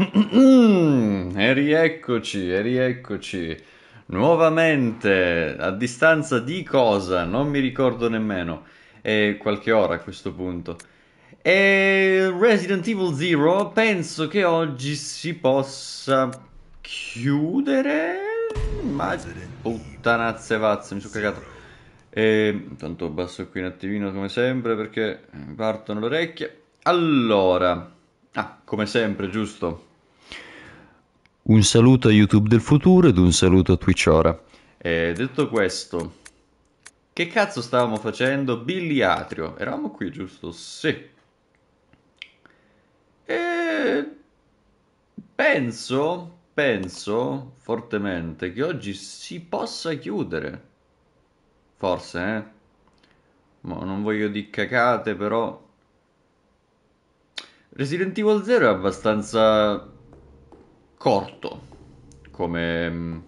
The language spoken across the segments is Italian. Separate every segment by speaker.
Speaker 1: e rieccoci, e rieccoci. Nuovamente, a distanza di cosa? Non mi ricordo nemmeno. È qualche ora a questo punto. E Resident Evil Zero penso che oggi si possa chiudere. Ma puttanazze vazze, mi sono cagato. E intanto abbasso qui un attimino come sempre perché partono le orecchie. Allora, ah, come sempre, giusto? Un saluto a YouTube del futuro ed un saluto a Twitch ora. E detto questo, che cazzo stavamo facendo? Billy Atrio. Eravamo qui, giusto? Sì. E penso, penso fortemente che oggi si possa chiudere. Forse, eh? Ma non voglio di cacate, però... Resident Evil 0 è abbastanza corto come,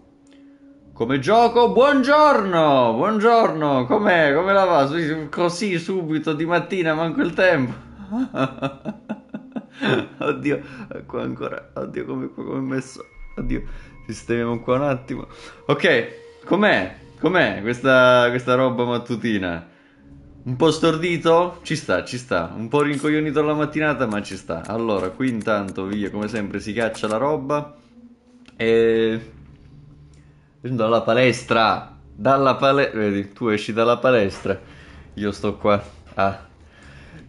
Speaker 1: come gioco. Buongiorno, buongiorno, com'è? Come la va? Così subito di mattina, manco il tempo. Oddio, qua ancora. Oddio, come, come messo. Oddio, sistemiamo qua un attimo. Ok, com'è? Com'è questa, questa roba mattutina? Un po' stordito? Ci sta, ci sta. Un po' rincoglionito la mattinata, ma ci sta. Allora, qui intanto via, come sempre, si caccia la roba. E... Dalla palestra. Dalla palestra. Vedi, tu esci dalla palestra. Io sto qua a,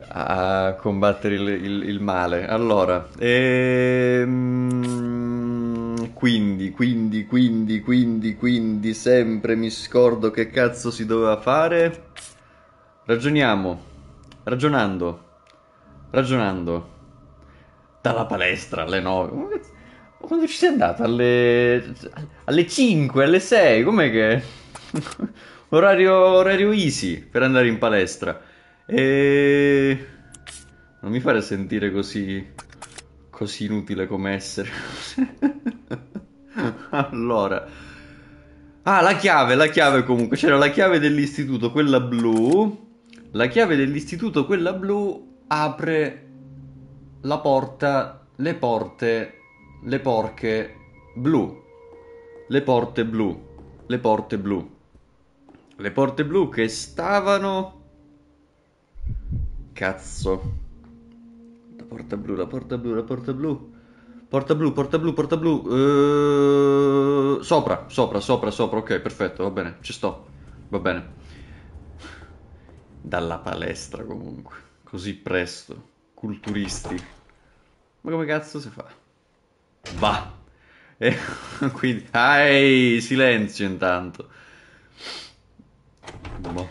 Speaker 1: a combattere il, il, il, male. Allora, ehm... quindi, quindi, quindi, quindi, quindi, sempre mi scordo che cazzo si doveva fare. Ragioniamo, ragionando, ragionando. Dalla palestra alle 9. Quando ci sei andato? Alle, alle 5, alle 6? Com'è che... orario, orario easy per andare in palestra. E... Non mi fare sentire così... Così inutile come essere. allora... Ah, la chiave, la chiave comunque. C'era la chiave dell'istituto, quella blu. La chiave dell'istituto, quella blu, apre la porta, le porte, le porche blu. Le porte blu. Le porte blu. Le porte blu che stavano... Cazzo. La porta blu, la porta blu, la porta blu. Porta blu, porta blu, porta blu. Uh... Sopra, sopra, sopra, sopra. Ok, perfetto, va bene, ci sto. Va bene dalla palestra comunque, così presto, culturisti. Ma come cazzo si fa? Va! E quindi, ai, silenzio intanto. Boh.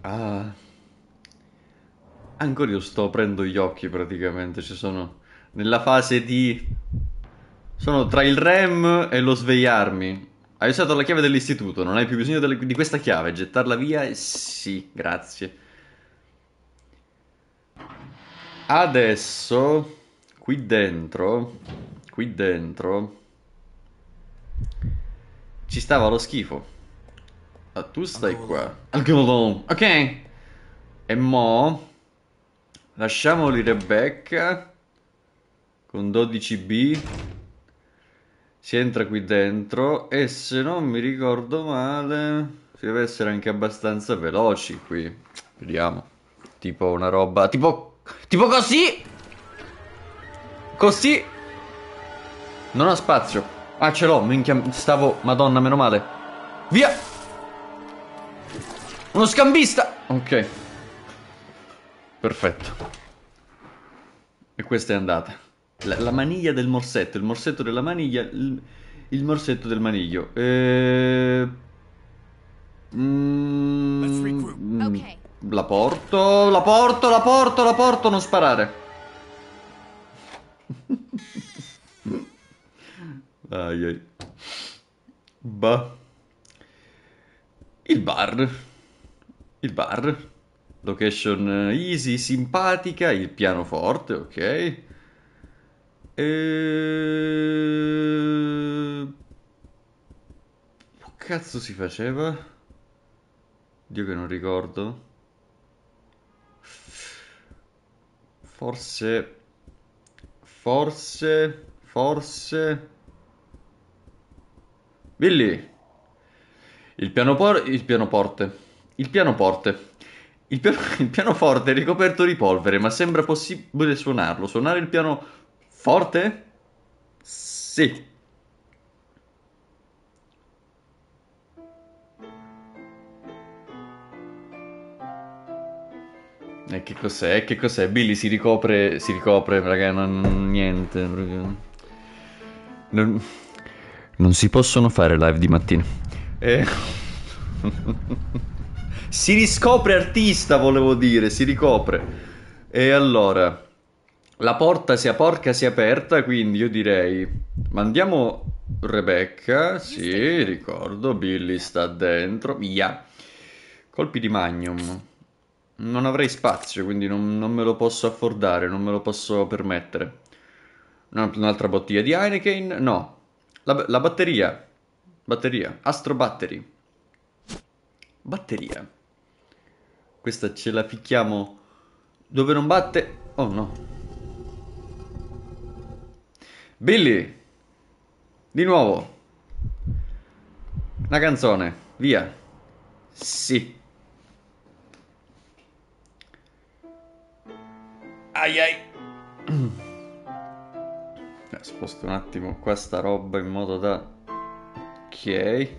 Speaker 1: Ah. Ancora io sto aprendo gli occhi praticamente, ci sono nella fase di... Sono tra il REM e lo svegliarmi. Hai usato la chiave dell'istituto, non hai più bisogno delle, di questa chiave, gettarla via? Sì, grazie. Adesso, qui dentro, qui dentro, ci stava lo schifo. Ah, tu stai qua. Ok. E mo, lasciamoli Rebecca con 12B si entra qui dentro e se non mi ricordo male si deve essere anche abbastanza veloci qui. Vediamo. Tipo una roba... Tipo... Tipo così! Così! Non ha spazio. Ah, ce l'ho, minchia, stavo... Madonna, meno male. Via! Uno scambista! Ok. Perfetto. E questa è andata. La, la, maniglia del morsetto, il morsetto della maniglia, il, il morsetto del maniglio. Eh, mm, okay. La porto, la porto, la porto, la porto, non sparare. ai ai. Bah. Il bar. Il bar. Location easy, simpatica, il pianoforte, ok. E... Che cazzo si faceva? Dio che non ricordo. Forse... Forse, forse... Billy! Il, pianopor- il pianoporte. Il pianoporte. Il, piano- il pianoforte è ricoperto di polvere, ma sembra possibile suonarlo. Suonare il pianoforte? Sì. E che cos'è? Che cos'è? Billy si ricopre, si ricopre, raga, non, niente. Non, non si possono fare live di mattina. Eh. si riscopre artista, volevo dire, si ricopre. E allora, la porta sia porca sia aperta, quindi io direi, mandiamo Rebecca, sì, ricordo, Billy sta dentro, via. Colpi di magnum. Non avrei spazio, quindi non, non me lo posso affordare, non me lo posso permettere. Un'altra bottiglia di Heineken? No. La, la batteria. Batteria. Astro Battery. Batteria. Questa ce la picchiamo dove non batte. Oh no. Billy. Di nuovo. Una canzone. Via. Sì. Ai ai. Eh, sposto un attimo qua sta roba in modo da... Ok.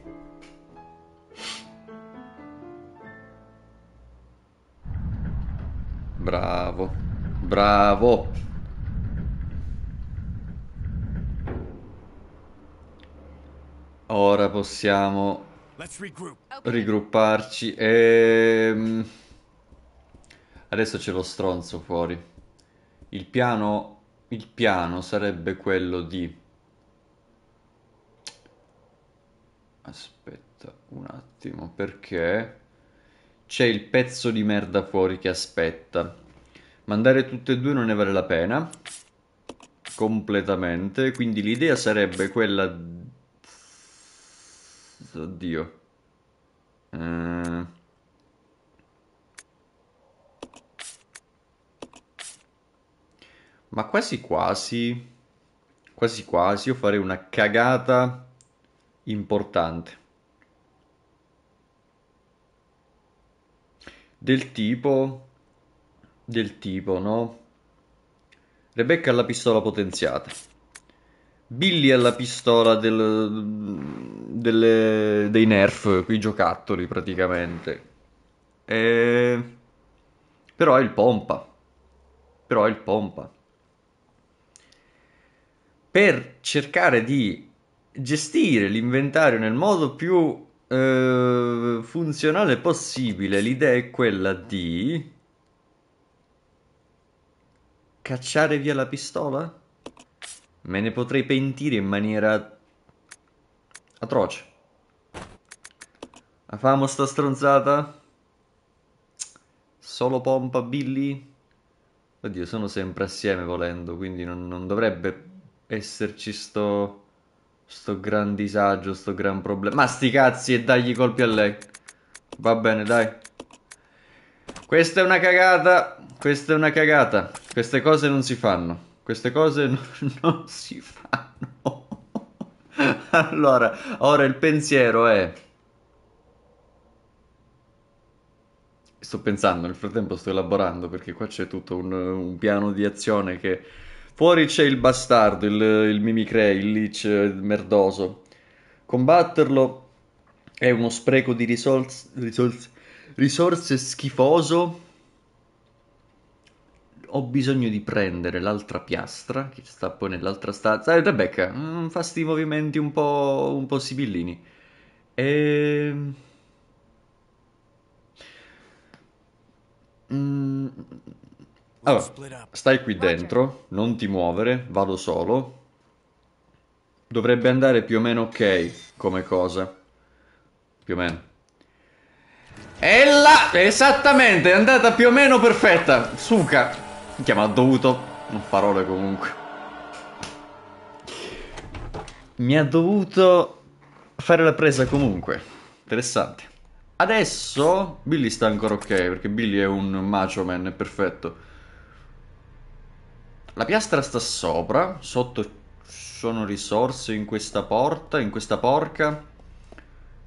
Speaker 1: Bravo. Bravo. Ora possiamo rigrupparci e... Ehm, adesso c'è lo stronzo fuori. Il piano, il piano sarebbe quello di... Aspetta un attimo, perché c'è il pezzo di merda fuori che aspetta. Mandare tutte e due non ne vale la pena. Completamente. Quindi l'idea sarebbe quella... Oddio. Eh... Ma quasi quasi, quasi quasi io farei una cagata importante. Del tipo, del tipo, no? Rebecca ha la pistola potenziata. Billy ha la pistola del, delle, dei nerf, quei giocattoli praticamente. E... Però è il pompa. Però è il pompa per cercare di gestire l'inventario nel modo più eh, funzionale possibile. L'idea è quella di cacciare via la pistola? Me ne potrei pentire in maniera atroce. La famo sta stronzata? Solo pompa Billy? Oddio, sono sempre assieme volendo, quindi non, non dovrebbe esserci sto, sto gran disagio, sto gran problema. Ma sti cazzi e dagli colpi a lei. Va bene, dai. Questa è una cagata. Questa è una cagata. Queste cose non si fanno. Queste cose non, non si fanno. allora, ora il pensiero è... Sto pensando, nel frattempo sto elaborando perché qua c'è tutto un, un piano di azione che Fuori c'è il bastardo, il, il Mimicray, il Lich merdoso. Combatterlo è uno spreco di risorse, risorse, risorse schifoso. Ho bisogno di prendere l'altra piastra, che sta poi nell'altra stanza. Eh, Rebecca, mm, fa sti movimenti un po', un po' sibillini. E... Mm, allora, stai qui dentro, non ti muovere, vado solo. Dovrebbe andare più o meno ok come cosa. Più o meno. E là, esattamente, è andata più o meno perfetta. Suca. Minchia, ma ha dovuto... Non parole comunque. Mi ha dovuto fare la presa comunque. Interessante. Adesso Billy sta ancora ok, perché Billy è un macho man, è perfetto. La piastra sta sopra, sotto sono risorse in questa porta, in questa porca.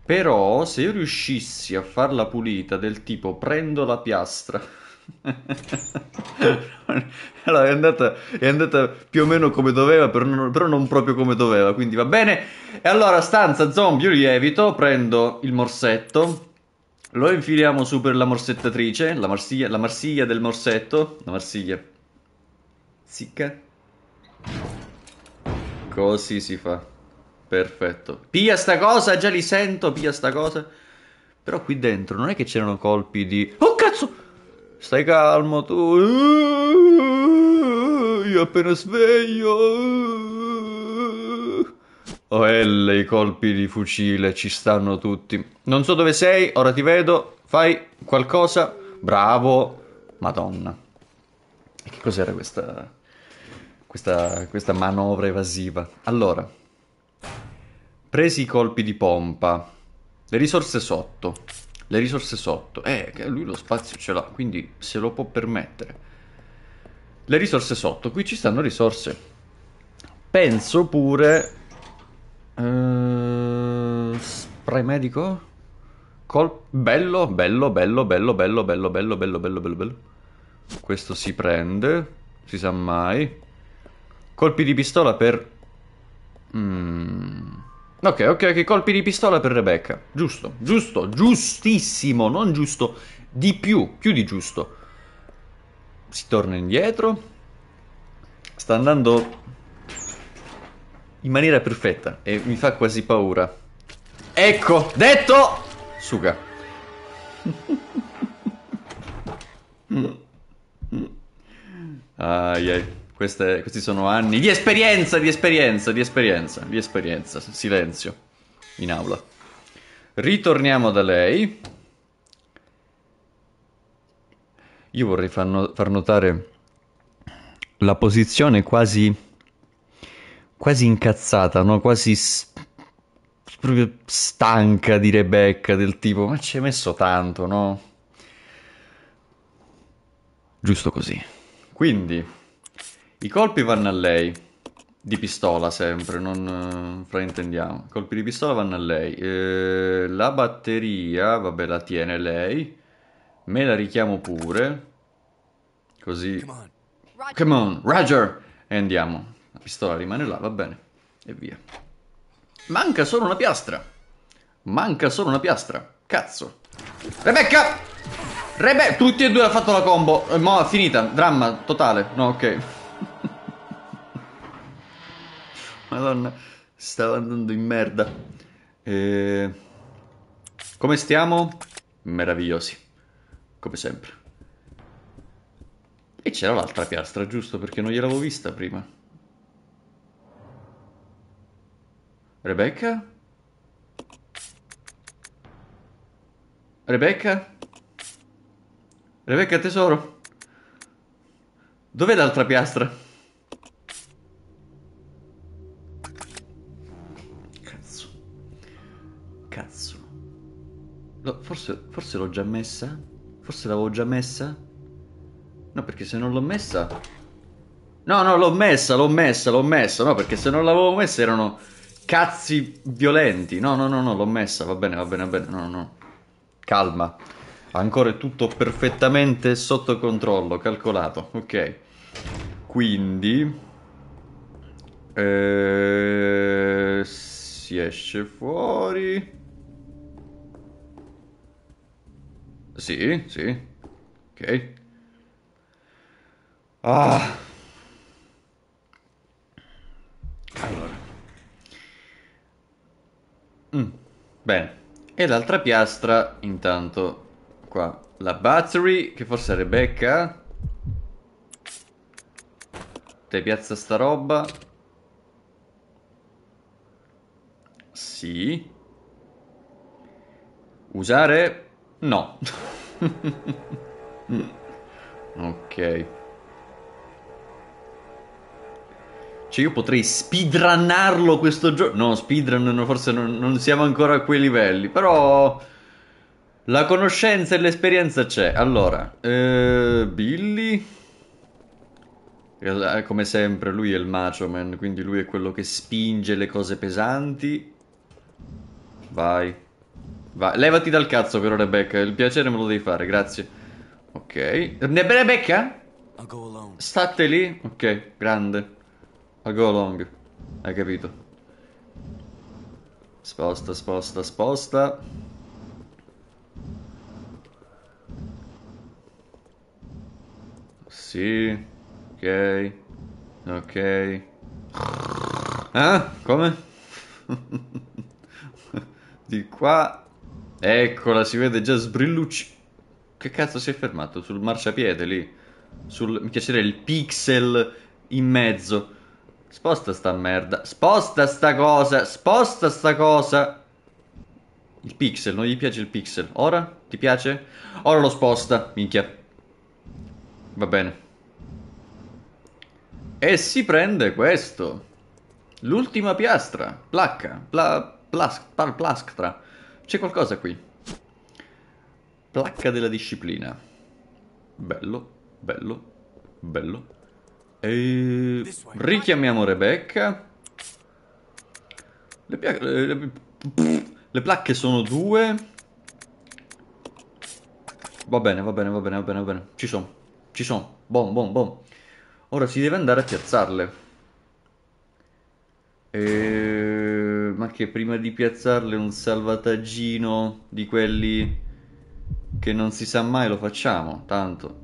Speaker 1: Però se io riuscissi a farla pulita del tipo prendo la piastra allora, è andata, è andata, più o meno come doveva, però non, però non, proprio come doveva, quindi va bene. E allora, stanza zombie, io lievito, prendo il morsetto, lo infiliamo su per la morsettatrice, la marsiglia, la marsiglia del morsetto, la marsiglia. Zicca. Così si fa. Perfetto. Pia sta cosa, già li sento, pia sta cosa. Però qui dentro non è che c'erano colpi di... Oh cazzo! Stai calmo tu. Io appena sveglio. Oh L, i colpi di fucile ci stanno tutti. Non so dove sei, ora ti vedo. Fai qualcosa. Bravo. Madonna. E che cos'era questa, questa, questa manovra evasiva? Allora, presi i colpi di pompa, le risorse sotto le risorse sotto. Eh, lui lo spazio ce l'ha, quindi se lo può permettere. Le risorse sotto, qui ci stanno risorse. Penso pure... Uh, spray medico? Col... Bello, bello, bello, bello, bello, bello, bello, bello, bello, bello, bello. Questo si prende, si sa mai. Colpi di pistola per... Mm. Ok, ok, ok, colpi di pistola per Rebecca. Giusto, giusto, giustissimo, non giusto, di più, più di giusto. Si torna indietro. Sta andando in maniera perfetta e mi fa quasi paura. Ecco, detto! Suga. ai ai. Queste, questi sono anni di esperienza, di esperienza, di esperienza, di esperienza. Silenzio in aula. Ritorniamo da lei. Io vorrei far, no- far notare la posizione quasi, quasi incazzata, no? quasi s- proprio stanca di Rebecca, del tipo, ma ci hai messo tanto, no? Giusto così. Quindi, i colpi vanno a lei. Di pistola sempre, non uh, fraintendiamo. I colpi di pistola vanno a lei. Eh, la batteria, vabbè, la tiene lei. Me la richiamo pure. Così. Come on, Roger! E andiamo. La pistola rimane là, va bene. E via. Manca solo una piastra. Manca solo una piastra. Cazzo. Rebecca! Rebecca! Tutti e due ha fatto la combo. Eh, mo' finita. Dramma totale. No, ok. Madonna, stava andando in merda. E... Come stiamo? Meravigliosi, come sempre. E c'era l'altra piastra, giusto? Perché non gliel'avevo vista prima. Rebecca? Rebecca? Rebecca tesoro? Dov'è l'altra piastra? Forse, forse l'ho già messa? Forse l'avevo già messa? No, perché se non l'ho messa... No, no, l'ho messa, l'ho messa, l'ho messa. No, perché se non l'avevo messa erano cazzi violenti. No, no, no, no, l'ho messa. Va bene, va bene, va bene. No, no. Calma. Ancora è tutto perfettamente sotto controllo, calcolato. Ok. Quindi... Eh, si esce fuori. Sì, sì. Ok. Ah. Allora. Mm. Bene. E l'altra piastra, intanto, qua. La battery, che forse è Rebecca. Te piazza sta roba. Sì. Usare No. ok. Cioè io potrei speedrunnarlo questo gioco. No, speedrun forse non, non, siamo ancora a quei livelli. Però la conoscenza e l'esperienza c'è. Allora, eh, Billy. Eh, come sempre, lui è il macho man, quindi lui è quello che spinge le cose pesanti. Vai. Vai. Levati dal cazzo però, Rebecca. Il piacere me lo devi fare, grazie. Ok. Ne Rebecca? State lì? Ok, grande. I'll go along. Hai capito? Sposta, sposta, sposta. Sì. Ok. Ok. Ah? Come? Di qua. Eccola, si vede già sbrillucci. Che cazzo si è fermato? Sul marciapiede lì? Sul... Mi piacerebbe il pixel in mezzo. Sposta sta merda. Sposta sta cosa. Sposta sta cosa. Il pixel, non gli piace il pixel. Ora? Ti piace? Ora lo sposta. Minchia. Va bene. E si prende questo. L'ultima piastra. Placca. Pla, plas, plastra. C'è qualcosa qui. Placca della disciplina. Bello, bello, bello. E... Richiamiamo Rebecca. Le, pia- le, le placche sono due. Va bene, va bene, va bene, va bene, va bene. Ci sono, ci sono. Bom, bom, bom. Ora si deve andare a piazzarle. E... Ma che prima di piazzarle un salvataggino di quelli che non si sa mai lo facciamo, tanto.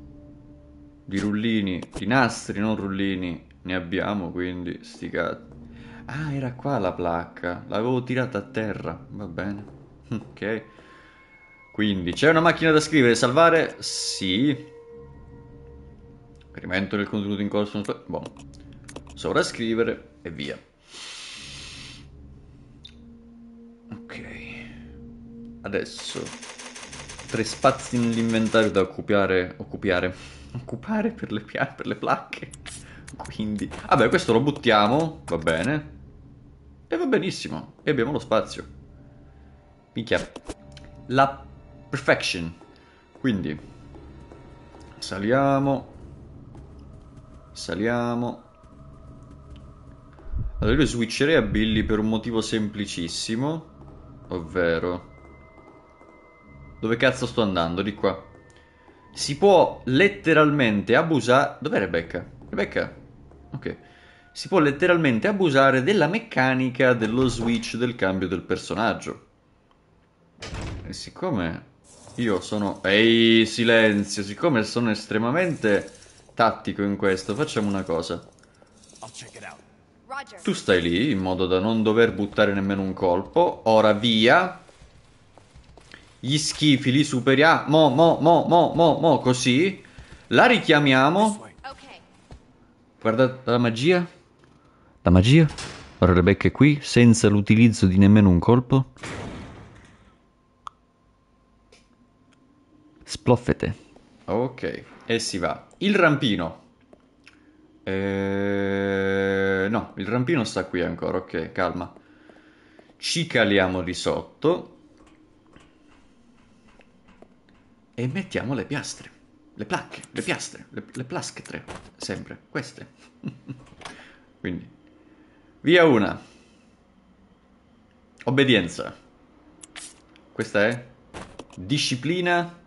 Speaker 1: Di rullini, di nastri, non rullini, ne abbiamo, quindi sti cazzi. Ah, era qua la placca, l'avevo tirata a terra, va bene. Ok. Quindi, c'è una macchina da scrivere, salvare? Sì. Riferimento del contenuto in corso. Boh. Sovrascrivere e via. Adesso tre spazi nell'inventario da occupare. Occupare. Occupare per le, per le placche. Quindi. Vabbè, questo lo buttiamo. Va bene. E va benissimo. E abbiamo lo spazio. Minchia. La perfection. Quindi. Saliamo. Saliamo. Allora io switcherei a Billy per un motivo semplicissimo. Ovvero... Dove cazzo sto andando? Di qua. Si può letteralmente abusare... Dov'è Rebecca? Rebecca? Ok. Si può letteralmente abusare della meccanica dello switch del cambio del personaggio. E siccome io sono... Ehi, silenzio! Siccome sono estremamente tattico in questo, facciamo una cosa. Tu stai lì, in modo da non dover buttare nemmeno un colpo. Ora via. Gli schifi li superiamo. Mo, mo, mo, mo, mo, mo, così. La richiamiamo. Guarda la magia. La magia. Ora Rebecca è qui, senza l'utilizzo di nemmeno un colpo. Sploffete. Ok, e si va. Il rampino. Eh, no, il rampino sta qui ancora, ok, calma. Ci caliamo di sotto. E mettiamo le piastre. Le placche, le piastre, le, le plaschetre, sempre, queste. Quindi, via una. Obbedienza. Questa è disciplina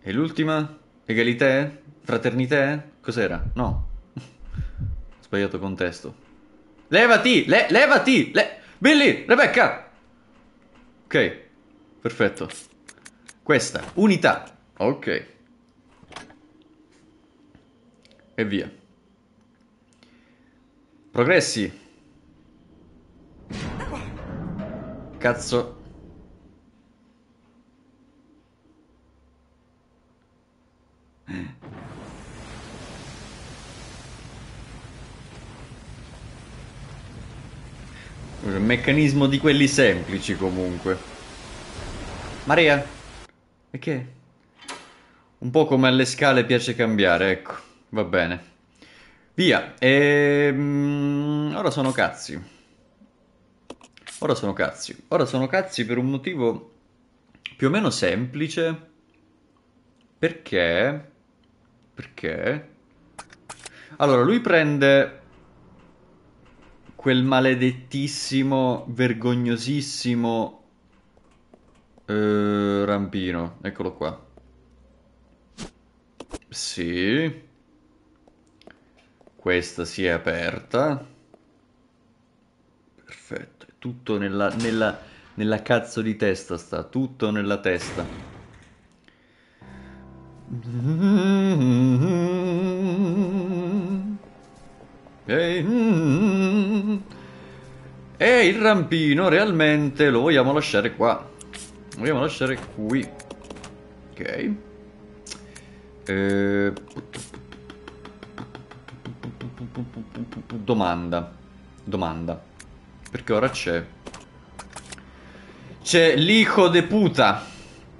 Speaker 1: e l'ultima? Egalité? Fraternité? Cos'era? No. Sbagliato contesto. Levati! Le levati! Le Billy! Rebecca! Ok. Perfetto. Questa. Unità. Ok. E via. Progressi. Cazzo. Un meccanismo di quelli semplici comunque. Maria? E che? Un po' come alle scale piace cambiare, ecco. Va bene. Via. Ehm, ora sono cazzi. Ora sono cazzi. Ora sono cazzi per un motivo più o meno semplice. Perché? Perché? Allora, lui prende quel maledettissimo, vergognosissimo eh, rampino. Eccolo qua. Sì. Questa si è aperta. Perfetto. È tutto nella, nella, nella cazzo di testa sta. Tutto nella testa. E il rampino realmente lo vogliamo lasciare qua. Lo vogliamo lasciare qui. Ok. Eh... Domanda. Domanda. Perché ora c'è... C'è l'hijo de puta.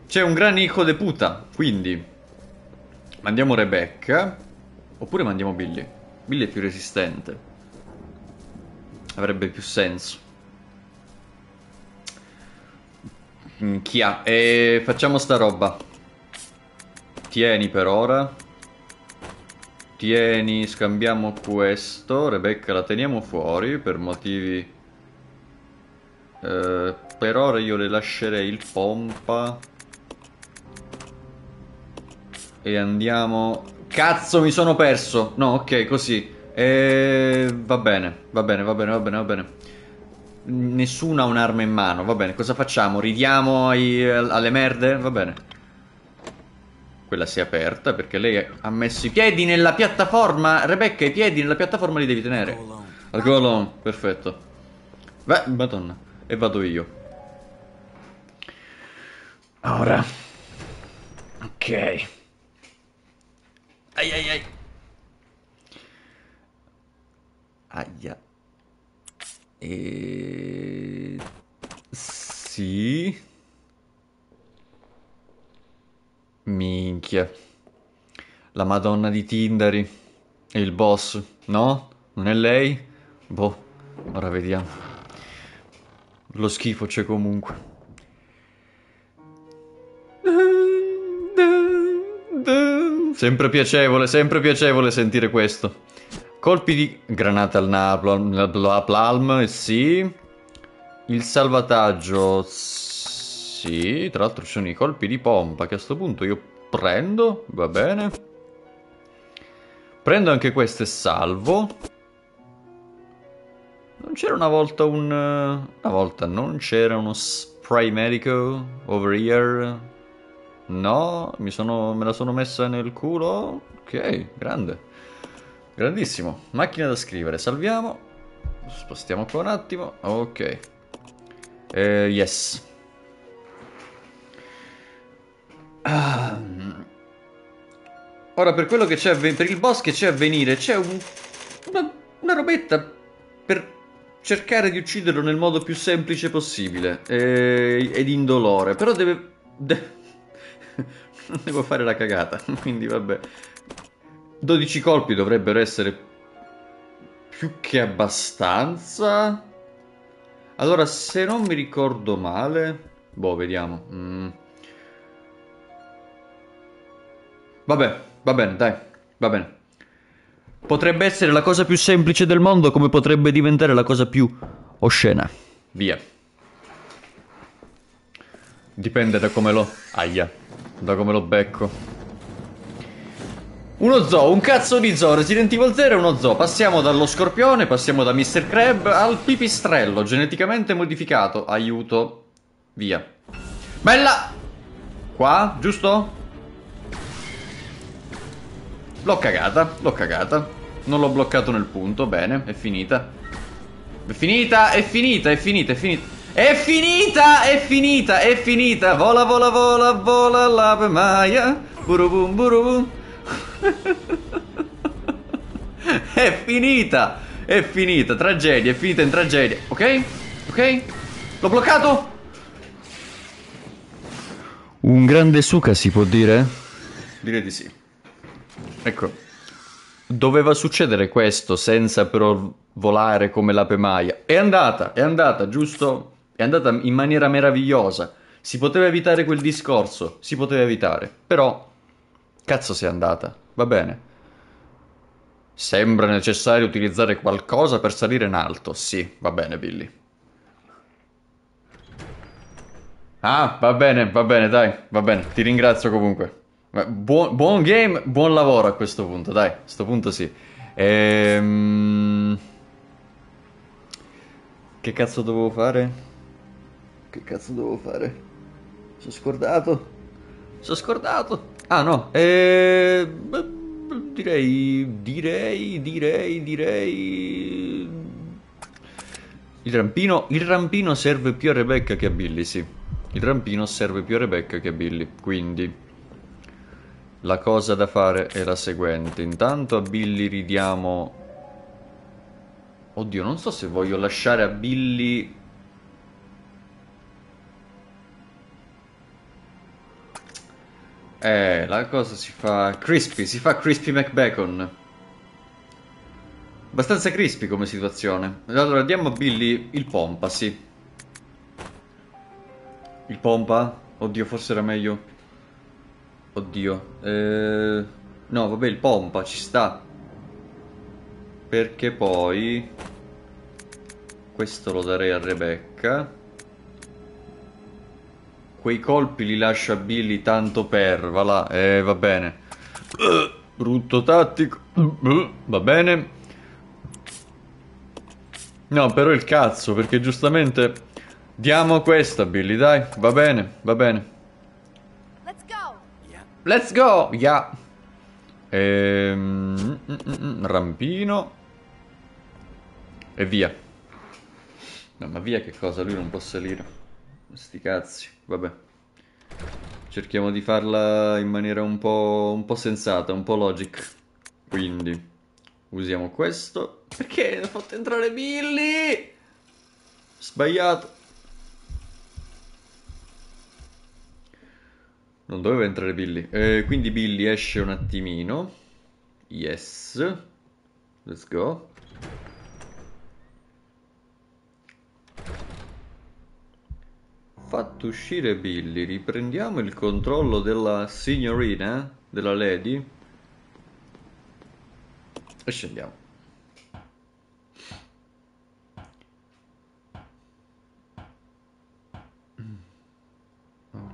Speaker 1: C'è un gran hijo de puta. Quindi... Mandiamo Rebecca. Oppure mandiamo Billy. Billy è più resistente. Avrebbe più senso. Minchia. E facciamo sta roba. Tieni per ora. Tieni, scambiamo questo. Rebecca la teniamo fuori per motivi... Eh, per ora io le lascerei il pompa. E andiamo... Cazzo, mi sono perso! No, ok, così. E... Va bene, va bene, va bene, va bene, va bene. Nessuno ha un'arma in mano, va bene. Cosa facciamo? Ridiamo ai... alle merde? Va bene. Quella si è aperta perché lei ha messo i piedi nella piattaforma. Rebecca, i piedi nella piattaforma li devi tenere. Al go perfetto. Beh, madonna. E vado io. Ora. Ok. Ai ai ai. Aia. E... Sì. Minchia. La Madonna di Tindari. E il boss. No? Non è lei? Boh. Ora vediamo. Lo schifo c'è comunque. Sempre piacevole, sempre piacevole sentire questo. Colpi di granata al napalm, sì. Il salvataggio, sì. Tra l'altro ci sono i colpi di pompa che a questo punto io prendo, va bene. Prendo anche questo e salvo. Non c'era una volta un... Una volta non c'era uno spray medico over here? No, sono, me la sono messa nel culo? Ok, grande. Grandissimo. Macchina da scrivere. Salviamo. Spostiamo qua un attimo. Ok. Eh, yes. Ora, per quello che c'è per il boss che c'è a venire, c'è un, una, una, robetta per cercare di ucciderlo nel modo più semplice possibile eh, ed indolore. Però deve... De non devo fare la cagata, quindi vabbè. 12 colpi dovrebbero essere più che abbastanza. Allora, se non mi ricordo male... Boh, vediamo. Mm. Vabbè, va bene, dai, va bene. Potrebbe essere la cosa più semplice del mondo come potrebbe diventare la cosa più oscena. Via. Dipende da come lo... Aia. Da come lo becco. Uno zoo, un cazzo di zoo, Resident Evil 0 è uno zoo. Passiamo dallo scorpione, passiamo da Mr. Crab al pipistrello, geneticamente modificato. Aiuto. Via. Bella! Qua, giusto? L'ho cagata, l'ho cagata. Non l'ho bloccato nel punto, bene, è finita. È finita, è finita, è finita, è finita. È finita, è finita, è finita. Vola, vola, vola, vola, la maia. Burubum, burubum. È finita! È finita, tragedia, è finita in tragedia. Ok? Ok? L'ho bloccato? Un grande suca si può dire? Direi di sì. Ecco. Doveva succedere questo senza però volare come l'ape maia. È andata, è andata, giusto? È andata in maniera meravigliosa. Si poteva evitare quel discorso, si poteva evitare. Però, cazzo sei andata. Va bene. Sembra necessario utilizzare qualcosa per salire in alto. Sì, va bene, Billy. Ah, va bene, va bene, dai, va bene. Ti ringrazio comunque. Buon, buon game, buon lavoro a questo punto, dai, a questo punto sì. Ehm... Che cazzo dovevo fare? Che cazzo dovevo fare? Sono scordato. Sono scordato. Ah no, eh... direi, direi, direi, direi... Il rampino, il rampino serve più a Rebecca che a Billy, sì. Il rampino serve più a Rebecca che a Billy, quindi... La cosa da fare è la seguente. Intanto a Billy ridiamo... Oddio, non so se voglio lasciare a Billy... Eh, la cosa si fa... Crispy, si fa Crispy McBacon. Abbastanza crispy come situazione. Allora, diamo a Billy il pompa, sì. Il pompa? Oddio, forse era meglio... Oddio. Eh... No, vabbè, il pompa ci sta. Perché poi... Questo lo darei a Rebecca. Quei colpi li lascia Billy tanto per, va là, eh, va bene. Brutto tattico. Va bene. No, però il cazzo, perché giustamente... Diamo questa, Billy, dai, va bene, va bene. Let's go! Yeah. Ehm, mm, mm, mm, rampino. E via. No, ma via che cosa? Lui non può salire. Sti cazzi. Vabbè. Cerchiamo di farla in maniera un po', un po' sensata, un po' logic. Quindi, usiamo questo. Perché ho fatto entrare Billy? Sbagliato. Non doveva entrare Billy. Eh, quindi Billy esce un attimino. Yes. Let's go. Fatto uscire Billy, riprendiamo il controllo della signorina, della lady. E scendiamo.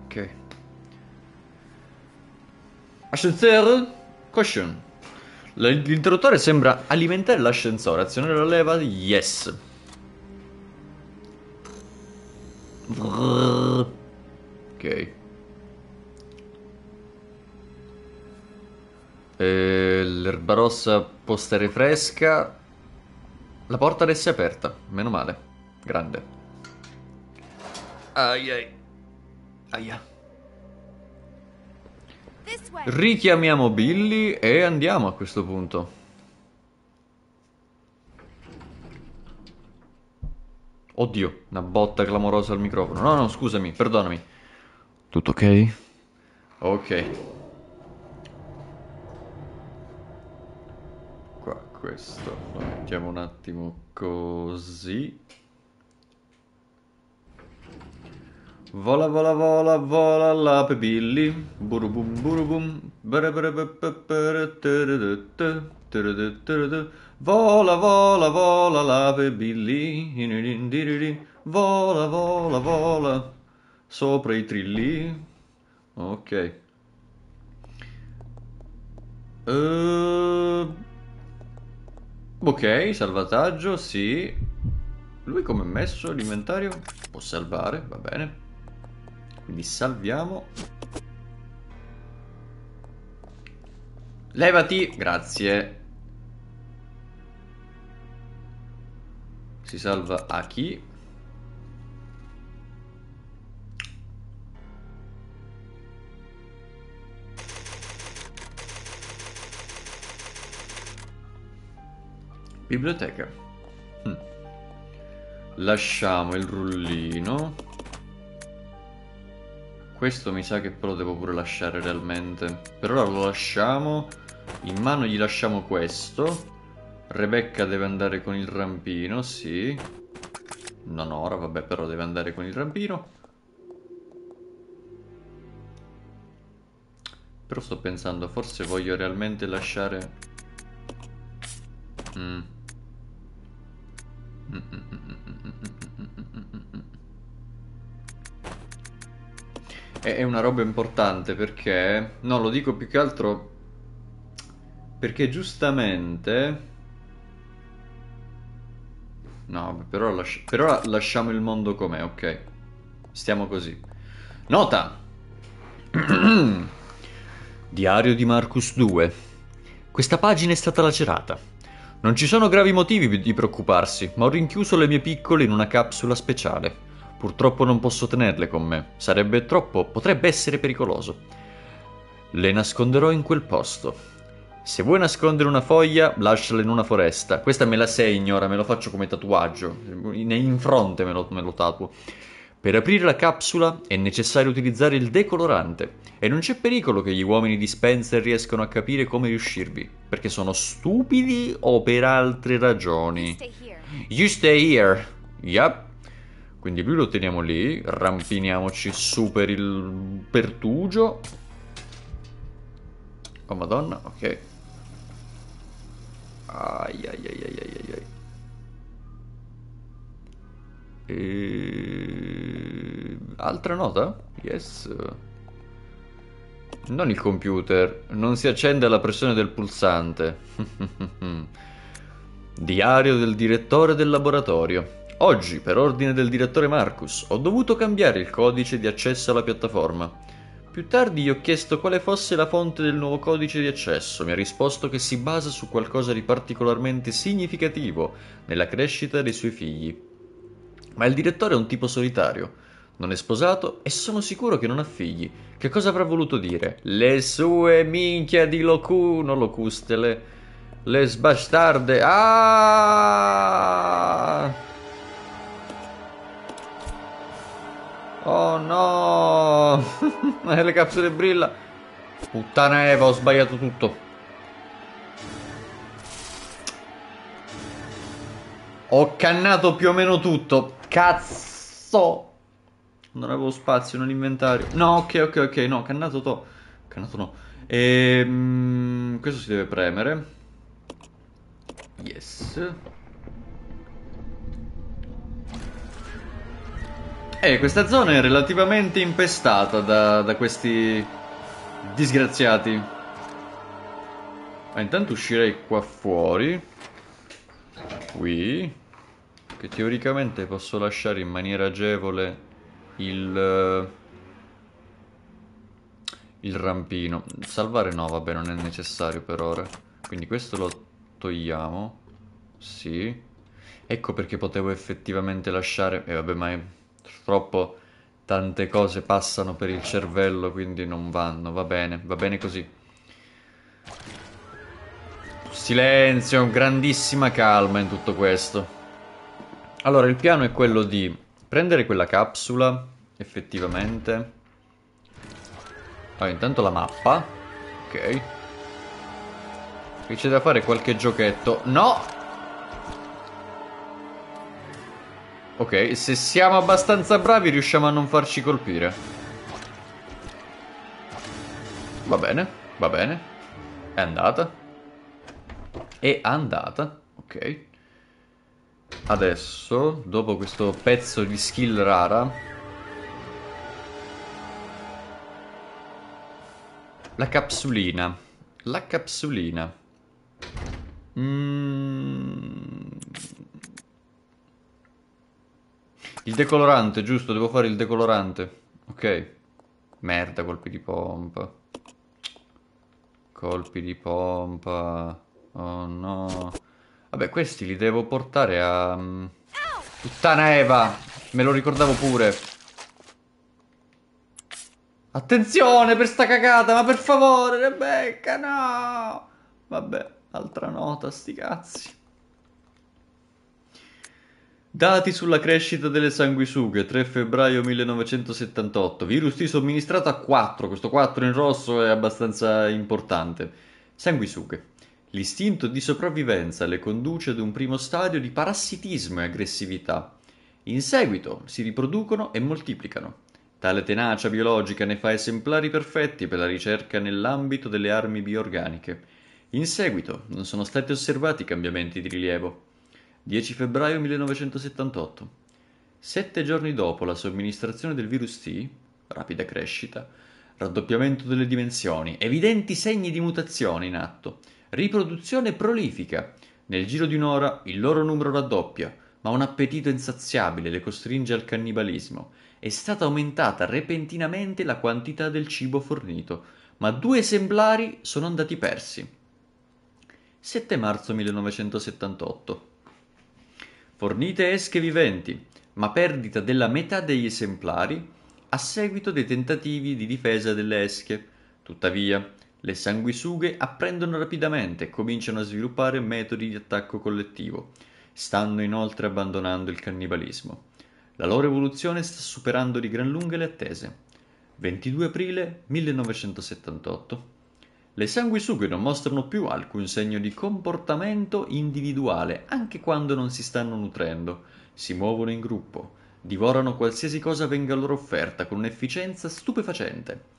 Speaker 1: Ok. Ascensore, caution. L'interruttore sembra alimentare l'ascensore. Azionare la leva, yes. Rossa può stare fresca. La porta adesso è aperta. Meno male. Grande. Ai ai. Aia. Richiamiamo Billy e andiamo a questo punto. Oddio, una botta clamorosa al microfono. No, no, scusami, perdonami. Tutto ok? Ok. Qua, questo lo mettiamo un attimo così. Vola, vola, vola, vola l'ape Billy. Burubum, burubum. Vola, vola, vola l'ape Billy. Vola, vola, vola. Sopra i trilli. Ok. Uh, ok, salvataggio, sì. Lui come è messo l'inventario? Può salvare, va bene. Quindi salviamo. Levati, grazie. Si salva a chi? Biblioteca. Hm. Lasciamo il rullino. Questo mi sa che però devo pure lasciare realmente. Per ora lo lasciamo. In mano gli lasciamo questo. Rebecca deve andare con il rampino, sì. Non ora, vabbè, però deve andare con il rampino. Però sto pensando, forse voglio realmente lasciare... Mm. È una roba importante perché, no, lo dico più che altro perché giustamente... No, però, lasci... però lasciamo il mondo com'è, ok. Stiamo così. Nota! Diario di Marcus 2. Questa pagina è stata lacerata. Non ci sono gravi motivi di preoccuparsi, ma ho rinchiuso le mie piccole in una capsula speciale. Purtroppo non posso tenerle con me. Sarebbe troppo, potrebbe essere pericoloso. Le nasconderò in quel posto. Se vuoi nascondere una foglia, lasciala in una foresta. Questa me la segno, ora me lo faccio come tatuaggio. In fronte me lo, me lo tatuo. Per aprire la capsula è necessario utilizzare il decolorante e non c'è pericolo che gli uomini di Spencer riescano a capire come riuscirvi, perché sono stupidi o per altre ragioni. You stay here. Yup. Quindi lui lo teniamo lì, rampiniamoci su per il pertugio. Oh madonna, ok. Ai ai ai ai ai ai. E... Altra nota? Yes. Non il computer, non si accende alla pressione del pulsante. Diario del direttore del laboratorio. Oggi, per ordine del direttore Marcus, ho dovuto cambiare il codice di accesso alla piattaforma. Più tardi gli ho chiesto quale fosse la fonte del nuovo codice di accesso. Mi ha risposto che si basa su qualcosa di particolarmente significativo nella crescita dei suoi figli. Ma il direttore è un tipo solitario. Non è sposato e sono sicuro che non ha figli. Che cosa avrà voluto dire? Le sue minchia di locu... non locuste, le... le sbastarde... Ah! Oh no! Le capsule brilla. Puttana Eva, ho sbagliato tutto. Ho cannato più o meno tutto. Cazzo! Non avevo spazio nell'inventario. No, ok, ok, ok. No, cannato to. Cannato no. Ehm, questo si deve premere. Yes. Eh, questa zona è relativamente impestata da, da questi disgraziati. Ma intanto uscirei qua fuori. Qui. Che teoricamente posso lasciare in maniera agevole il... Il rampino. Salvare no, vabbè, non è necessario per ora. Quindi questo lo togliamo. Sì. Ecco perché potevo effettivamente lasciare... E eh, vabbè, ma... È Purtroppo tante cose passano per il cervello, quindi non vanno. Va bene, va bene così. Silenzio, grandissima calma in tutto questo. Allora, il piano è quello di prendere quella capsula, effettivamente. Allora, intanto la mappa. Ok. Qui c'è da fare qualche giochetto. No! Ok, se siamo abbastanza bravi riusciamo a non farci colpire. Va bene, va bene. È andata. È andata. Ok. Adesso, dopo questo pezzo di skill rara... La capsulina. La capsulina. Mmm... Il decolorante, giusto, devo fare il decolorante. Ok. Merda, colpi di pompa. Colpi di pompa. Oh no. Vabbè, questi li devo portare a... Mm, puttana Eva! Me lo ricordavo pure. Attenzione per sta cagata, ma per favore, Rebecca, no! Vabbè, altra nota, sti cazzi. Dati sulla crescita delle sanguisughe, 3 febbraio 1978. Virus T somministrato a 4, questo 4 in rosso è abbastanza importante. Sanguisughe. L'istinto di sopravvivenza le conduce ad un primo stadio di parassitismo e aggressività. In seguito si riproducono e moltiplicano. Tale tenacia biologica ne fa esemplari perfetti per la ricerca nell'ambito delle armi bioorganiche. In seguito non sono stati osservati cambiamenti di rilievo. 10 febbraio 1978. Sette giorni dopo la somministrazione del virus T, rapida crescita, raddoppiamento delle dimensioni, evidenti segni di mutazione in atto, riproduzione prolifica. Nel giro di un'ora il loro numero raddoppia, ma un appetito insaziabile le costringe al cannibalismo. È stata aumentata repentinamente la quantità del cibo fornito, ma due esemplari sono andati persi. 7 marzo 1978. Fornite esche viventi ma perdita della metà degli esemplari a seguito dei tentativi di difesa delle esche. Tuttavia, le sanguisughe apprendono rapidamente e cominciano a sviluppare metodi di attacco collettivo. Stanno inoltre abbandonando il cannibalismo. La loro evoluzione sta superando di gran lunga le attese. 22 aprile 1978. Le sanguisughe non mostrano più alcun segno di comportamento individuale anche quando non si stanno nutrendo si muovono in gruppo, divorano qualsiasi cosa venga loro offerta con un'efficienza stupefacente.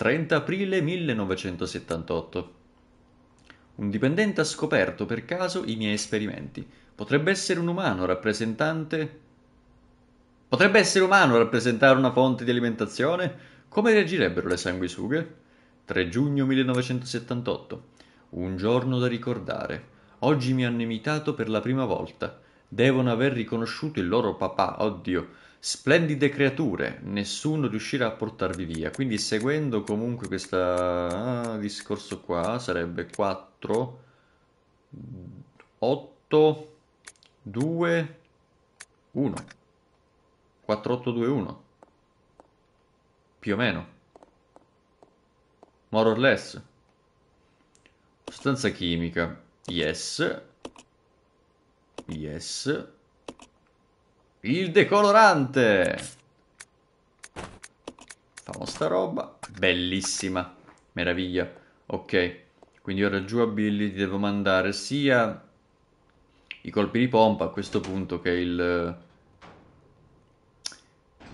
Speaker 1: 30 aprile 1978. Un dipendente ha scoperto per caso i miei esperimenti. Potrebbe essere un umano rappresentante. Potrebbe essere umano rappresentare una fonte di alimentazione? Come reagirebbero le sanguisughe? 3 giugno 1978. Un giorno da ricordare. Oggi mi hanno imitato per la prima volta. Devono aver riconosciuto il loro papà, oddio, splendide creature, nessuno riuscirà a portarvi via. Quindi seguendo comunque questo ah, discorso qua sarebbe 4, 8, 2, 1. 4, 8, 2, 1. Più o meno. More or less. Sostanza chimica. Yes. Yes. Il decolorante! Famo sta roba. Bellissima. Meraviglia. Ok. Quindi ora giù a Billy ti devo mandare sia i colpi di pompa a questo punto che il...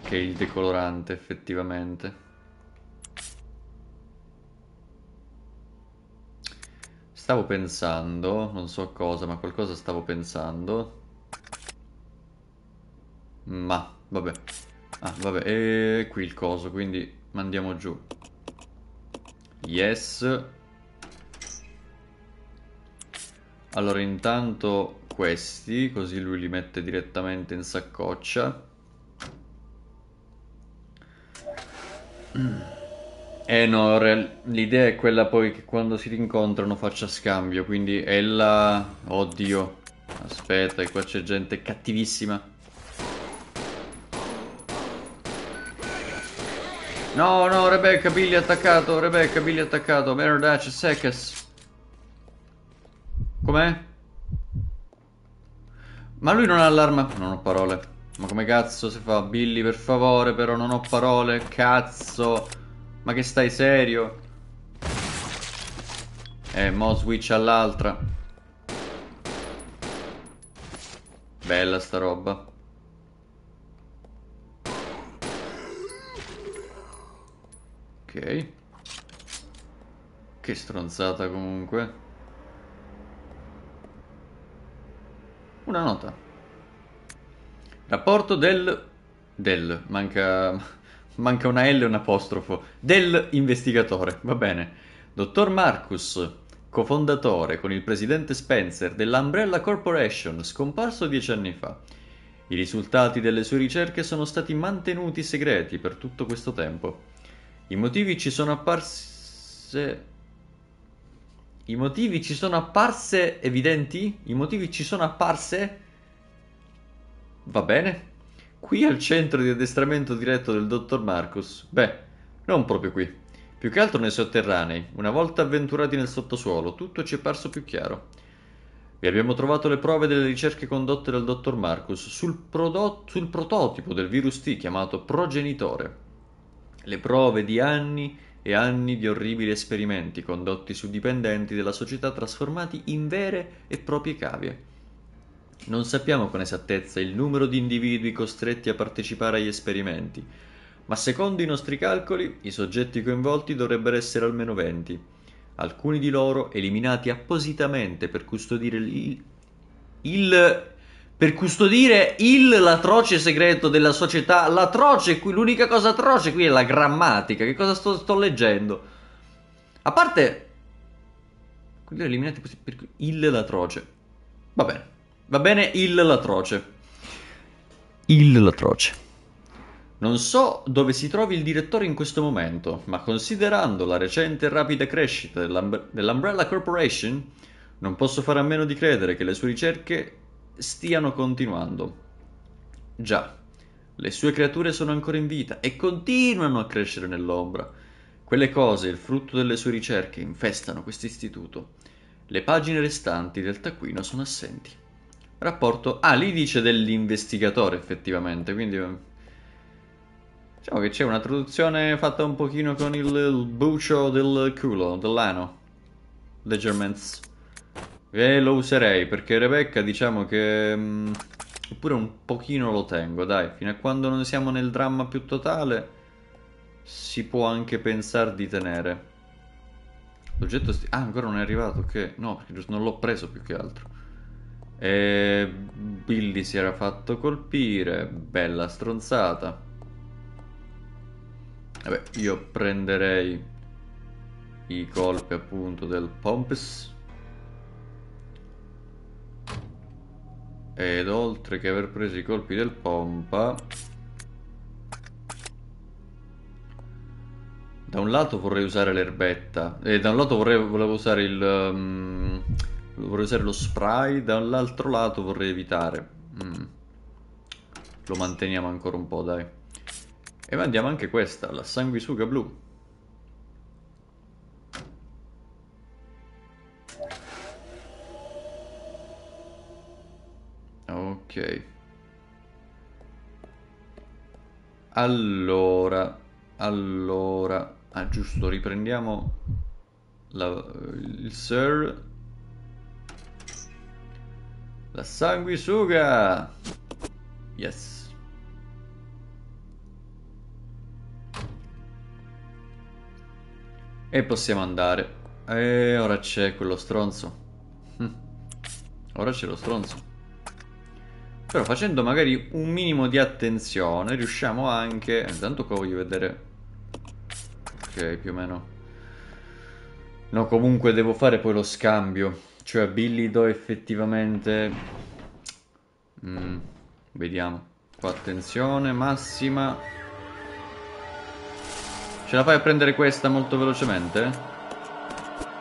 Speaker 1: che il decolorante effettivamente. Stavo pensando, non so cosa, ma qualcosa stavo pensando. Ma, vabbè. Ah, vabbè, e qui il coso, quindi mandiamo giù. Yes. Allora, intanto questi, così lui li mette direttamente in saccoccia. Eh no, l'idea è quella poi che quando si rincontrano faccia scambio, quindi ella... Oddio, aspetta, qua c'è gente cattivissima. No, no, Rebecca, Billy attaccato, Rebecca, Billy attaccato, Merdaccia, Sekes. Com'è? Ma lui non ha l'arma... Non ho parole. Ma come cazzo si fa? Billy, per favore, però non ho parole, cazzo... Ma che stai serio? Eh, mo switch all'altra. Bella sta roba. Che stronzata comunque. Una nota. Rapporto del... Del. Manca... Manca una L e un apostrofo. Del investigatore, va bene. Dottor Marcus, cofondatore con il presidente Spencer dell'Umbrella Corporation, scomparso dieci anni fa. I risultati delle sue ricerche sono stati mantenuti segreti per tutto questo tempo. I motivi ci sono apparse... I motivi ci sono apparse evidenti? I motivi ci sono apparse? Va bene. Qui al centro di addestramento diretto del dottor Marcus? Beh, non proprio qui. Più che altro nei sotterranei. Una volta avventurati nel sottosuolo, tutto ci è parso più chiaro. Vi abbiamo trovato le prove delle ricerche condotte dal dottor Marcus sul, prodotto, sul prototipo del virus T chiamato progenitore. Le prove di anni e anni di orribili esperimenti condotti su dipendenti della società trasformati in vere e proprie cavie. Non sappiamo con esattezza il numero di individui costretti a partecipare agli esperimenti, ma secondo i nostri calcoli i soggetti coinvolti dovrebbero essere almeno 20. alcuni di loro eliminati appositamente per custodire il, il per custodire il l'atroce segreto della società. L'atroce qui, l'unica cosa atroce qui è la grammatica. Che cosa sto, sto leggendo? A parte quelli eliminati per il l'atroce. Va bene. Va bene il l'atroce. Il l'atroce. Non so dove si trovi il direttore in questo momento, ma considerando la recente e rapida crescita dell'Umbrella Corporation, non posso fare a meno di credere che le sue ricerche stiano continuando. Già, le sue creature sono ancora in vita e continuano a crescere nell'ombra. Quelle cose, il frutto delle sue ricerche, infestano questo istituto. Le pagine restanti del taccuino sono assenti. Rapporto... Ah, lì dice dell'investigatore, effettivamente, quindi... Diciamo che c'è una traduzione fatta un pochino con il, bucio del culo, dell'ano. Leggerments. E lo userei perché Rebecca diciamo che... Mh, mm, oppure un pochino lo tengo, dai, fino a quando non siamo nel dramma più totale si può anche pensare di tenere. L'oggetto... Sti- ah, ancora non è arrivato, ok. No, perché non l'ho preso più che altro. E Billy si era fatto colpire, bella stronzata. Vabbè, io prenderei i colpi appunto del Pompous. Ed oltre che aver preso i colpi del pompa Da un lato vorrei usare l'erbetta E da un lato vorrei, volevo usare il um, Vorrei usare lo spray Dall'altro lato vorrei evitare. Mm. Lo manteniamo ancora un po' dai. E mandiamo anche questa La sanguisuga blu Ok. Allora, allora, ah giusto, riprendiamo la, il Sir. La sanguisuga! Yes. E possiamo andare. E ora c'è quello stronzo. Ora c'è lo stronzo. Però facendo magari un minimo di attenzione riusciamo anche... Intanto qua voglio vedere... Ok, più o meno... No, comunque devo fare poi lo scambio. Cioè a Billy do effettivamente... Mm, vediamo. Qua attenzione, massima. Ce la fai a prendere questa molto velocemente?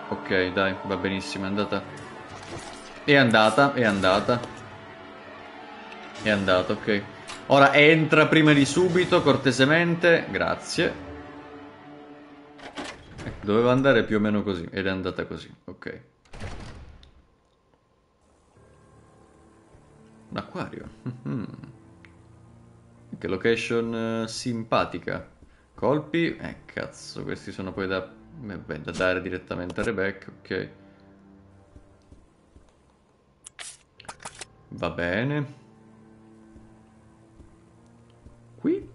Speaker 1: Ok, dai, va benissimo, è andata. È andata, è andata. È andato, ok. Ora entra prima di subito, cortesemente. Grazie. Ecco, doveva andare più o meno così. Ed è andata così, ok. Un acquario. che location uh, simpatica. Colpi. Eh, cazzo, questi sono poi da... Beh, da dare direttamente a Rebecca, ok. Va bene. Qui?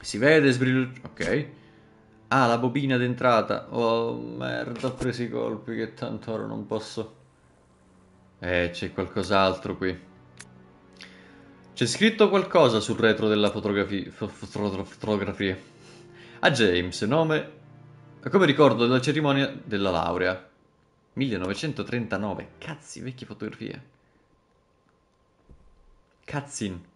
Speaker 1: Si vede sbrillo... Ok. Ah, la bobina d'entrata. Oh, merda, ho preso i colpi che tanto ora non posso... Eh, c'è qualcos'altro qui. C'è scritto qualcosa sul retro della fotografia. fotografia. A James, nome... Come ricordo della cerimonia della laurea. 1939. Cazzi, vecchie fotografie. Cazzin.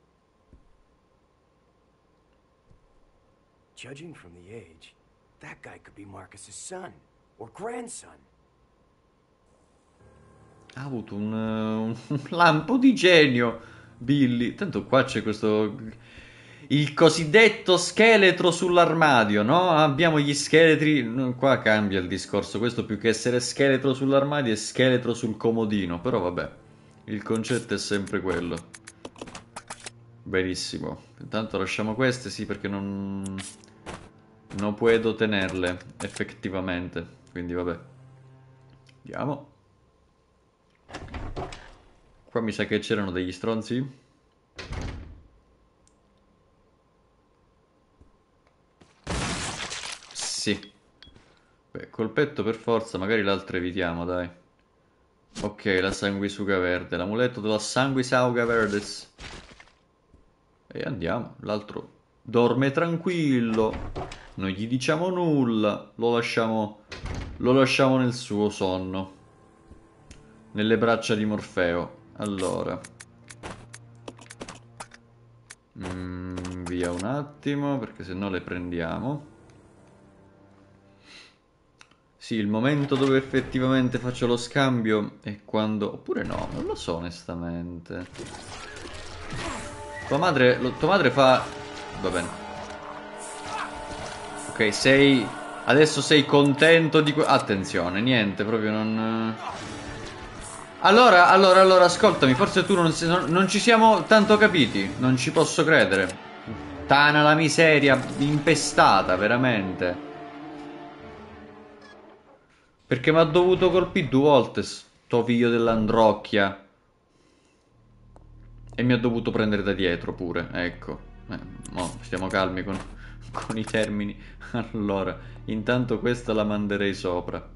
Speaker 2: Judging from the age, that guy could be Marcus's son or grandson.
Speaker 1: Ha avuto un, uh, un lampo di genio, Billy. Tanto qua c'è questo il cosiddetto scheletro sull'armadio, no? Abbiamo gli scheletri, qua cambia il discorso, questo più che essere scheletro sull'armadio è scheletro sul comodino, però vabbè, il concetto è sempre quello. Benissimo, intanto lasciamo queste, sì, perché non... Non puedo tenerle, effettivamente. Quindi vabbè. Andiamo. Qua mi sa che c'erano degli stronzi. Sì. Beh, colpetto per forza, magari l'altro evitiamo, dai. Ok, la sanguisuga verde, l'amuleto della sanguisauga verdes. E andiamo, l'altro dorme tranquillo, non gli diciamo nulla, lo lasciamo, lo lasciamo nel suo sonno, nelle braccia di Morfeo. Allora, mm, via un attimo perché se no le prendiamo. Sì, il momento dove effettivamente faccio lo scambio è quando... Oppure no, non lo so onestamente. Tua madre, lo, tua madre fa... Va bene. Ok, sei... Adesso sei contento di... Attenzione, niente, proprio non... Allora, allora, allora, ascoltami, forse tu non, non, non ci siamo tanto capiti. Non ci posso credere. Tana la miseria impestata, veramente. Perché mi ha dovuto colpire due volte sto figlio dell'androcchia. E mi ha dovuto prendere da dietro pure, ecco. Eh, mo, stiamo calmi con, con i termini. Allora, intanto questa la manderei sopra.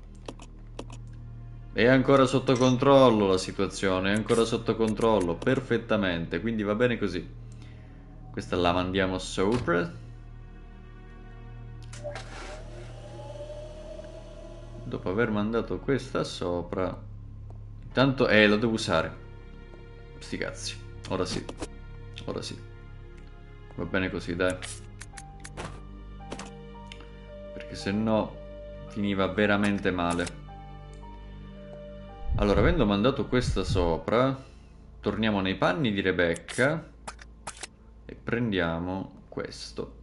Speaker 1: È ancora sotto controllo la situazione, è ancora sotto controllo, perfettamente, quindi va bene così. Questa la mandiamo sopra. dopo aver mandato questa sopra intanto eh lo devo usare sti cazzi ora sì ora sì va bene così dai perché se no finiva veramente male allora avendo mandato questa sopra torniamo nei panni di Rebecca e prendiamo questo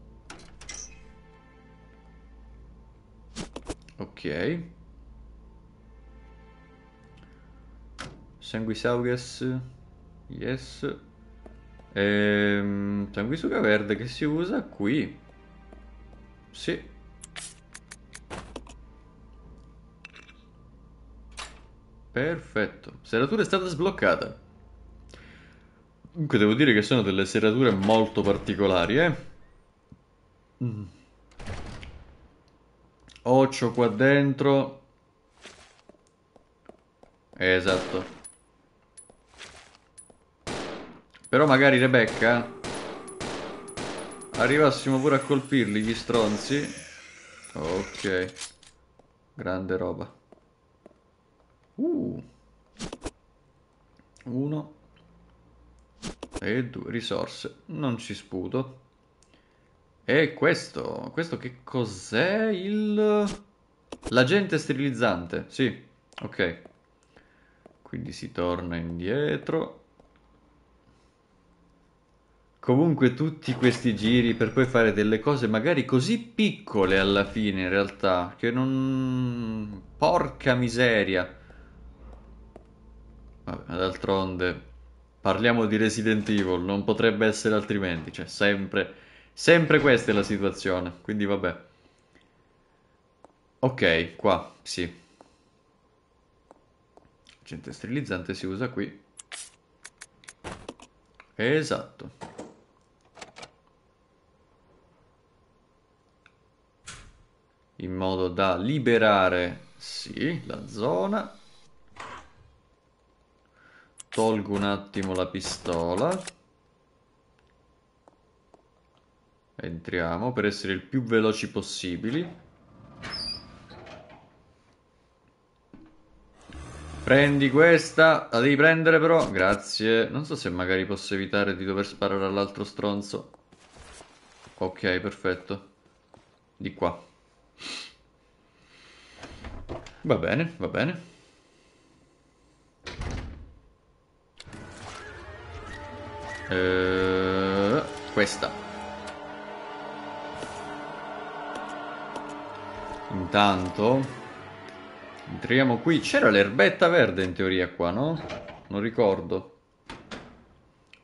Speaker 1: Ok. Sanguisaugas. Yes. Ehm, sanguisuga verde che si usa qui. Sì. Perfetto. Serratura è stata sbloccata. Comunque devo dire che sono delle serrature molto particolari, eh. Occhio qua dentro. Esatto. Però magari Rebecca Arrivassimo pure a colpirli gli stronzi. Ok. Grande roba. Uh. Uno. E due. Risorse. Non ci sputo. E questo, questo che cos'è? Il... L'agente sterilizzante, sì, ok. Quindi si torna indietro. Comunque tutti questi giri per poi fare delle cose magari così piccole alla fine in realtà, che non... Porca miseria. Vabbè, d'altronde parliamo di Resident Evil, non potrebbe essere altrimenti, cioè sempre Sempre questa è la situazione, quindi vabbè. Ok, qua, sì. Agente sterilizzante si usa qui. Esatto. In modo da liberare, sì, la zona. Tolgo un attimo la pistola. Entriamo per essere il più veloci possibili. Prendi questa, la devi prendere però, grazie. Non so se magari posso evitare di dover sparare all'altro stronzo. Ok, perfetto. Di qua. Va bene, va bene. Eh, questa. Intanto entriamo qui. C'era l'erbetta verde in teoria qua, no? Non ricordo.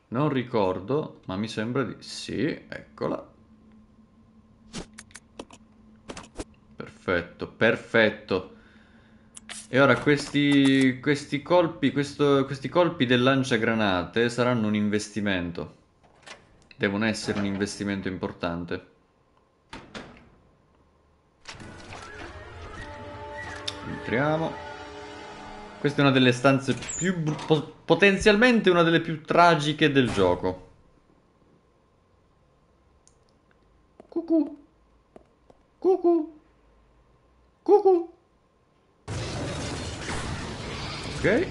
Speaker 1: Non ricordo, ma mi sembra di... Sì, eccola. Perfetto, perfetto. E ora questi, questi colpi, questo, questi colpi del lanciagranate saranno un investimento. Devono essere un investimento importante. Entriamo. Questa è una delle stanze più... potenzialmente una delle più tragiche del gioco. Cucù. Cucù. Cucù. Ok.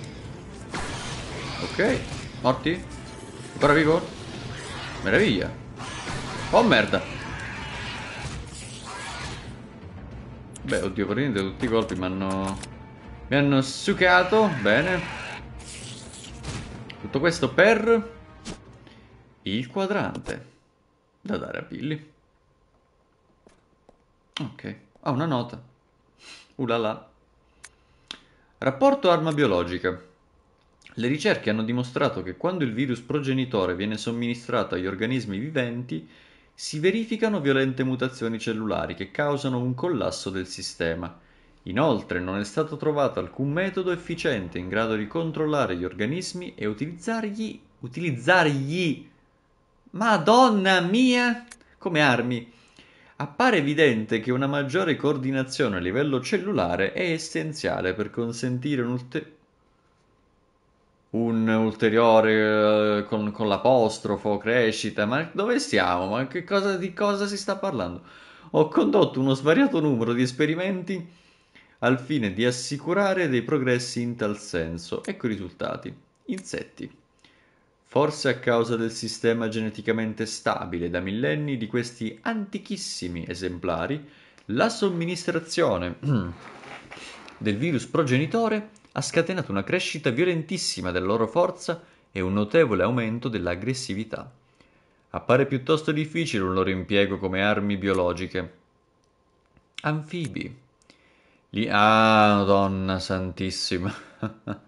Speaker 1: Ok. Morti? Ancora vivo? Meraviglia. Oh merda. Beh, oddio, praticamente tutti i colpi mi hanno... Mi hanno succato. Bene. Tutto questo per... Il quadrante. Da dare a Billy. Ok. Ha una nota. Ulala. Rapporto arma biologica. Le ricerche hanno dimostrato che quando il virus progenitore viene somministrato agli organismi viventi, si verificano violente mutazioni cellulari che causano un collasso del sistema. Inoltre non è stato trovato alcun metodo efficiente in grado di controllare gli organismi e utilizzargli, utilizzargli, madonna mia, come armi. Appare evidente che una maggiore coordinazione a livello cellulare è essenziale per consentire un ulteriore un ulteriore uh, con, con, l'apostrofo, crescita, ma dove siamo? Ma che cosa, di cosa si sta parlando? Ho condotto uno svariato numero di esperimenti al fine di assicurare dei progressi in tal senso. Ecco i risultati. Insetti. Forse a causa del sistema geneticamente stabile da millenni di questi antichissimi esemplari, la somministrazione del virus progenitore ha scatenato una crescita violentissima della loro forza e un notevole aumento dell'aggressività. Appare piuttosto difficile un loro impiego come armi biologiche. Anfibi. Li- ah, donna santissima.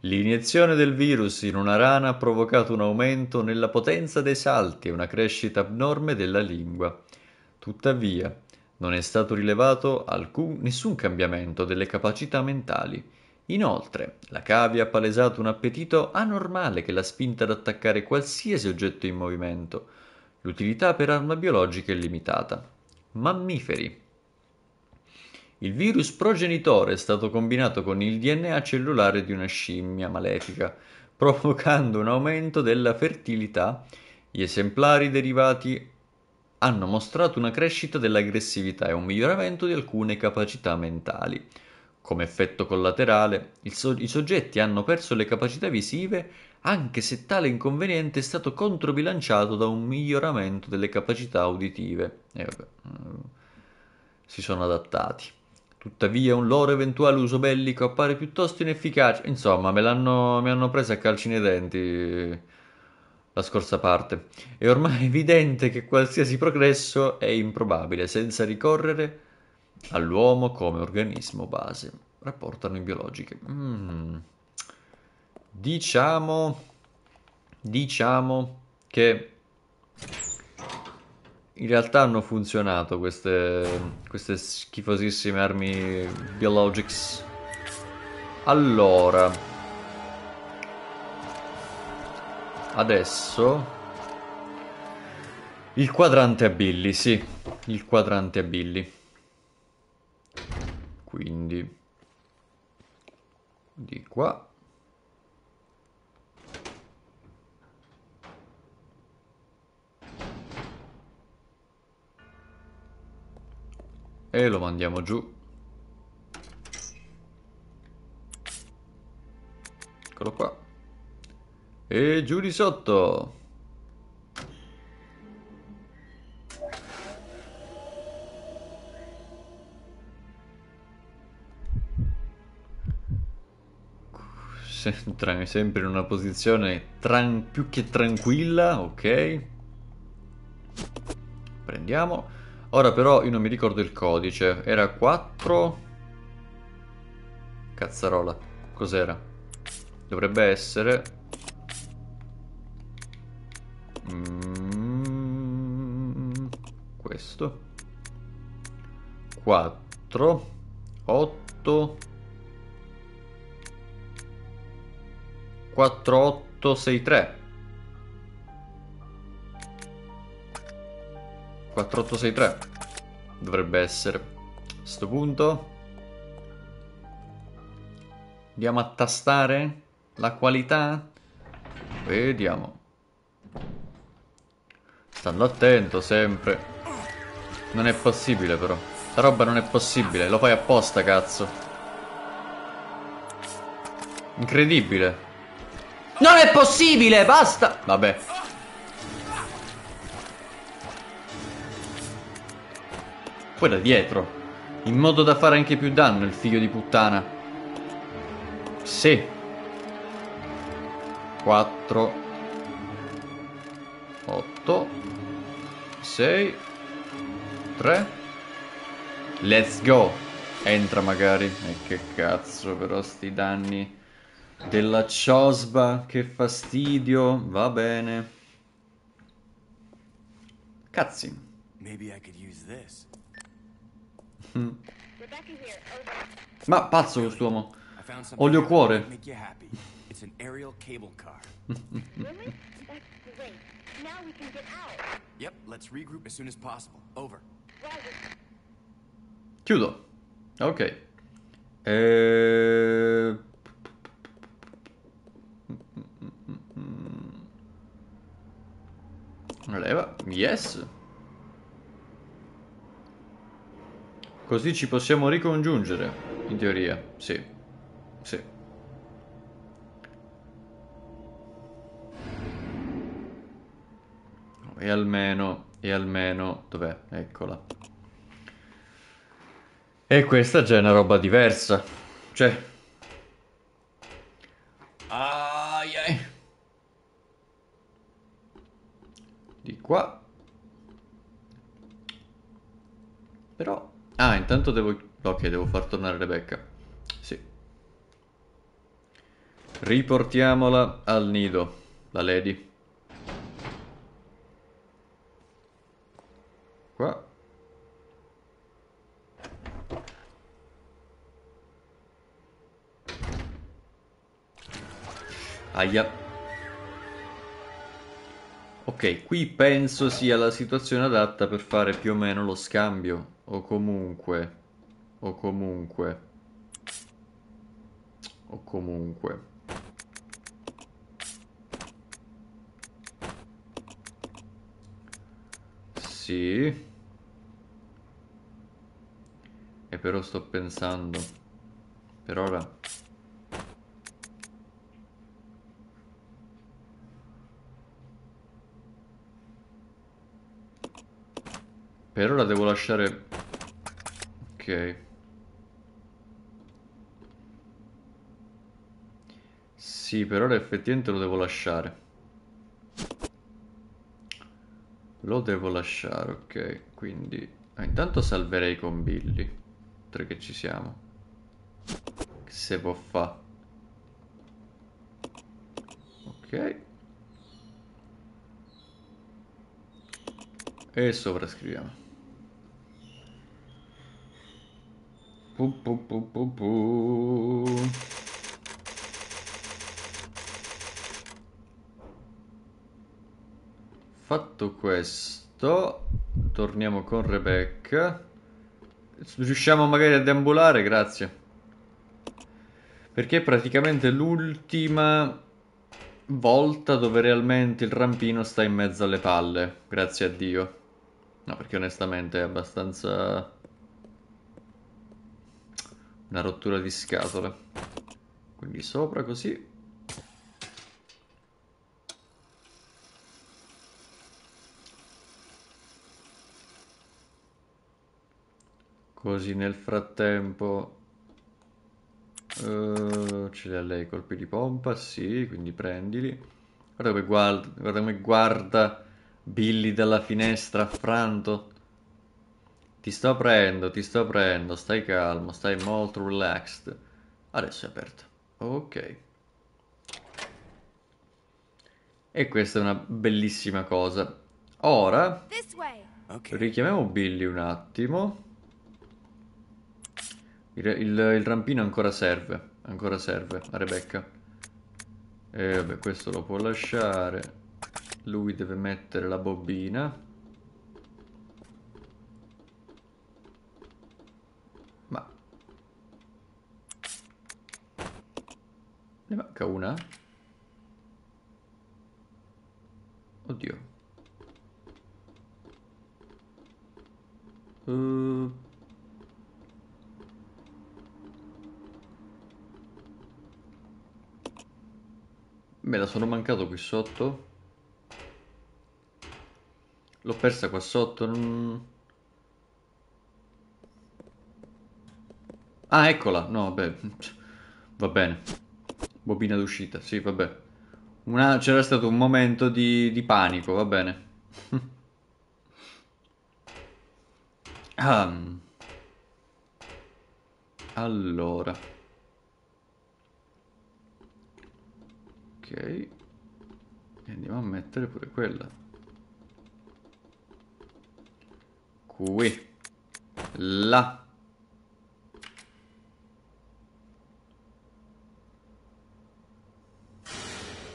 Speaker 1: L'iniezione del virus in una rana ha provocato un aumento nella potenza dei salti e una crescita abnorme della lingua. Tuttavia, non è stato rilevato alcun, nessun cambiamento delle capacità mentali Inoltre, la cavia ha palesato un appetito anormale che l'ha spinta ad attaccare qualsiasi oggetto in movimento. L'utilità per arma biologica è limitata. Mammiferi. Il virus progenitore è stato combinato con il DNA cellulare di una scimmia malefica, provocando un aumento della fertilità. Gli esemplari derivati hanno mostrato una crescita dell'aggressività e un miglioramento di alcune capacità mentali. Come effetto collaterale, so- i soggetti hanno perso le capacità visive anche se tale inconveniente è stato controbilanciato da un miglioramento delle capacità uditive. Eh, eh, si sono adattati. Tuttavia un loro eventuale uso bellico appare piuttosto inefficace. Insomma, me l'hanno mi hanno preso a calci nei denti la scorsa parte. È ormai evidente che qualsiasi progresso è improbabile senza ricorrere all'uomo come organismo base. Rapportano in biologiche. Mm. Diciamo, diciamo che in realtà hanno funzionato queste, queste schifosissime armi biologics. Allora, adesso. Il quadrante a Billy, sì, il quadrante a Billy. Quindi. Di qua e lo mandiamo giù eccolo qua e giù di sotto sempre in una posizione più che tranquilla, ok. Prendiamo. Ora però io non mi ricordo il codice. Era 4... Cazzarola. Cos'era? Dovrebbe essere... Mm, questo. 4... 8... 4863 4863 dovrebbe essere a sto punto Andiamo a tastare la qualità? Vediamo. Stando attento sempre. Non è possibile però. Sta roba non è possibile. Lo fai apposta, cazzo. Incredibile. Non è possibile, basta! Vabbè. Poi da dietro. In modo da fare anche più danno il figlio di puttana. Sì. 4 8 6 3 Let's go. Entra magari. E che cazzo però sti danni della ciosba, che fastidio. Va bene. Cazzi.
Speaker 2: Maybe I could use this.
Speaker 3: Here. Over.
Speaker 1: Ma pazzo quest'uomo. Olio
Speaker 2: here that
Speaker 1: cuore.
Speaker 2: might make you happy. It's an aerial cable car.
Speaker 3: Really? That's great. Now we can get out.
Speaker 2: Yep, let's regroup as soon as possible. Over.
Speaker 3: Roger.
Speaker 1: Chiudo. Ok. Eh... Una leva. Yes. Così ci possiamo ricongiungere. In teoria. Sì. Sì. E almeno, e almeno, dov'è? Eccola. E questa già è una roba diversa. Cioè... Ai ai. Di qua. Però... Ah, intanto devo... Ok, devo far tornare Rebecca. Sì. Riportiamola al nido, la lady. Qua. Aia. Ok, qui penso sia la situazione adatta per fare più o meno lo scambio. O comunque. O comunque. O comunque. Sì. E però sto pensando. Per ora. Per ora devo lasciare... Sì, per ora effettivamente lo devo lasciare. Lo devo lasciare, ok. Quindi... ah, intanto salverei con Billy. Tre che ci siamo. Che se può fa. Ok. E sovrascriviamo. Pu, pu, pu. Fatto questo, torniamo con Rebecca. Riusciamo magari a deambulare, grazie. Perché è praticamente l'ultima volta dove realmente il rampino sta in mezzo alle palle, grazie a Dio. No, perché onestamente è abbastanza una rottura di scatole. Quindi sopra così. Così nel frattempo eh, ce li ha lei colpi di pompa, sì, quindi prendili. Guarda come guarda, guarda come guarda Billy dalla finestra affranto. Ti sto aprendo, ti sto aprendo, stai calmo, stai molto relaxed. Adesso è aperto. Ok. E questa è una bellissima cosa. Ora.
Speaker 2: Okay.
Speaker 1: richiamiamo Billy un attimo. Il, il- il rampino ancora serve, ancora serve a Rebecca. E vabbè, questo lo può lasciare. Lui deve mettere la bobina. Manca una. Oddio. Uh, Me la sono mancato qui sotto. L'ho persa qua sotto. Non... Ah, eccola. No, vabbè. Va bene. Bobina d'uscita. Sì, vabbè. Una... C'era stato un momento di, di panico, va bene. ah. Allora. ok e andiamo a mettere pure quella qui là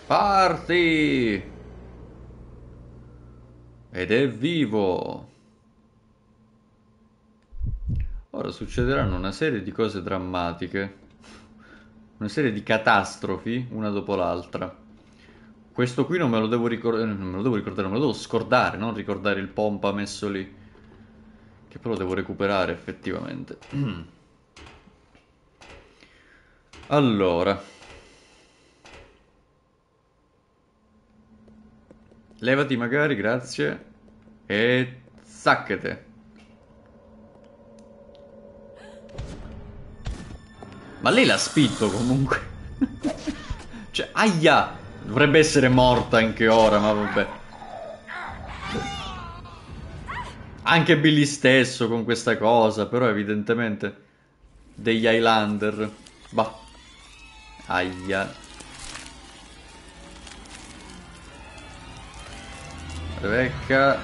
Speaker 1: parti ed è vivo ora succederanno una serie di cose drammatiche una serie di catastrofi una dopo l'altra. Questo qui non me lo devo ricordare, non me lo devo ricordare, me lo devo scordare, non ricordare il pompa messo lì. Che però devo recuperare effettivamente. Allora. Levati magari, grazie. E zacchete. Ma lei l'ha spinto comunque. cioè, aia! Dovrebbe essere morta anche ora, ma vabbè. Anche Billy stesso con questa cosa, però evidentemente degli Highlander. Bah. Aia. Rebecca.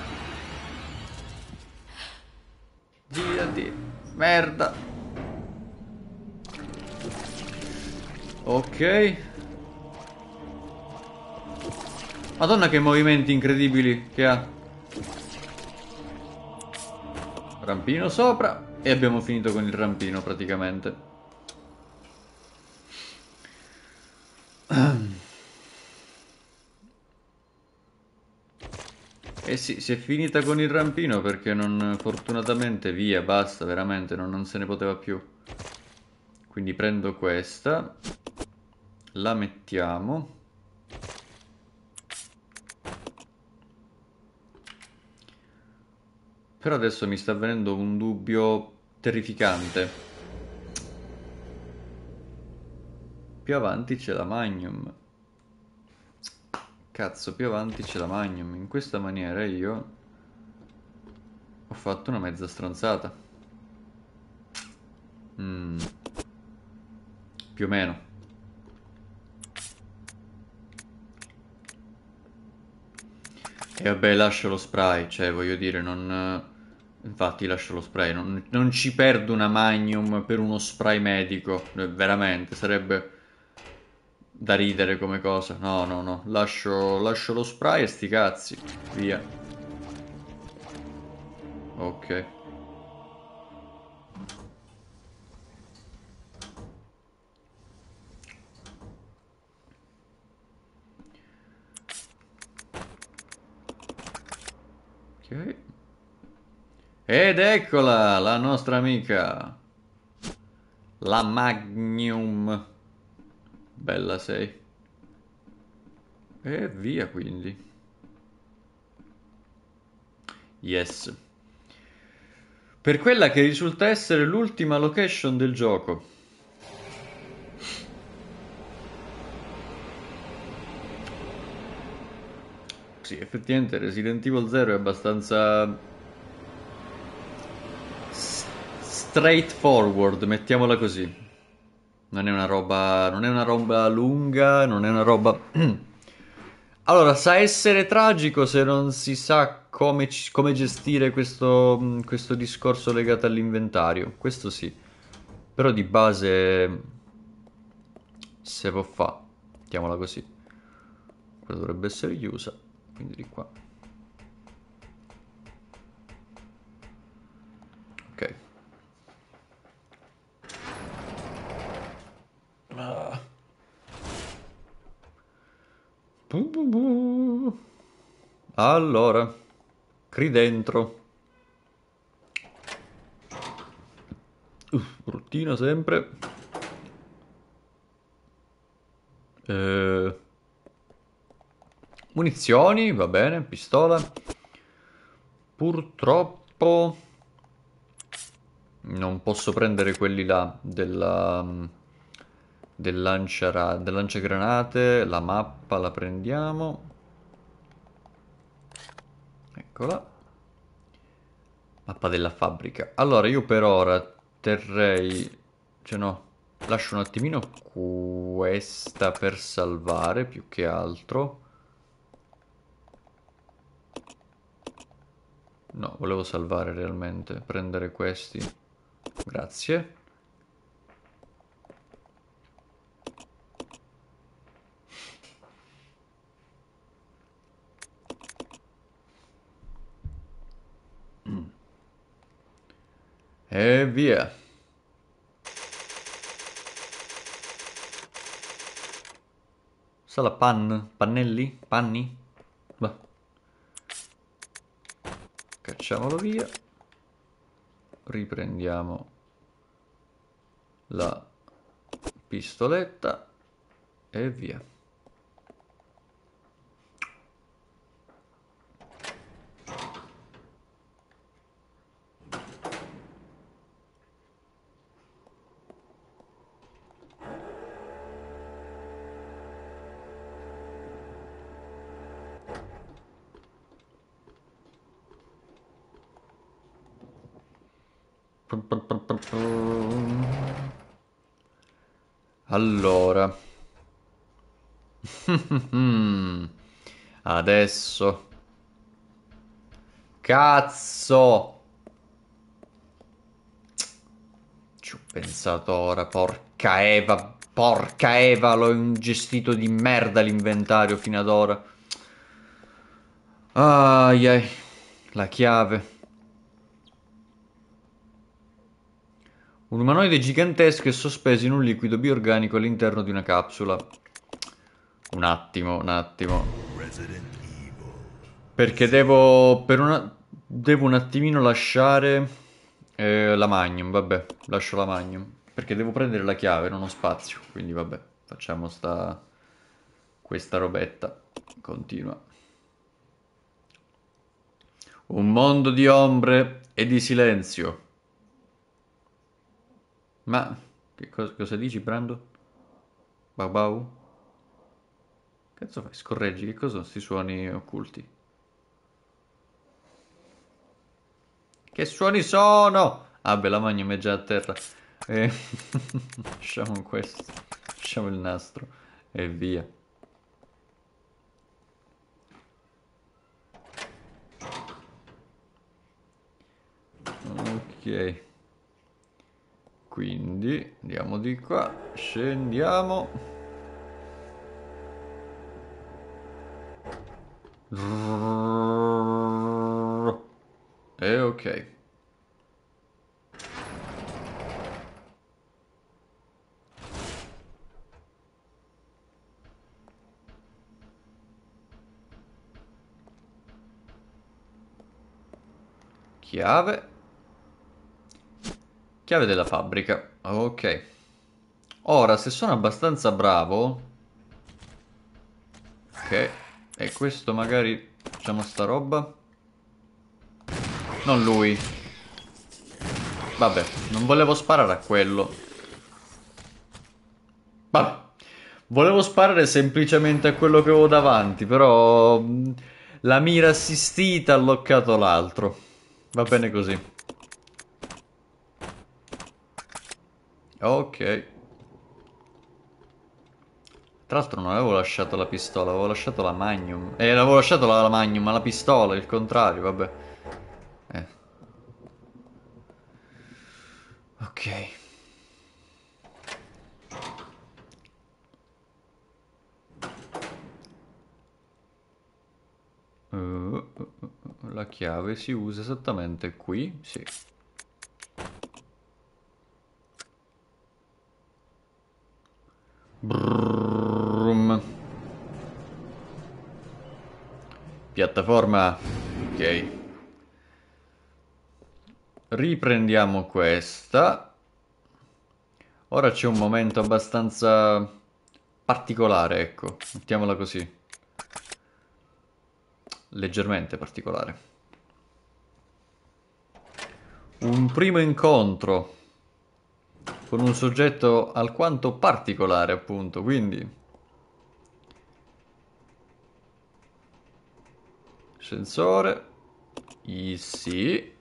Speaker 1: Girati. Merda. Ok. Madonna che movimenti incredibili che ha. Rampino sopra. E abbiamo finito con il rampino praticamente. Eh sì, si è finita con il rampino perché non, fortunatamente via, basta, veramente, non, non se ne poteva più. Quindi prendo questa la mettiamo. Però adesso mi sta venendo un dubbio terrificante. Più avanti c'è la Magnum cazzo più avanti c'è la Magnum in questa maniera io ho fatto una mezza stronzata. Mm. più o meno. E vabbè, lascio lo spray, cioè voglio dire, non... Infatti lascio lo spray, non, non ci perdo una Magnum per uno spray medico, veramente, sarebbe da ridere come cosa. No, no, no, lascio, lascio lo spray e sti cazzi, via. Ok. Ok. Ed eccola, la nostra amica. La Magnum. Bella sei. E via quindi. Yes. Per quella che risulta essere l'ultima location del gioco. Sì, effettivamente Resident Evil 0 è abbastanza straightforward, mettiamola così. Non è una roba, non è una roba lunga, non è una roba Allora, sa essere tragico se non si sa come, come gestire questo, questo discorso legato all'inventario. Questo sì. Però di base se può fare. Mettiamola così. Quello dovrebbe essere chiusa quindi di qua ok ah. Bu, bu, bu. Allora, qui dentro. Uh, bruttina sempre. Eh, munizioni, va bene, pistola. Purtroppo non posso prendere quelli là della, del, lancia, del lanciagranate. La mappa la prendiamo. Eccola. Mappa della fabbrica. Allora, io per ora terrei... Cioè no, lascio un attimino questa per salvare più che altro. No, volevo salvare realmente, prendere questi. Grazie. E via. Sala pan, pannelli, panni? Bah. Cacciamolo via. Riprendiamo la pistoletta e via. Allora. Adesso. Cazzo. Ci ho pensato ora, porca Eva. Porca Eva, l'ho ingestito di merda l'inventario fino ad ora. Ai ai. La chiave. Un umanoide gigantesco è sospeso in un liquido bioorganico all'interno di una capsula. Un attimo, un attimo. Perché devo... Per una... Devo un attimino lasciare... Eh, la Magnum, vabbè. Lascio la Magnum. Perché devo prendere la chiave, non ho spazio. Quindi vabbè, facciamo sta... Questa robetta. Continua. Un mondo di ombre e di silenzio. Ma che cosa, cosa dici, Brando? Bau bau? Cazzo fai? Scorreggi, che cosa sono questi suoni occulti? Che suoni sono? Ah beh, la magna è già a terra. Eh, lasciamo questo. Lasciamo il nastro. E via. Ok. Quindi andiamo di qua, scendiamo. E ok. Chiave. Chiave della fabbrica. Ok. Ora, se sono abbastanza bravo... Ok. E questo magari... Facciamo sta roba. Non lui. Vabbè, non volevo sparare a quello. Vabbè. Volevo sparare semplicemente a quello che avevo davanti, però... La mira assistita ha loccato l'altro. Va bene così. Ok. Tra l'altro non avevo lasciato la pistola, avevo lasciato la Magnum. Eh, avevo lasciato la, la Magnum, ma la pistola, il contrario, vabbè. Eh. Ok. Uh, uh, uh, la chiave si usa esattamente qui, sì. Brum. Piattaforma. Ok. Riprendiamo questa. Ora c'è un momento abbastanza particolare, ecco. Mettiamola così. Leggermente particolare. Un primo incontro con un soggetto alquanto particolare, appunto, quindi... Sensore. Easy.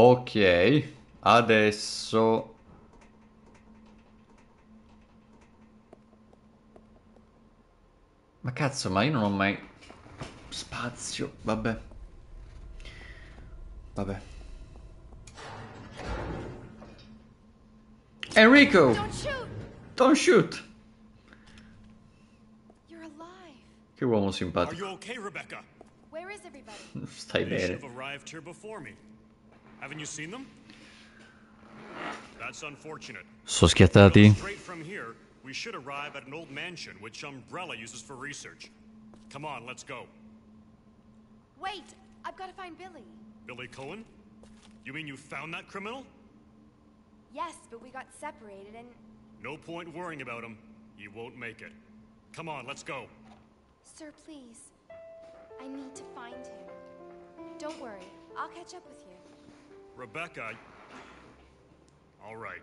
Speaker 1: Ok, adesso... Ma cazzo, ma io non ho mai... Spazio, vabbè. Vabbè. Enrico!
Speaker 3: Don't shoot!
Speaker 1: Don't shoot!
Speaker 3: You're alive.
Speaker 1: Che uomo
Speaker 4: Are
Speaker 1: simpatico.
Speaker 4: you okay, Rebecca?
Speaker 3: Where is everybody?
Speaker 1: Stai bene.
Speaker 4: Haven't you seen them? That's unfortunate.
Speaker 1: Sono schiattati?
Speaker 4: Straight from here, we should arrive at an old mansion which Umbrella uses for research. Come on, let's go.
Speaker 3: Wait, I've got to find Billy.
Speaker 4: Billy Cohen? You mean you found that criminal?
Speaker 3: Yes, but we got separated and.
Speaker 4: No point worrying about him. He won't make it. Come on, let's go.
Speaker 3: Sir, please. I need to find him. Don't worry, I'll catch up with you.
Speaker 4: Rebecca. All right.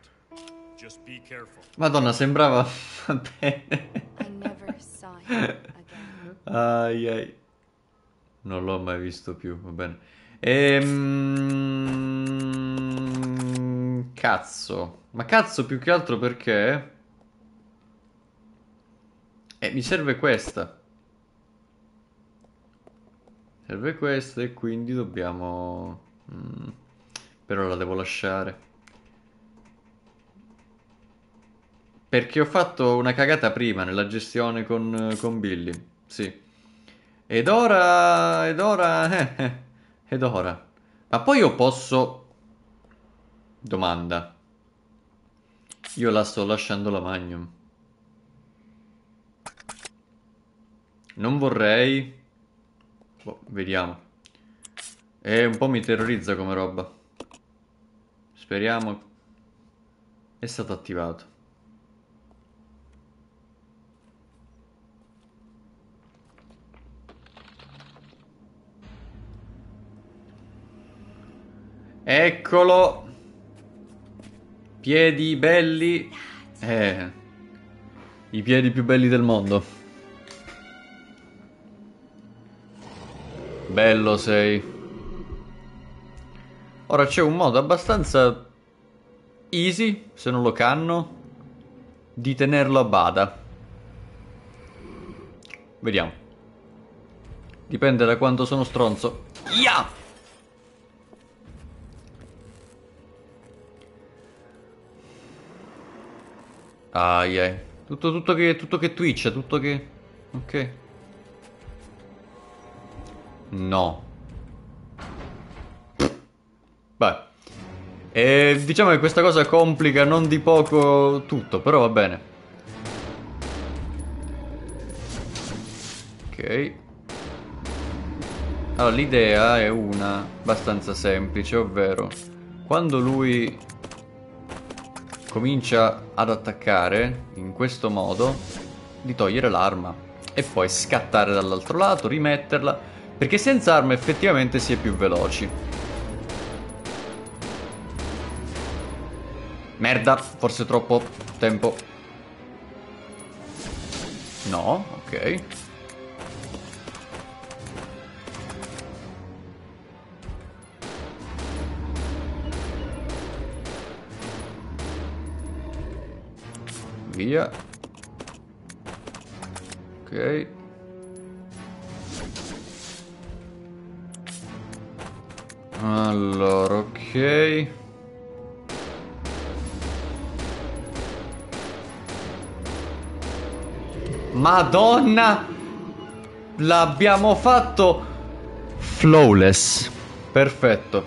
Speaker 4: Just be careful.
Speaker 1: Madonna, sembrava... Va bene.
Speaker 3: I never saw him again.
Speaker 1: Ai ai. Non l'ho mai visto più, va bene. Ehm... Cazzo. Ma cazzo più che altro perché... Eh, mi serve questa. Serve questa e quindi dobbiamo... Mm, Però la devo lasciare. Perché ho fatto una cagata prima nella gestione con, con Billy. Sì. Ed ora... Ed ora... eh, eh, ed ora. Ma poi io posso... Domanda. Io la sto lasciando la Magnum. Non vorrei... Boh, vediamo. E un po' mi terrorizza come roba. Speriamo. È stato attivato. Eccolo. Piedi belli. Eh. I piedi più belli del mondo. Bello sei. Ora c'è un modo abbastanza easy, se non lo canno, di tenerlo a bada. Vediamo. Dipende da quanto sono stronzo. Ya! Ai ai. Tutto, tutto che, tutto che Twitch, tutto che... Ok. No. Beh. E diciamo che questa cosa complica non di poco tutto, però va bene. Ok. Allora, l'idea è una abbastanza semplice, ovvero quando lui comincia ad attaccare in questo modo, di togliere l'arma e poi scattare dall'altro lato, rimetterla, perché senza arma effettivamente si è più veloci. Merda, forse troppo tempo. No, ok. Via. Ok. Allora, ok. Madonna! L'abbiamo fatto flawless. Perfetto.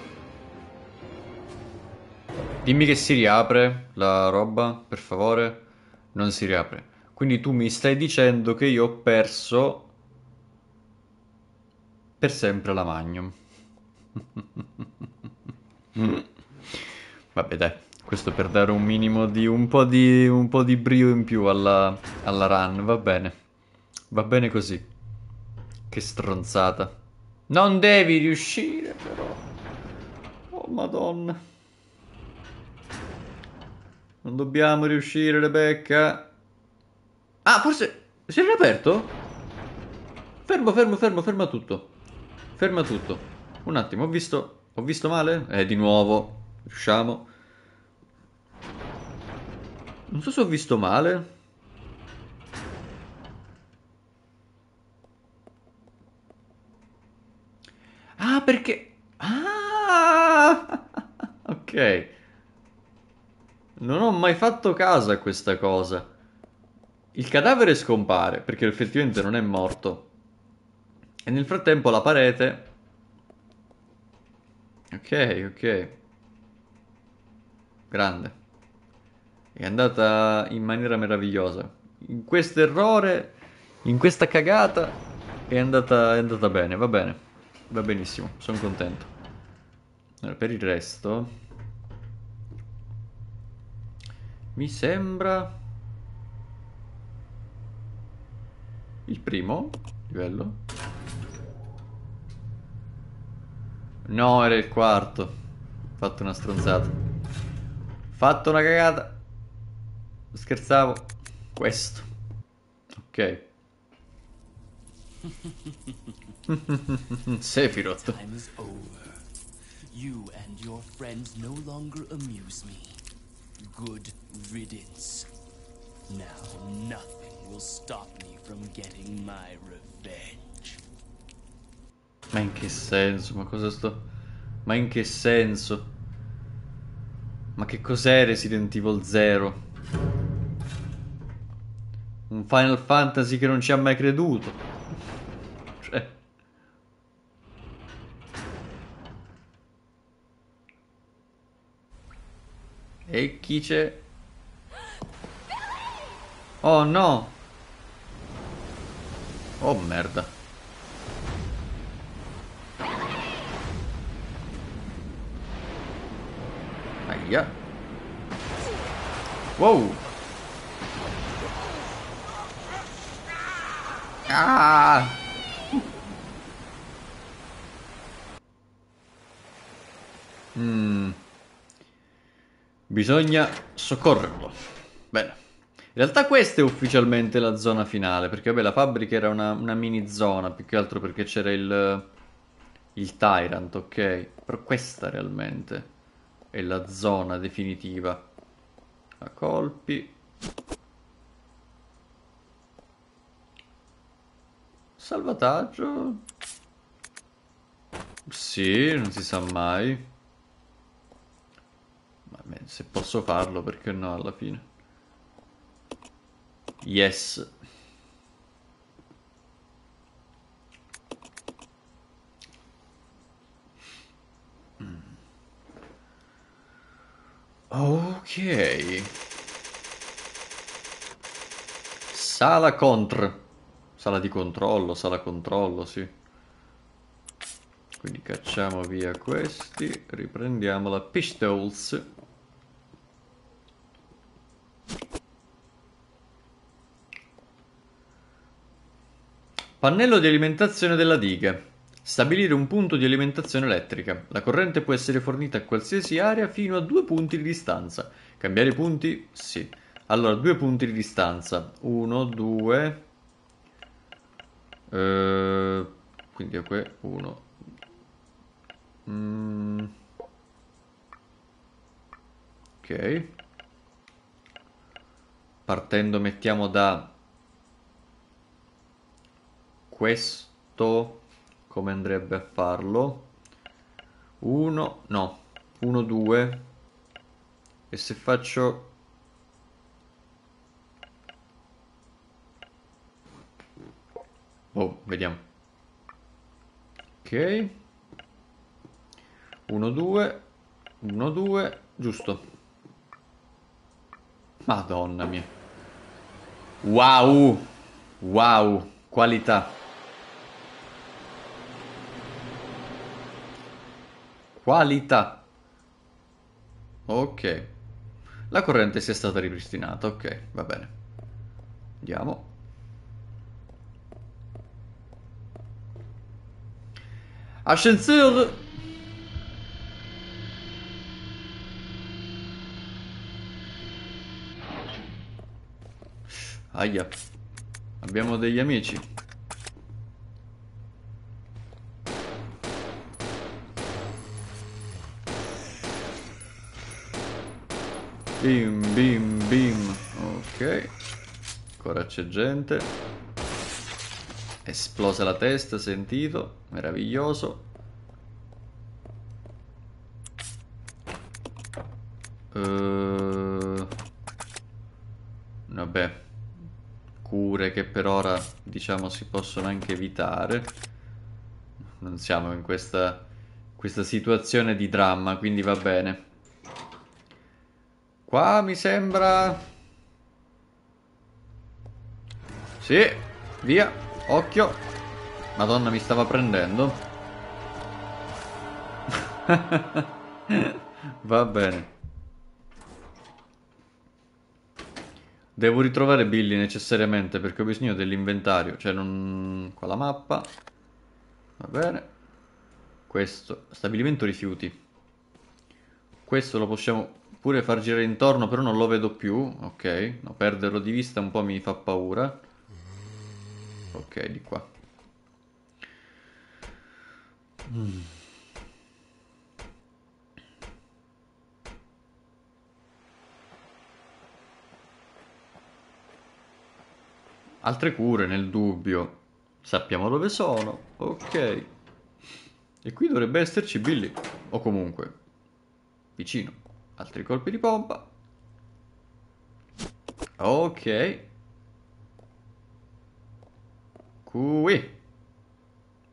Speaker 1: Dimmi che si riapre la roba, per favore. Non si riapre. Quindi tu mi stai dicendo che io ho perso per sempre la Magnum. Vabbè, dai, questo per dare un minimo di un po' di, un po di brio in più alla, alla run, va bene. Va bene così. Che stronzata. Non devi riuscire, però. Oh, madonna. Non dobbiamo riuscire, Rebecca. Ah, forse... Si è riaperto? Fermo, fermo, fermo, ferma tutto. Ferma tutto. Un attimo, ho visto... Ho visto male? Eh, di nuovo. Riusciamo. Non so se ho visto male. Ah, perché... Ah! ok. Non ho mai fatto caso a questa cosa. Il cadavere scompare, perché effettivamente non è morto. E nel frattempo la parete... Ok, ok. Grande. È andata in maniera meravigliosa. In questo errore, in questa cagata, è andata, è andata bene, va bene. Va benissimo, sono contento. Allora, per il resto... Mi sembra... Il primo livello. No, era il quarto. Fatto una stronzata. Fatto una cagata. Scherzavo. Questo. Ok. Sephiroth.
Speaker 5: Time is over. You and your friends no longer amuse me. Good riddance. Now nothing will stop me from getting my revenge.
Speaker 1: Ma in che senso? Ma cosa sto... Ma in che senso? Ma che cos'è Resident Evil 0? Un Final Fantasy che non ci ha mai creduto. Cioè... E chi c'è? Oh no! Oh merda. Aia. Wow. Ah. Mm. Bisogna soccorrerlo. Bene. In realtà questa è ufficialmente la zona finale, perché vabbè la fabbrica era una, una mini zona, più che altro perché c'era il, il Tyrant, ok? Però questa realmente è la zona definitiva. A colpi. Salvataggio. Sì, non si sa mai. Ma se posso farlo, perché no alla fine. Yes. Ok. Sala contr. Sala di controllo, sala controllo, sì. Quindi cacciamo via questi, riprendiamo la pistols. Pannello di alimentazione della diga. Stabilire un punto di alimentazione elettrica. La corrente può essere fornita a qualsiasi area fino a due punti di distanza. Cambiare punti? Sì. Allora, due punti di distanza. Uno, due. Eh, quindi a que uno. Mm. Ok. Partendo mettiamo da questo come andrebbe a farlo Uno, no. Uno, due. E se faccio... Oh, vediamo. Ok. 1, 2. 1, 2. Giusto. Madonna mia. Wow. Wow. Qualità. Qualità. Ok. La corrente si è stata ripristinata. Ok, va bene. Andiamo. Ascensore. Aia. Abbiamo degli amici. Bim, bim, bim. Ok. Ancora c'è gente. Esplosa la testa, sentito. Meraviglioso. Uh, vabbè. Cure che per ora, diciamo, si possono anche evitare. Non siamo in questa, questa situazione di dramma, quindi va bene. Qua mi sembra... Sì, via, occhio. Madonna, mi stava prendendo. Va bene. Devo ritrovare Billy necessariamente perché ho bisogno dell'inventario. Cioè, non... Qua la mappa. Va bene. Questo. Stabilimento rifiuti. Questo lo possiamo pure far girare intorno, però non lo vedo più. Ok, no, perderlo di vista un po' mi fa paura. Ok, di qua. Mm. Altre cure nel dubbio. Sappiamo dove sono. Ok. E qui dovrebbe esserci Billy. O comunque, vicino. Altri colpi di pompa. Ok. Qui.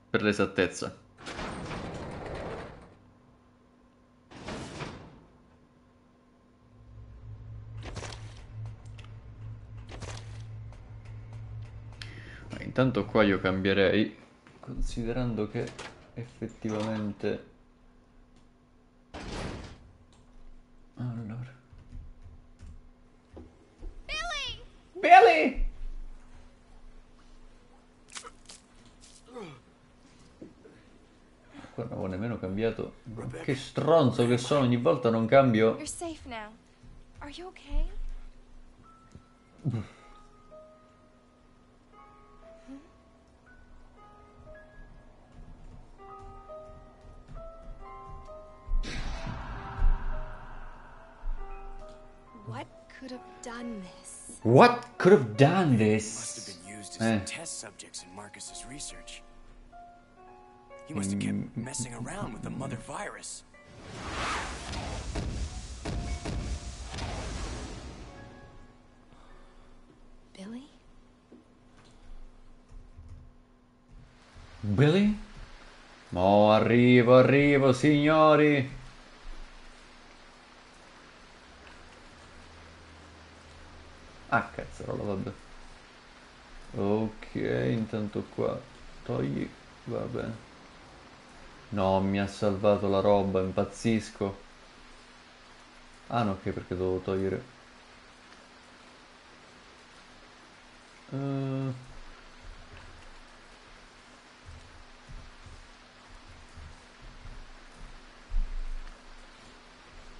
Speaker 1: Per l'esattezza. Intanto qua io cambierei, considerando che effettivamente Allora.
Speaker 3: Billy!
Speaker 1: Billy! Qua non avevo nemmeno cambiato. Che stronzo che sono, ogni volta non cambio.
Speaker 3: What could have done this?
Speaker 1: What
Speaker 2: test subjects in Marcus's research. He must have kept messing around with the mother virus.
Speaker 3: Billy?
Speaker 1: Billy? Oh, arrivo, arrivo, signori. Ah, cazzarola, vabbè. Ok, intanto qua togli, va bene. No, mi ha salvato la roba, impazzisco. Ah no, ok, perché devo togliere. Eh,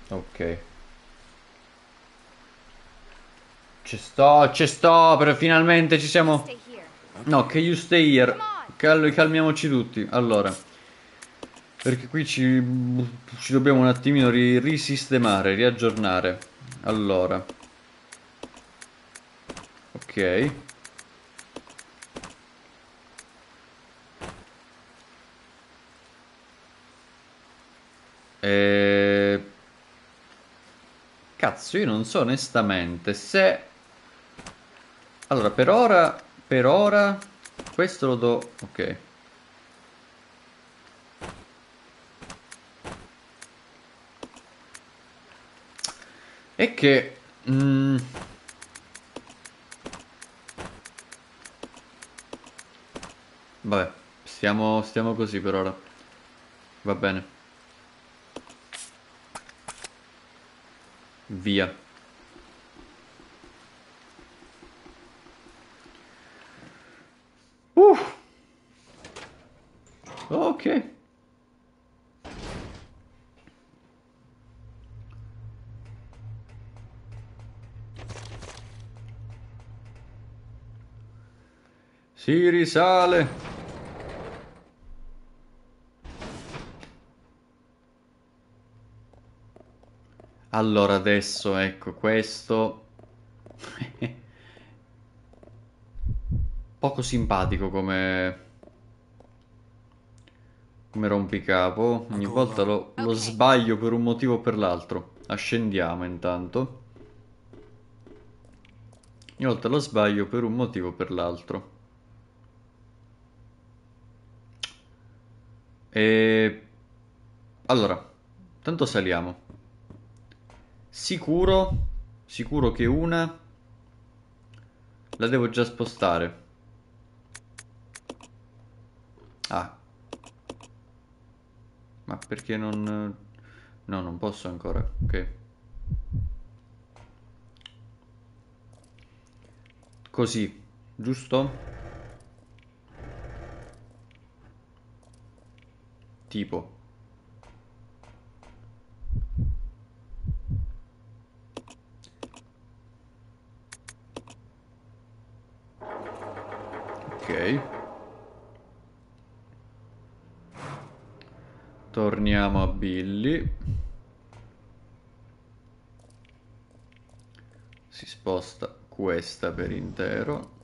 Speaker 1: Ok. Ci sto, ci sto, però finalmente ci siamo... No, che you stay here. Cal- calmiamoci tutti. Allora. Perché qui ci, ci dobbiamo un attimino ri- risistemare, riaggiornare. Allora. Ok. E... Cazzo, io non so onestamente se... Allora, per ora... Per ora... Questo lo do... Ok. È che... mm, Vabbè, stiamo, stiamo così per ora. Va bene. Via. Uh. Ok. Si risale. Allora adesso ecco questo poco simpatico come come rompicapo. Ogni volta lo, lo sbaglio per un motivo o per l'altro. Ascendiamo intanto. Ogni volta lo sbaglio per un motivo o per l'altro e allora tanto saliamo Sicuro, sicuro che una la devo già spostare. Ah. Ma perché non... No, non posso ancora. Ok. Così, giusto? Tipo. Ok. Torniamo a Billy. Si sposta questa per intero.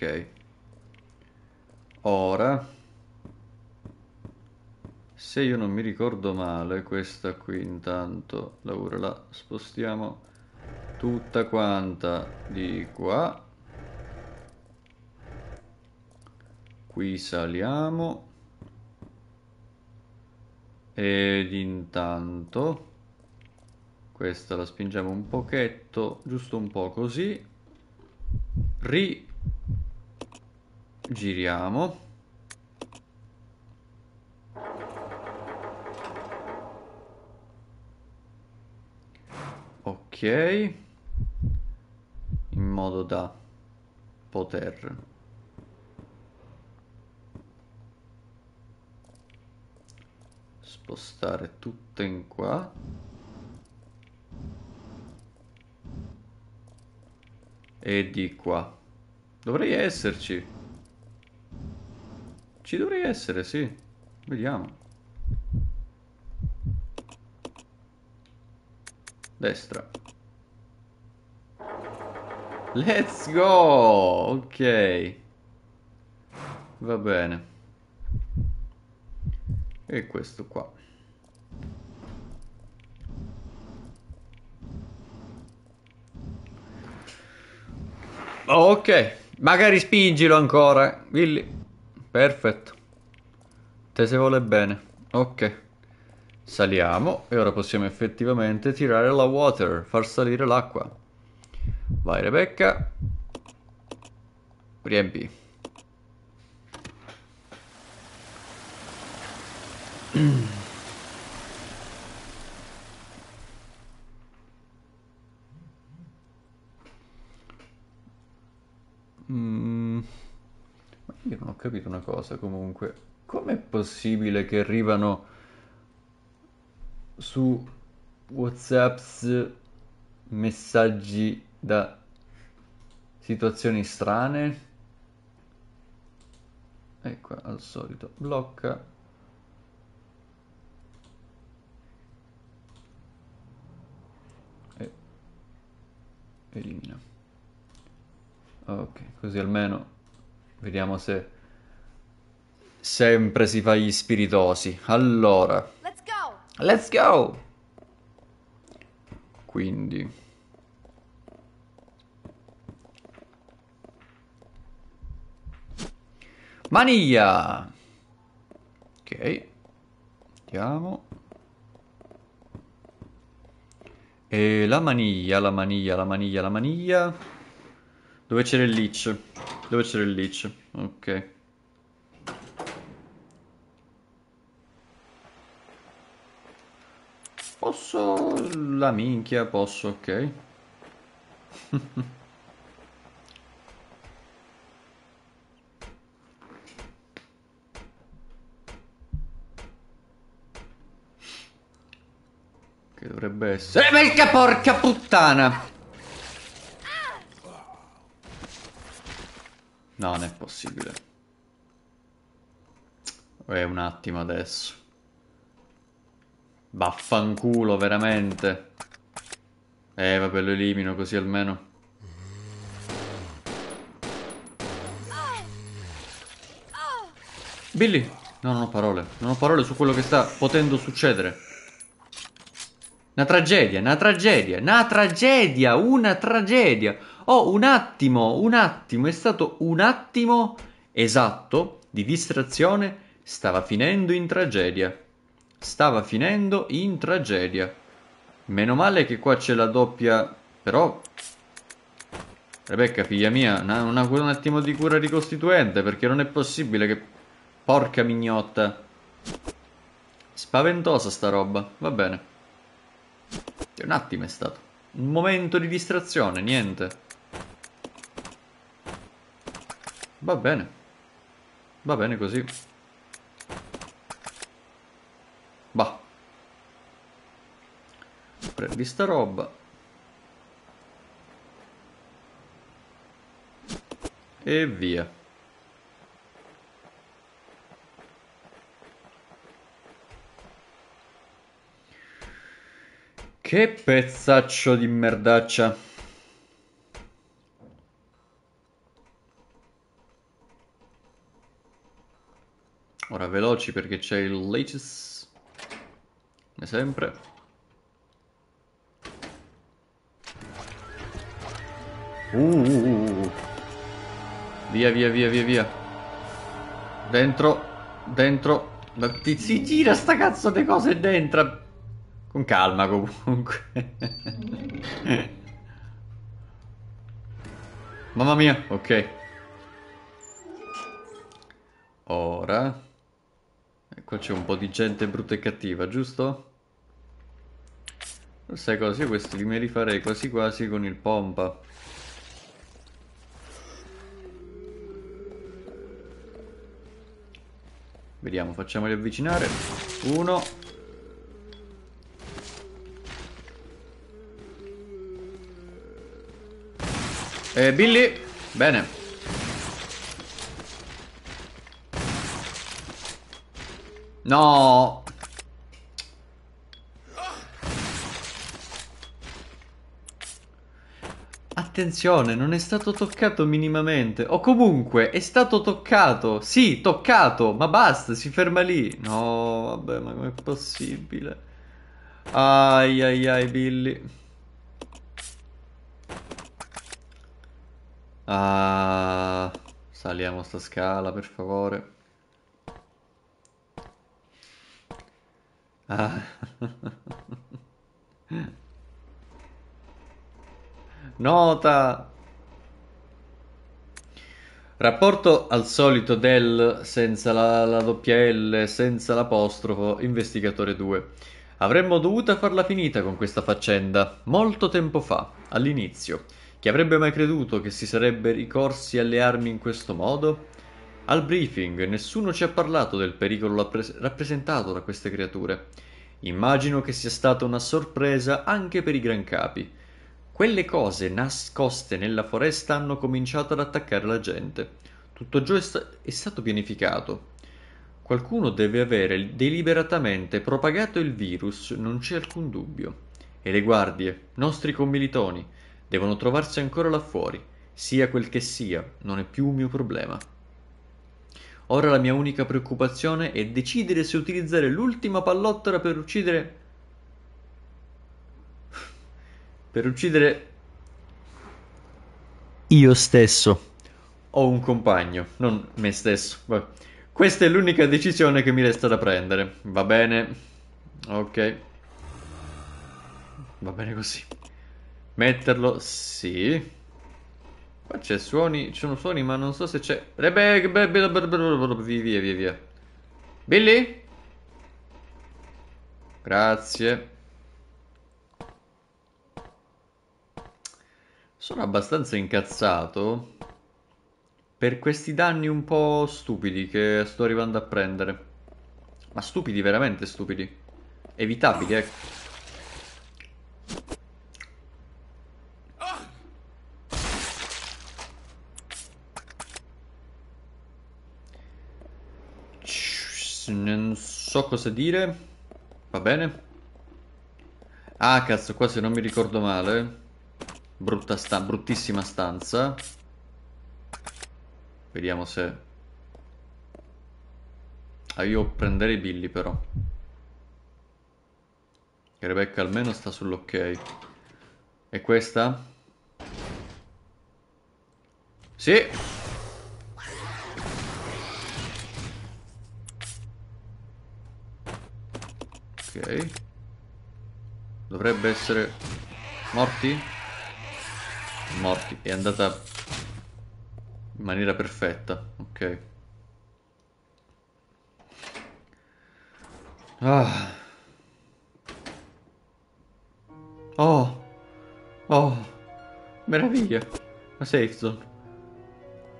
Speaker 1: Ok. Ora, se io non mi ricordo male, questa qui intanto, Laura, la spostiamo tutta quanta di qua. Qui saliamo. Ed intanto questa la spingiamo un pochetto, giusto un po' così. Rigiriamo. In modo da poter spostare tutte in qua. E di qua. Dovrei esserci. Ci dovrei essere, sì. Vediamo. Destra. Let's go! Ok. Va bene. E questo qua. Ok, magari spingilo ancora, Willy. Perfetto. Te se vuole bene. Ok. Saliamo e ora possiamo effettivamente tirare la water, far salire l'acqua. Vai Rebecca. Riempi. Mm, io non ho capito una cosa comunque. Com'è possibile che arrivano su WhatsApp messaggi da situazioni strane? Ecco, al solito, blocca. E elimina. Ok, così almeno vediamo se sempre si fa gli spiritosi. Allora,
Speaker 3: Let's go!
Speaker 1: let's go! Quindi... Maniglia! Ok. Andiamo. E la maniglia, la maniglia, la maniglia, la maniglia. Dove c'era il leech? Dove c'era il leech? Ok. Posso... La minchia, posso, ok. Che dovrebbe essere... Perché porca puttana! No, non è possibile. È un attimo adesso. Vaffanculo, veramente. Eh, vabbè, lo elimino così almeno. Billy! No, non ho parole. Non ho parole su quello che sta potendo succedere. Una tragedia, una tragedia, una tragedia, una tragedia. Oh, un attimo, un attimo, è stato un attimo esatto di distrazione. Stava finendo in tragedia. Stava finendo in tragedia. Meno male che qua c'è la doppia... Però... Rebecca, figlia mia, un attimo di cura ricostituente, perché non è possibile che... Porca mignotta. Spaventosa sta roba, va bene. Un attimo è stato. Un momento di distrazione, niente. Va bene. Va bene così. Bah. Prendi sta roba. E via. Che pezzaccio di merdaccia. Ora veloci perché c'è il latest. Come sempre. Uh, uh, uh, uh. Via, via, via, via, via. Dentro, dentro. Ti si gira sta cazzo di cose dentro. Con calma comunque. Mamma mia, ok. Ora. Qua c'è un po' di gente brutta e cattiva, giusto? Sai cosa? Io questi me li farei quasi quasi con il pompa. Vediamo, facciamoli avvicinare. Uno. E Billy. Bene. No. Attenzione, non è stato toccato minimamente. O comunque è stato toccato. Sì, toccato, ma basta, si ferma lì. No, vabbè, ma com'è possibile? Ai ai ai, Billy. Ah, saliamo sta scala, per favore. Ah. Nota. Rapporto al solito del senza la, la doppia L, senza l'apostrofo, investigatore 2. Avremmo dovuta farla finita con questa faccenda molto tempo fa, all'inizio. Chi avrebbe mai creduto che si sarebbe ricorsi alle armi in questo modo? Al briefing nessuno ci ha parlato del pericolo rappres- rappresentato da queste creature. Immagino che sia stata una sorpresa anche per i gran capi. Quelle cose nascoste nella foresta hanno cominciato ad attaccare la gente. Tutto ciò è, sta- è stato pianificato. Qualcuno deve avere deliberatamente propagato il virus, non c'è alcun dubbio. E le guardie, nostri commilitoni, Devono trovarsi ancora là fuori. Sia quel che sia, non è più un mio problema. Ora la mia unica preoccupazione è decidere se utilizzare l'ultima pallottola per uccidere... per uccidere... io stesso. Ho un compagno, non me stesso. Vabbè. Questa è l'unica decisione che mi resta da prendere. Va bene. Ok. Va bene così. Metterlo, sì. Qua c'è suoni, ci sono suoni, ma non so se c'è... Via, via, via. Billy? Grazie. Sono abbastanza incazzato per questi danni un po' stupidi che sto arrivando a prendere. Ma stupidi, veramente stupidi. Evitabili, ecco. Non so cosa dire. Va bene. Ah, cazzo, qua se non mi ricordo male. Brutta sta bruttissima stanza. Vediamo se... Ah, io prenderei Billy però. Che Rebecca almeno sta sull'ok. E questa? Sì! Dovrebbe essere... Morti? Morti. È andata in maniera perfetta. Ok. Ah. Oh. Oh. Meraviglia. La safe zone.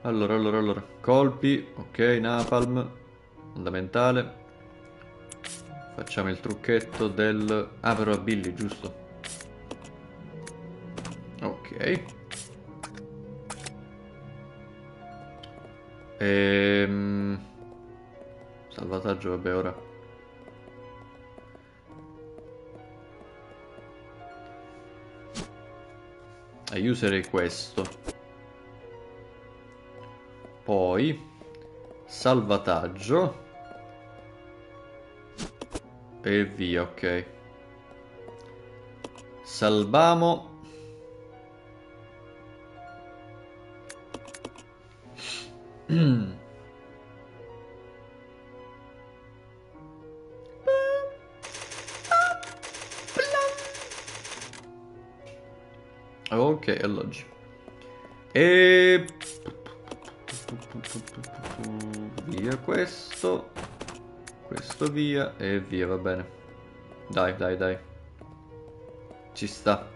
Speaker 1: Allora, allora, allora. Colpi. Ok, napalm. Fondamentale. Facciamo il trucchetto del... Ah, però Billy, giusto? Ok. Ehm... Salvataggio, vabbè, ora. E userei questo. Poi... Salvataggio. E via, ok. Salvamo. Ok, alloggi. E... Via questo. Questo via e via, va bene. Dai, dai, dai. Ci sta.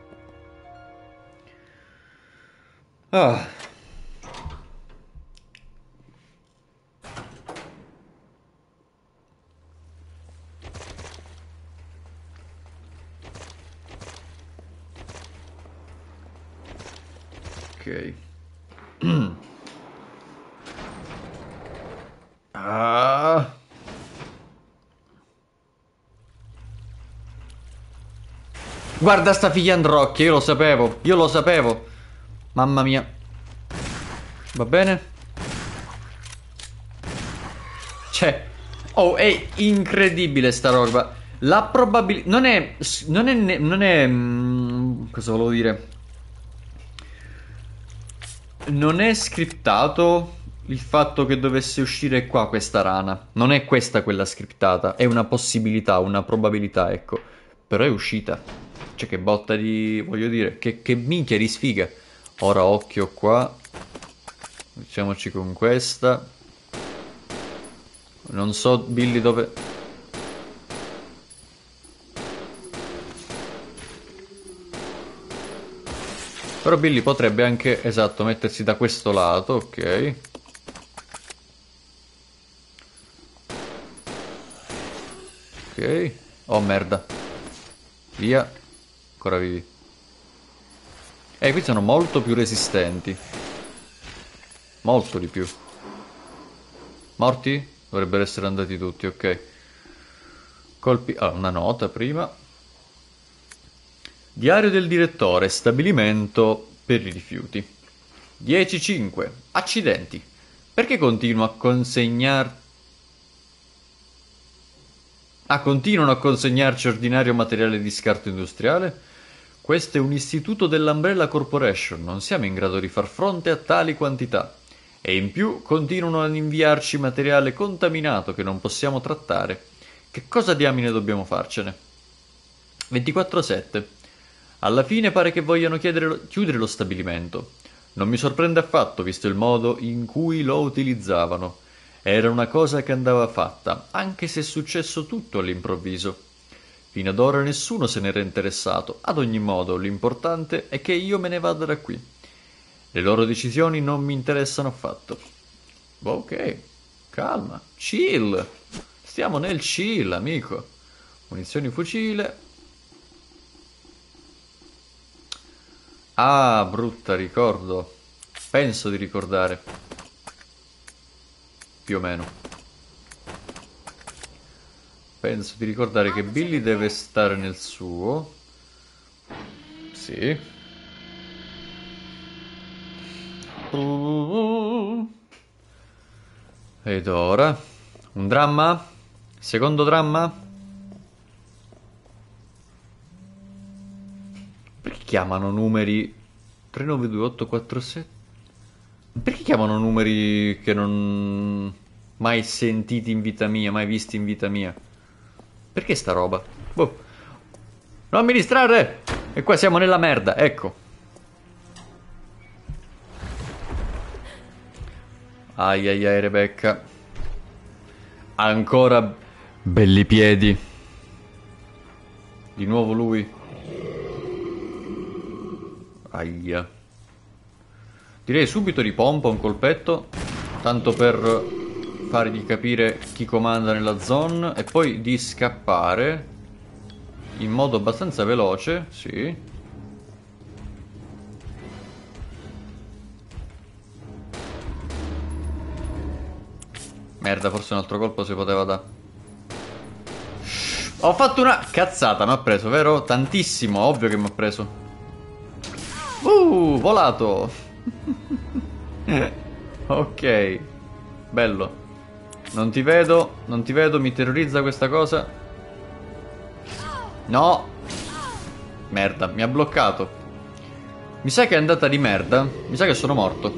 Speaker 1: Ah. Ok. ah. Guarda sta figliandrocchia, io lo sapevo, io lo sapevo. Mamma mia. Va bene? Cioè, oh, è incredibile sta roba. La probabilità... Non è... Non è... Non è... Mm, cosa volevo dire? Non è scriptato il fatto che dovesse uscire qua questa rana. Non è questa quella scriptata. È una possibilità, una probabilità, ecco. Però è uscita. Cioè che botta di... voglio dire, che, che minchia di sfiga. Ora occhio qua. Mettiamoci con questa. Non so Billy dove... Però Billy potrebbe anche, esatto, mettersi da questo lato, ok. Ok. Oh merda. Via. Ancora vivi. Eh, qui sono molto più resistenti. Molto di più. Morti? Dovrebbero essere andati tutti, ok. Colpi... Ah, una nota prima. Diario del direttore, stabilimento per i rifiuti. 10.5. Accidenti. Perché continuo a consegnar... Ah, continuano a consegnarci ordinario materiale di scarto industriale? Questo è un istituto dell'Umbrella Corporation, non siamo in grado di far fronte a tali quantità. E in più continuano ad inviarci materiale contaminato che non possiamo trattare. Che cosa diamine dobbiamo farcene? 24-7. Alla fine pare che vogliano chiudere, chiudere lo stabilimento. Non mi sorprende affatto, visto il modo in cui lo utilizzavano. Era una cosa che andava fatta, anche se è successo tutto all'improvviso. Fino ad ora nessuno se n'era interessato. Ad ogni modo, l'importante è che io me ne vada da qui. Le loro decisioni non mi interessano affatto. Ok, calma, chill. Stiamo nel chill, amico. Munizioni fucile. Ah, brutta, ricordo. Penso di ricordare. Più o meno. Penso di ricordare che Billy deve stare nel suo. Sì. Ed ora? Un dramma? Secondo dramma? Perché chiamano numeri 392847? Perché chiamano numeri che non mai sentiti in vita mia, mai visti in vita mia? Perché sta roba? Boh. Non mi distrarre! E qua siamo nella merda, ecco. Ai ai ai Rebecca. Ancora belli piedi. Di nuovo lui. Aia. Direi subito di pompa un colpetto, tanto per fargli capire chi comanda nella zone e poi di scappare in modo abbastanza veloce, sì. Merda, forse un altro colpo si poteva dare. Ho fatto una cazzata, mi ha preso, vero? Tantissimo, ovvio che mi ha preso. Uh, volato. ok. Bello. Non ti vedo, non ti vedo, mi terrorizza questa cosa. No. Merda, mi ha bloccato. Mi sa che è andata di merda. Mi sa che sono morto.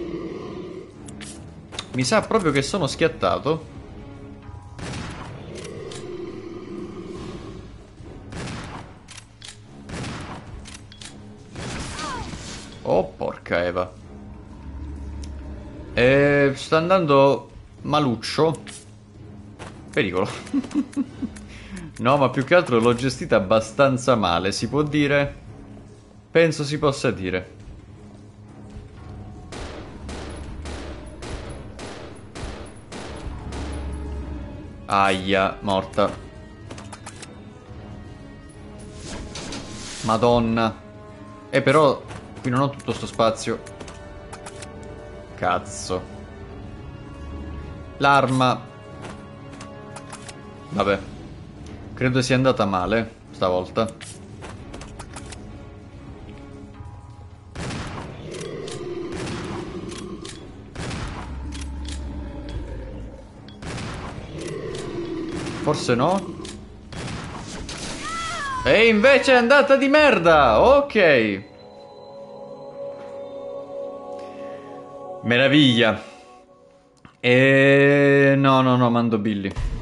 Speaker 1: Mi sa proprio che sono schiattato. Oh, porca Eva. E sta andando maluccio. Pericolo. no, ma più che altro l'ho gestita abbastanza male, si può dire? Penso si possa dire. Aia, morta. Madonna. Eh, però qui non ho tutto sto spazio. Cazzo. L'arma. Vabbè. Credo sia andata male, stavolta. Forse no? E invece è andata di merda! Ok. Meraviglia. E... No, no, no, mando Billy.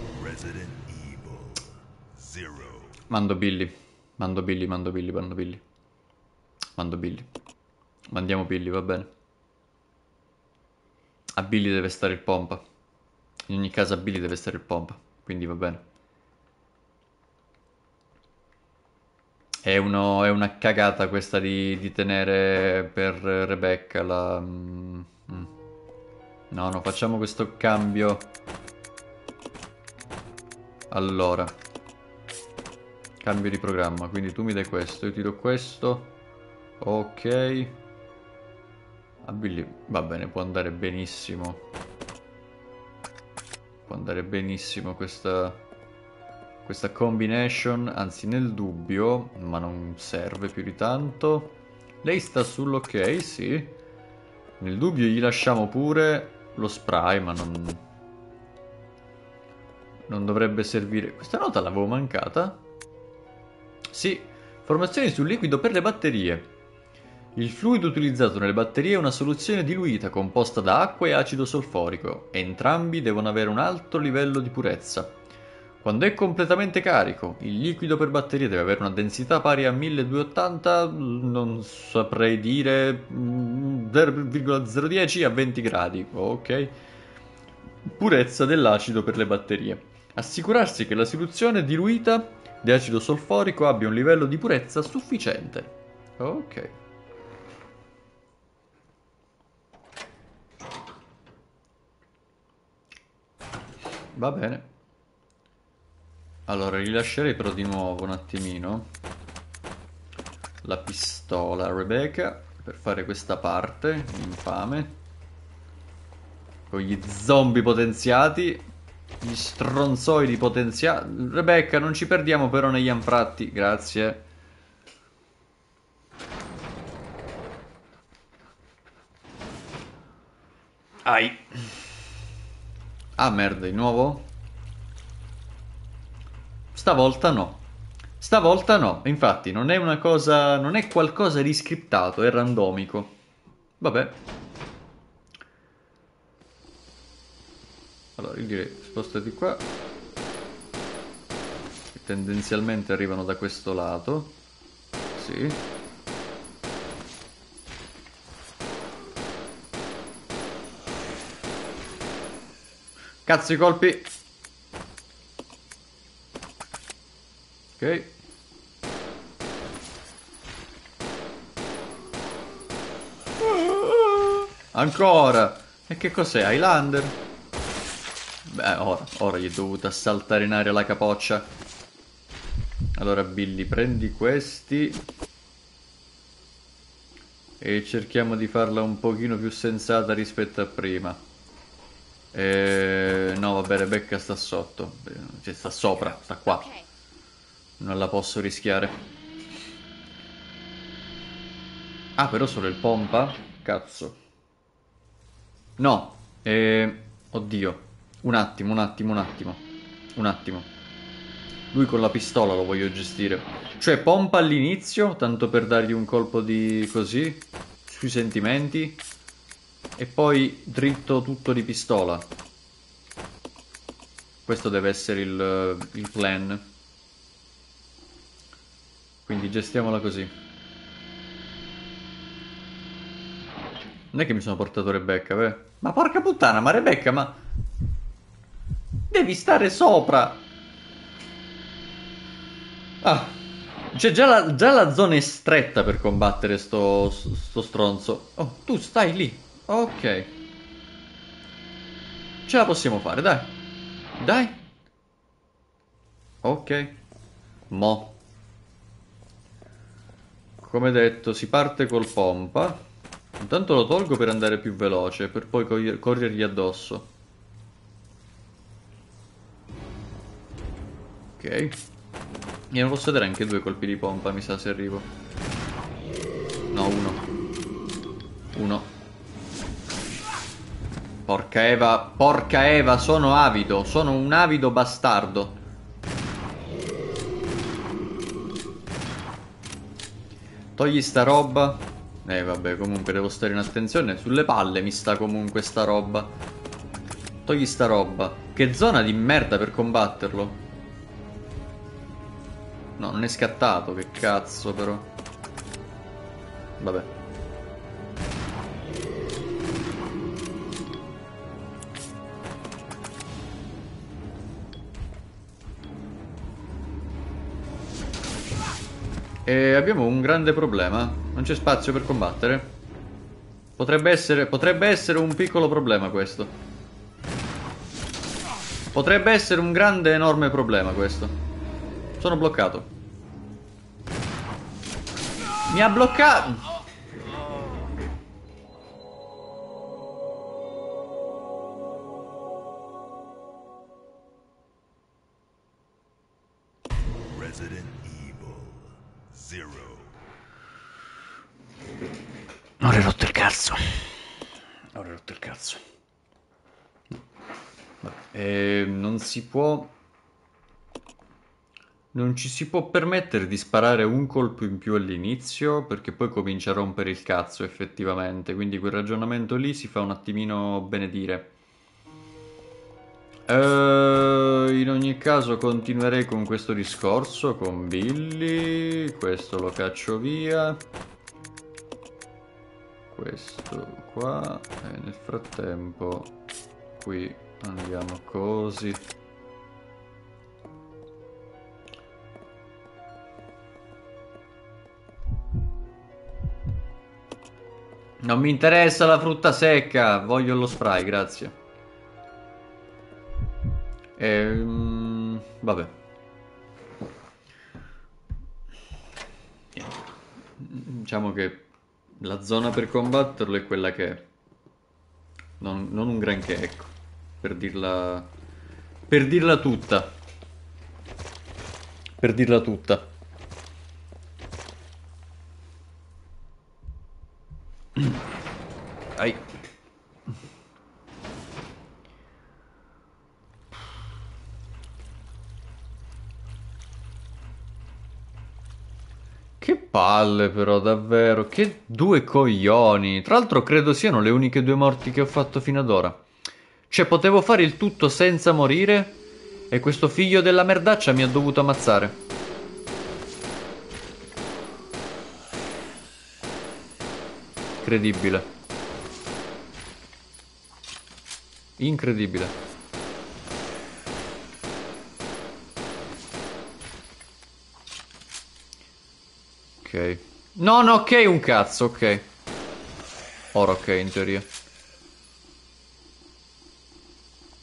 Speaker 1: Mando Billy. Mando Billy, mando Billy, mando Billy. Mando Billy. Mandiamo Billy, va bene. A Billy deve stare il pompa. In ogni caso a Billy deve stare il pompa. Quindi va bene. È, uno, è una cagata questa di, di tenere per Rebecca la... mm, mm. No, no, facciamo questo cambio. Allora. Cambio di programma, quindi tu mi dai questo, io ti do questo. Ok. A Billy va bene, può andare benissimo. Può andare benissimo questa questa combination, anzi nel dubbio, ma non serve più di tanto. Lei sta sull'ok, sì. Nel dubbio gli lasciamo pure lo spray, ma non... Non dovrebbe servire. Questa nota l'avevo mancata? Sì, formazioni sul liquido per le batterie. Il fluido utilizzato nelle batterie è una soluzione diluita composta da acqua e acido solforico. Entrambi devono avere un alto livello di purezza. Quando è completamente carico, il liquido per batterie deve avere una densità pari a 1280, non saprei dire, mm, 0,010 a 20 gradi, ok? Purezza dell'acido per le batterie. Assicurarsi che la soluzione diluita di acido solforico abbia un livello di purezza sufficiente. Ok. Va bene. Allora, rilascerei però di nuovo un attimino la pistola Rebecca per fare questa parte infame con gli zombie potenziati gli stronzoidi potenziati Rebecca non ci perdiamo però negli anfratti grazie ai ah merda di nuovo Stavolta no. Stavolta no, infatti non è una cosa, non è qualcosa di scriptato, è randomico. Vabbè. Allora, io direi spostati qua. Che tendenzialmente arrivano da questo lato. Sì. Cazzo i colpi! Ok. Ancora! E che cos'è? Highlander? Beh, ora, ora gli è dovuta saltare in aria la capoccia. Allora, Billy, prendi questi. E cerchiamo di farla un pochino più sensata rispetto a prima. E... No, vabbè, Rebecca sta sotto. Cioè, sta sopra, sta qua. Non la posso rischiare. Ah, però solo il pompa? Cazzo. No. Eh... Oddio. Un attimo, un attimo, un attimo. Un attimo. Lui con la pistola lo voglio gestire. Cioè, pompa all'inizio, tanto per dargli un colpo di... così. Sui sentimenti. E poi dritto tutto di pistola. Questo deve essere il, il plan. Quindi gestiamola così. Non è che mi sono portato Rebecca, beh. Ma porca puttana, ma Rebecca, ma... Devi stare sopra! Ah, cioè già la, già la zona è stretta per combattere sto, sto stronzo. Oh, tu stai lì. Ok. Ce la possiamo fare, dai. Dai. Ok. Mo. Come detto, si parte col pompa. Intanto lo tolgo per andare più veloce, per poi co- corrergli addosso. Ok. Non posso dare anche due colpi di pompa, mi sa se arrivo. No, uno. Uno. Porca Eva, porca Eva, sono avido, sono un avido bastardo. Togli sta roba. Eh vabbè, comunque devo stare in attenzione. Sulle palle mi sta comunque sta roba. Togli sta roba. Che zona di merda per combatterlo. No, non è scattato, che cazzo però. Vabbè. E abbiamo un grande problema. Non c'è spazio per combattere. Potrebbe essere, potrebbe essere un piccolo problema questo. Potrebbe essere un grande, enorme problema questo. Sono bloccato. Mi ha bloccato... Resident Evil. Ora ho rotto il cazzo. Ora ho rotto il cazzo. Eh, non si può non ci si può permettere di sparare un colpo in più all'inizio perché poi comincia a rompere il cazzo effettivamente, quindi quel ragionamento lì si fa un attimino benedire. Eh, in ogni caso continuerei con questo discorso con Billy, questo lo caccio via, questo qua e nel frattempo qui andiamo così. Non mi interessa la frutta secca, voglio lo spray, grazie. Ehm, vabbè. Diciamo che la zona per combatterlo è quella che è. Non, non un granché, ecco. Per dirla... Per dirla tutta. Per dirla tutta. Che palle però, davvero. Che due coglioni. Tra l'altro credo siano le uniche due morti che ho fatto fino ad ora. Cioè, potevo fare il tutto senza morire e questo figlio della merdaccia mi ha dovuto ammazzare. Incredibile. Incredibile. Ok. No, no, ok, un cazzo, ok. Ora ok, in teoria.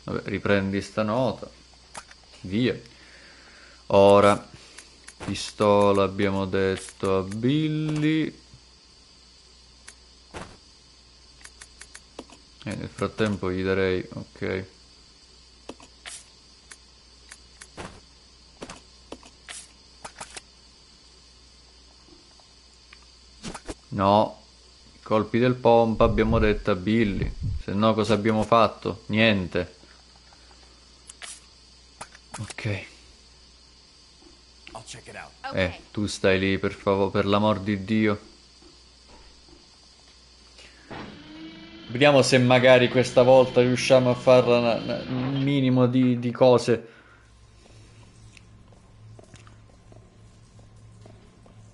Speaker 1: Vabbè, riprendi sta nota. Via. Ora. Pistola abbiamo detto a Billy. E nel frattempo gli darei... Ok. No, colpi del pompa abbiamo detto a Billy. Se no cosa abbiamo fatto? Niente. Ok. Eh, tu stai lì per favore, per l'amor di Dio. Vediamo se magari questa volta riusciamo a fare un minimo di, di cose.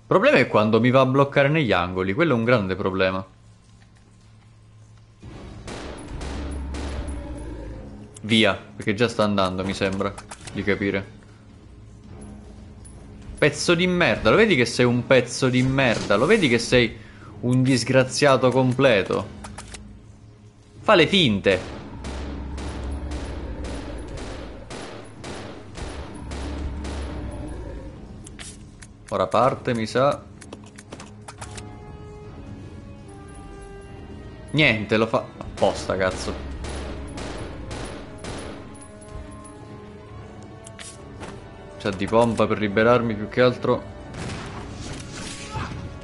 Speaker 1: Il problema è quando mi va a bloccare negli angoli, quello è un grande problema. Via, perché già sta andando, mi sembra, di capire. Pezzo di merda, lo vedi che sei un pezzo di merda? Lo vedi che sei un disgraziato completo? Fa le finte. Ora parte, mi sa. Niente, lo fa apposta, cazzo. C'ha di pompa per liberarmi più che altro.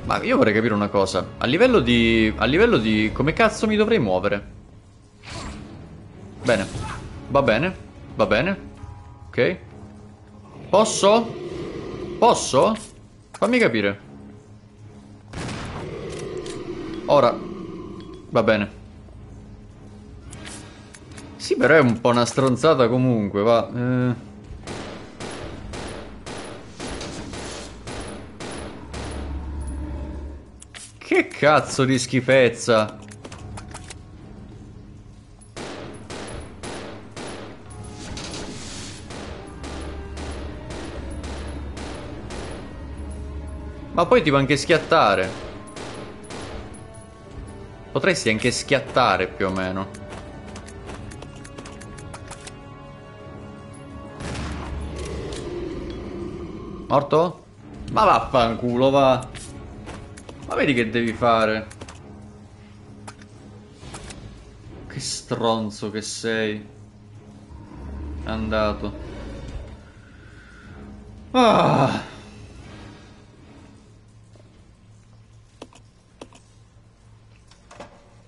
Speaker 1: Ma io vorrei capire una cosa. A livello di. A livello di. come cazzo mi dovrei muovere? Bene. Va bene. Va bene. Ok. Posso? Posso? Fammi capire. Ora. Va bene. Sì, però è un po' una stronzata comunque, va. Eh. Che cazzo di schifezza? Ma poi ti può anche schiattare. Potresti anche schiattare più o meno. Morto? Ma vaffanculo, va. Ma vedi che devi fare? Che stronzo che sei. Andato. Ah.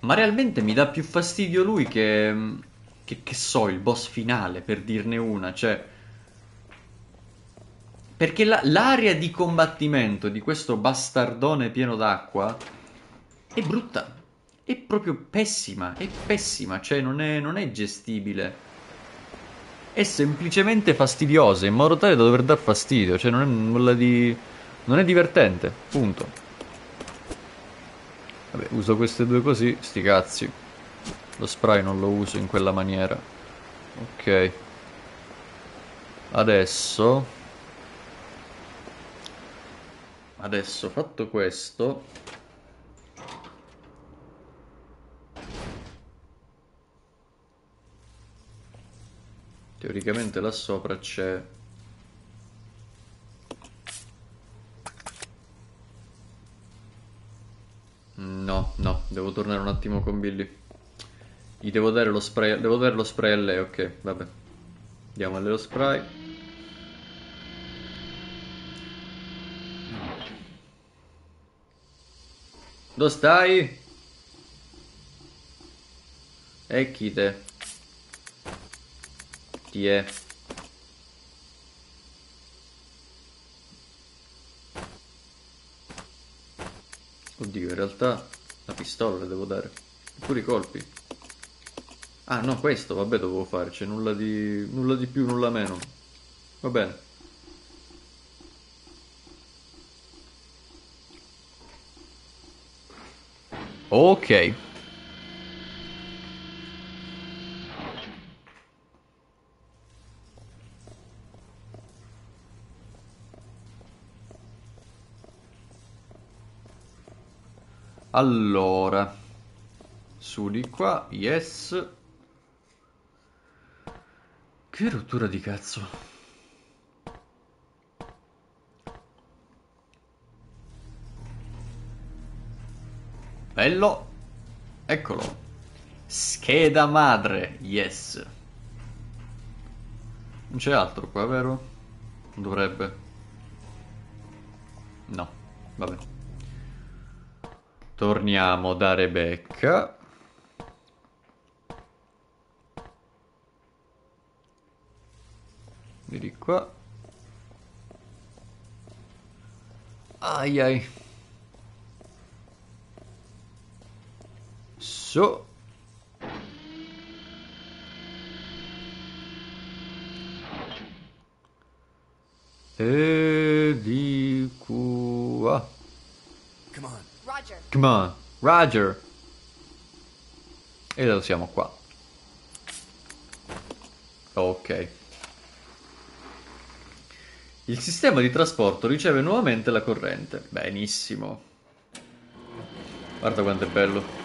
Speaker 1: Ma realmente mi dà più fastidio lui che, che, che so, il boss finale, per dirne una, cioè... Perché la- l'area di combattimento di questo bastardone pieno d'acqua è brutta, è proprio pessima, è pessima, cioè non è, non è gestibile. È semplicemente fastidiosa, in modo tale da dover dar fastidio, cioè non è nulla di... non è divertente, punto. Vabbè, uso queste due così, sti cazzi. Lo spray non lo uso in quella maniera. Ok. Adesso... Adesso, fatto questo... Teoricamente là sopra c'è... No, no, devo tornare un attimo con Billy. Gli devo dare lo spray, devo dare lo spray a lei, ok, vabbè. Diamo a lei lo spray. Dove stai? E chi te? Chi è? Oddio, in realtà la pistola le devo dare. Pure i colpi. Ah, no, questo, vabbè, dovevo farci. Nulla di... nulla di più, nulla meno. Va bene. Ok. Allora, su di qua, yes. Che rottura di cazzo. Bello. Eccolo. Scheda madre, yes. Non c'è altro qua, vero? Dovrebbe. No, vabbè. Torniamo da Rebecca. Di qua. Ai ai. So. E di qua.
Speaker 2: Come on.
Speaker 3: Roger.
Speaker 1: E lo siamo qua. Ok. Il sistema di trasporto riceve nuovamente la corrente. Benissimo. Guarda quanto è bello.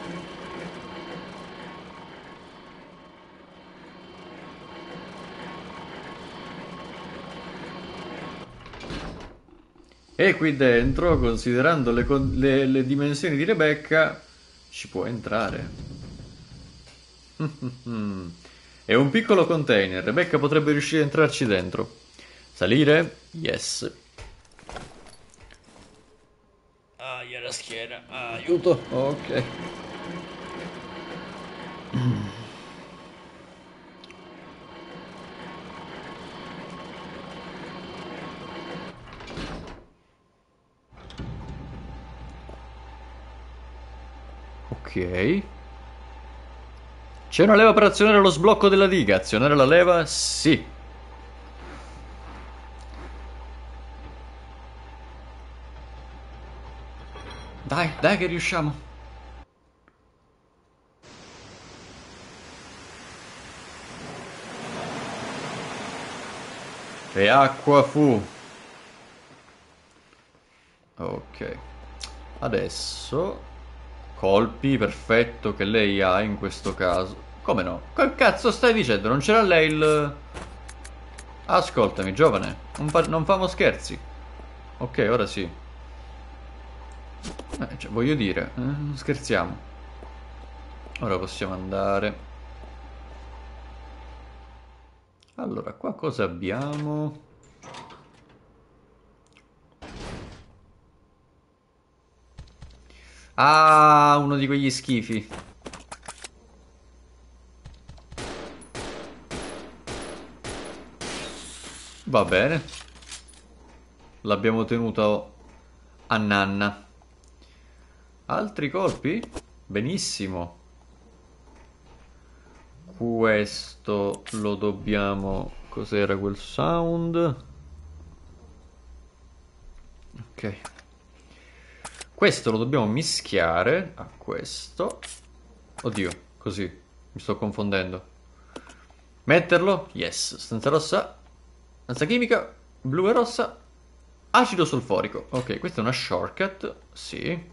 Speaker 1: E qui dentro, considerando le, le- le dimensioni di Rebecca, ci può entrare. È un piccolo container, Rebecca potrebbe riuscire a entrarci dentro. Salire? Yes. Aia la schiena, aiuto. Ok. Ok. C'è una leva per azionare lo sblocco della diga. Azionare la leva? Sì. Dai, dai che riusciamo. E acqua fu. Ok. Adesso colpi, perfetto, che lei ha in questo caso. Come no? Che cazzo stai dicendo? Non c'era lei il... Ascoltami, giovane, non, fa- non famo scherzi. Ok, ora sì. Eh, cioè, voglio dire, eh, non scherziamo. Ora possiamo andare. Allora, qua cosa abbiamo? Ah, uno di quegli schifi. Va bene. L'abbiamo tenuto a nanna. Altri colpi? Benissimo. Questo lo dobbiamo... Cos'era quel sound? Ok. Questo lo dobbiamo mischiare a questo. Oddio, così. Mi sto confondendo. Metterlo? Yes. Stanza rossa. Stanza chimica. Blu e rossa. Acido solforico. Ok, questa è una shortcut. Sì.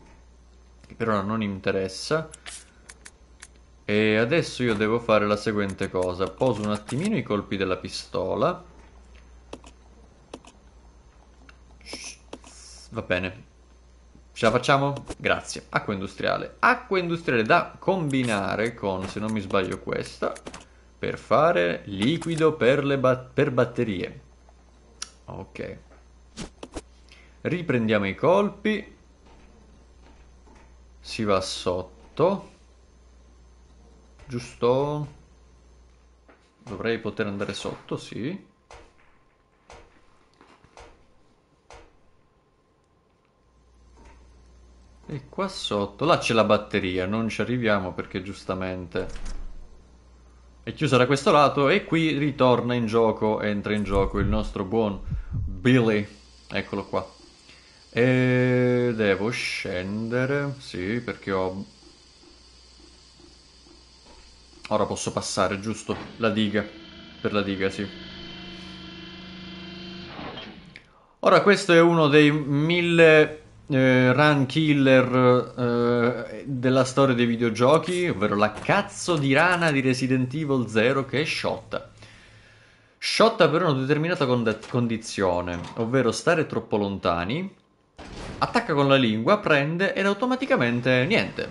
Speaker 1: Che per ora non interessa. E adesso io devo fare la seguente cosa. Poso un attimino i colpi della pistola. Va bene. Ce la facciamo? Grazie. Acqua industriale. Acqua industriale da combinare con, se non mi sbaglio, questa. Per fare liquido per, le ba per batterie. Ok. Riprendiamo i colpi. Si va sotto. Giusto? Dovrei poter andare sotto, sì. E qua sotto, là c'è la batteria, non ci arriviamo perché giustamente è chiusa da questo lato e qui ritorna in gioco, entra in gioco il nostro buon Billy. Eccolo qua. E devo scendere, sì, perché ho... Ora posso passare, giusto? La diga. Per la diga, sì. Ora questo è uno dei mille eh, run killer eh, della storia dei videogiochi, ovvero la cazzo di rana di Resident Evil 0 che è sciotta. Sciotta per una determinata cond- condizione, ovvero stare troppo lontani, attacca con la lingua, prende ed automaticamente niente.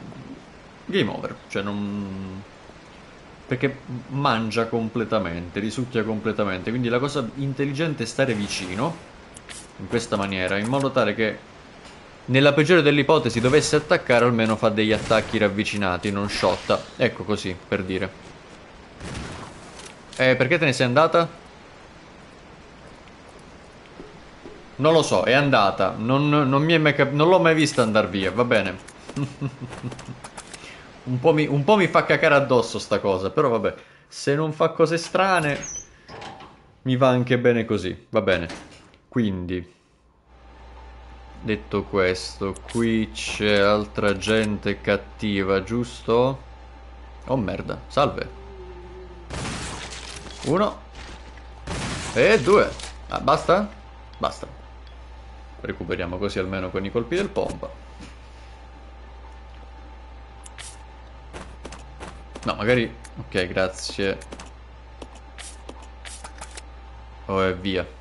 Speaker 1: Game over, cioè non... Perché mangia completamente, risucchia completamente, quindi la cosa intelligente è stare vicino, in questa maniera, in modo tale che nella peggiore delle ipotesi dovesse attaccare almeno fa degli attacchi ravvicinati, non shotta. Ecco così, per dire. Eh, perché te ne sei andata? Non lo so, è andata. Non, non, non l'ho mai vista andare via, va bene. un, po mi, un po' mi fa cacare addosso sta cosa, però vabbè. Se non fa cose strane, mi va anche bene così, va bene. Quindi... Detto questo, qui c'è altra gente cattiva, giusto? Oh merda, salve. Uno. E due. Ah, basta? Basta. Recuperiamo così almeno con i colpi del pompa. No, magari... Ok, grazie. Oh, e via.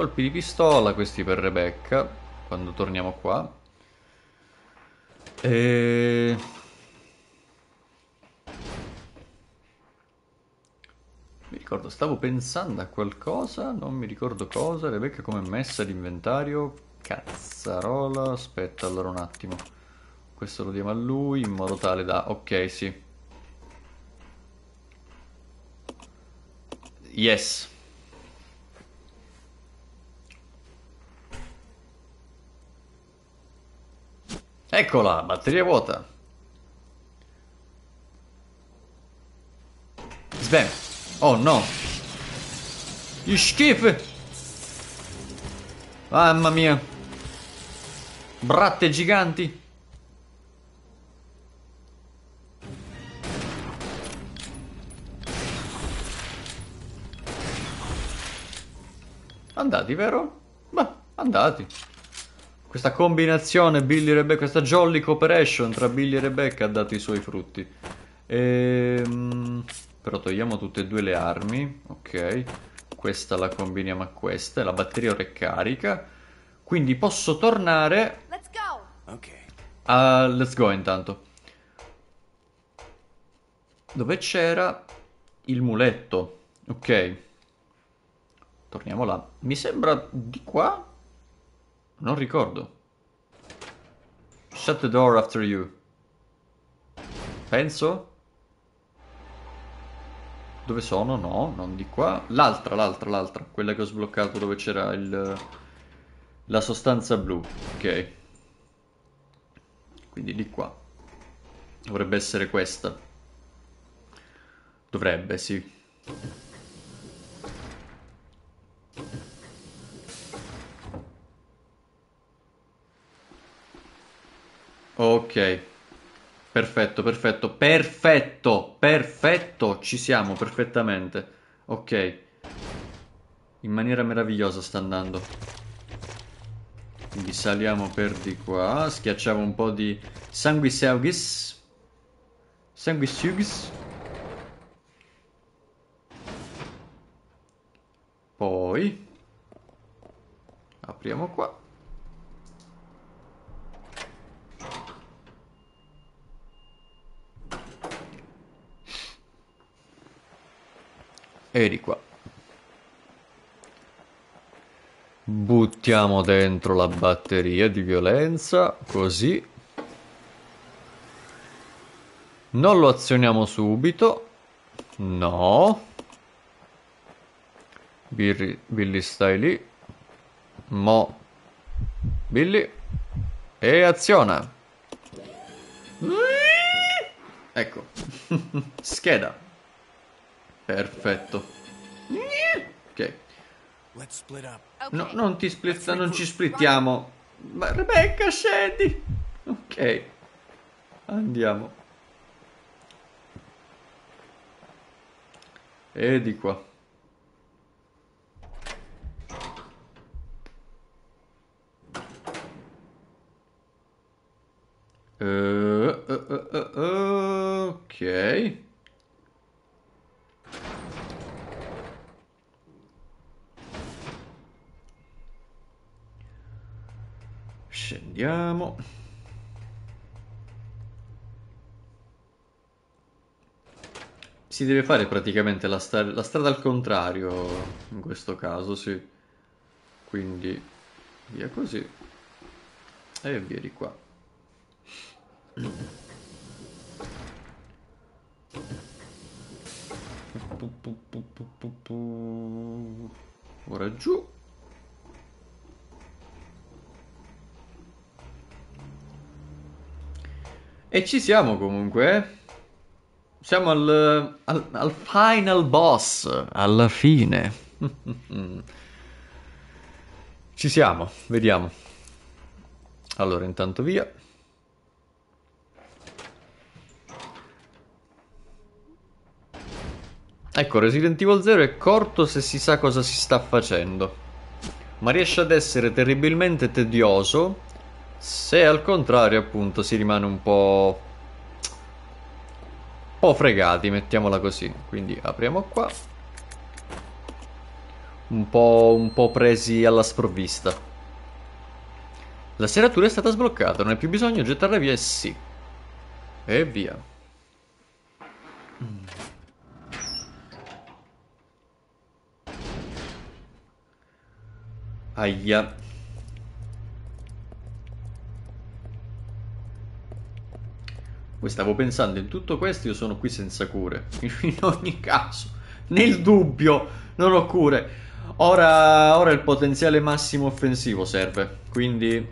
Speaker 1: Colpi di pistola, questi per Rebecca, quando torniamo qua. E... Mi ricordo, stavo pensando a qualcosa, non mi ricordo cosa. Rebecca come messa d'inventario. Cazzarola, aspetta allora un attimo. Questo lo diamo a lui in modo tale da... Ok, sì. Yes. Eccola, batteria vuota. Sbam. Oh no. Gli schifo. Mamma mia. Bratte giganti. Andati, vero? Beh, andati. Questa combinazione Billy e Rebecca, questa jolly cooperation tra Billy e Rebecca ha dato i suoi frutti. Ehm, però togliamo tutte e due le armi, ok. Questa la combiniamo a questa, la batteria ora è carica. Quindi posso tornare...
Speaker 3: Let's go!
Speaker 2: Okay.
Speaker 1: A... Let's go intanto. Dove c'era il muletto. Ok. Torniamo là. Mi sembra di qua non ricordo. Shut the door after you. Penso? Dove sono? No, non di qua. L'altra, l'altra, l'altra. Quella che ho sbloccato dove c'era il... La sostanza blu. Ok. Quindi di qua. Dovrebbe essere questa. Dovrebbe, sì. Ok. Perfetto, perfetto, perfetto, perfetto. Ci siamo, perfettamente. Ok. In maniera meravigliosa sta andando. Quindi saliamo per di qua. Schiacciamo un po' di sanguisugis. Sanguisugis. Poi apriamo qua. E di qua. Buttiamo dentro la batteria di violenza, così. Non lo azioniamo subito. No. Billy, Billy stai lì. Mo. Billy. E aziona. Ecco. Scheda. Perfetto. Ok.
Speaker 2: Let's split up.
Speaker 3: Okay.
Speaker 1: No, non ti splitta, non ci splittiamo. Ma Rebecca, scendi. Ok. Andiamo. E di qua. Eh, eh, eh, ok. Scendiamo. Si deve fare praticamente la, sta- la strada al contrario in questo caso, sì. Quindi via così. E via di qua. Ora giù. E ci siamo comunque. eh. Siamo al, al, al final boss, alla fine. Ci siamo, vediamo. Allora, intanto via. Ecco, Resident Evil 0 è corto se si sa cosa si sta facendo, ma riesce ad essere terribilmente tedioso se al contrario, appunto, si rimane un po'... un po' fregati, mettiamola così. Quindi apriamo qua. Un po', un po' presi alla sprovvista. La serratura è stata sbloccata, non hai più bisogno, gettarla via e sì. E via. Aia. Poi stavo pensando, in tutto questo io sono qui senza cure. In ogni caso, nel dubbio, non ho cure. Ora, ora il potenziale massimo offensivo serve. Quindi,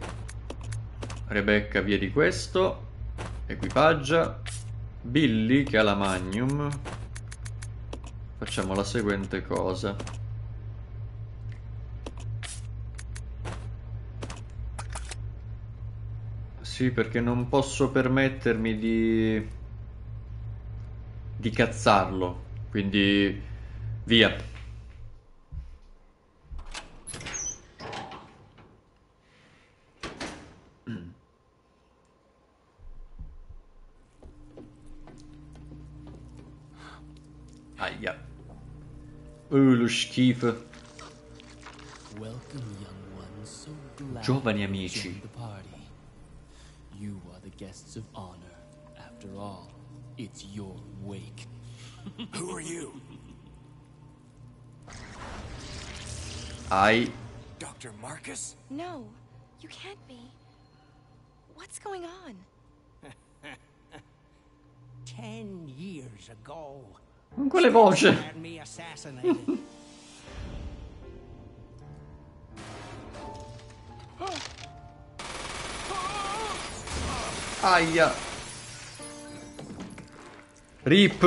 Speaker 1: Rebecca via di questo. Equipaggia. Billy che ha la Magnum. Facciamo la seguente cosa. Sì, perché non posso permettermi di... di cazzarlo. Quindi... via. Aia. Uh, lo schifo. Giovani amici.
Speaker 5: Guests of honor. After all, it's your wake.
Speaker 2: Who are you?
Speaker 1: I.
Speaker 2: Dr. Marcus?
Speaker 3: No, you can't be. What's going on?
Speaker 6: Ten years ago,
Speaker 1: Con quelle voce. Aia. Rip.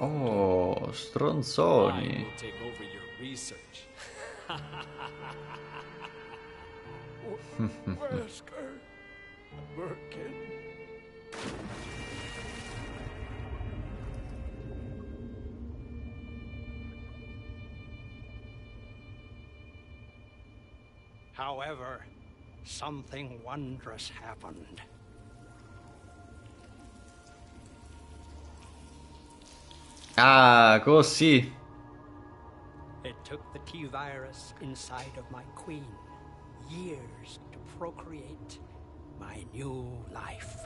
Speaker 7: Oh,
Speaker 1: stronzoni.
Speaker 7: Wesker, Birkin.
Speaker 6: However, something wondrous happened.
Speaker 1: Ah, così.
Speaker 6: It took the T virus inside of my queen years to procreate my new life.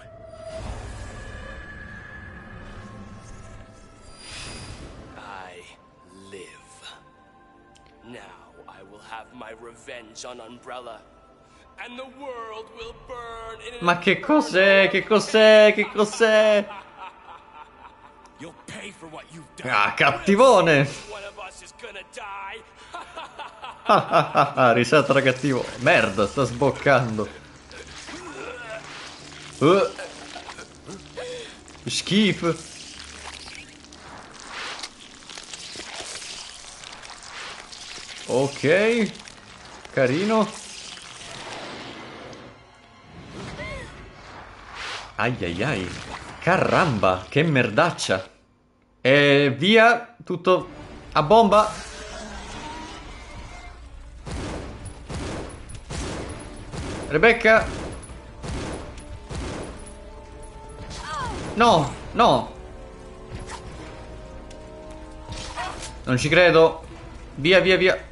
Speaker 5: I live. Now I will have my revenge on Umbrella. And the world will burn in
Speaker 1: Ma che cos'è? Che cos'è? Che cos'è?
Speaker 5: You'll pay for what you've done.
Speaker 1: Ah, cattivone. Ah, ah, ah, ah, risata da cattivo. Merda, sta sboccando. Uh. Schifo. Ok. Carino. Ai ai ai. Caramba, che merdaccia. E via, tutto a bomba. Rebecca. No, no. Non ci credo. Via, via, via.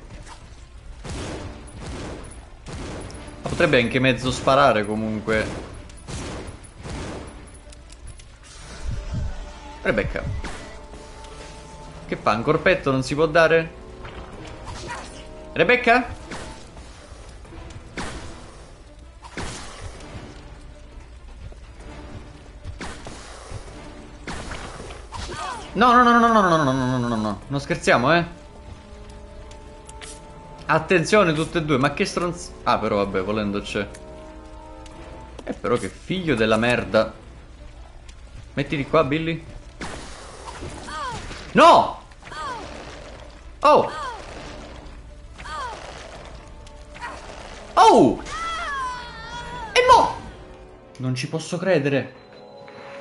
Speaker 1: Ma potrebbe anche mezzo sparare comunque. Rebecca. Che fa? Un corpetto non si può dare? Rebecca? No, no, no, no, no, no, no, no, no, no, no, no, non scherziamo, eh. Attenzione tutte e due, ma che stronz... Ah, però vabbè, volendo c'è. Eh, però che figlio della merda. Mettili qua, Billy. No! Oh! Oh! E mo! Non ci posso credere.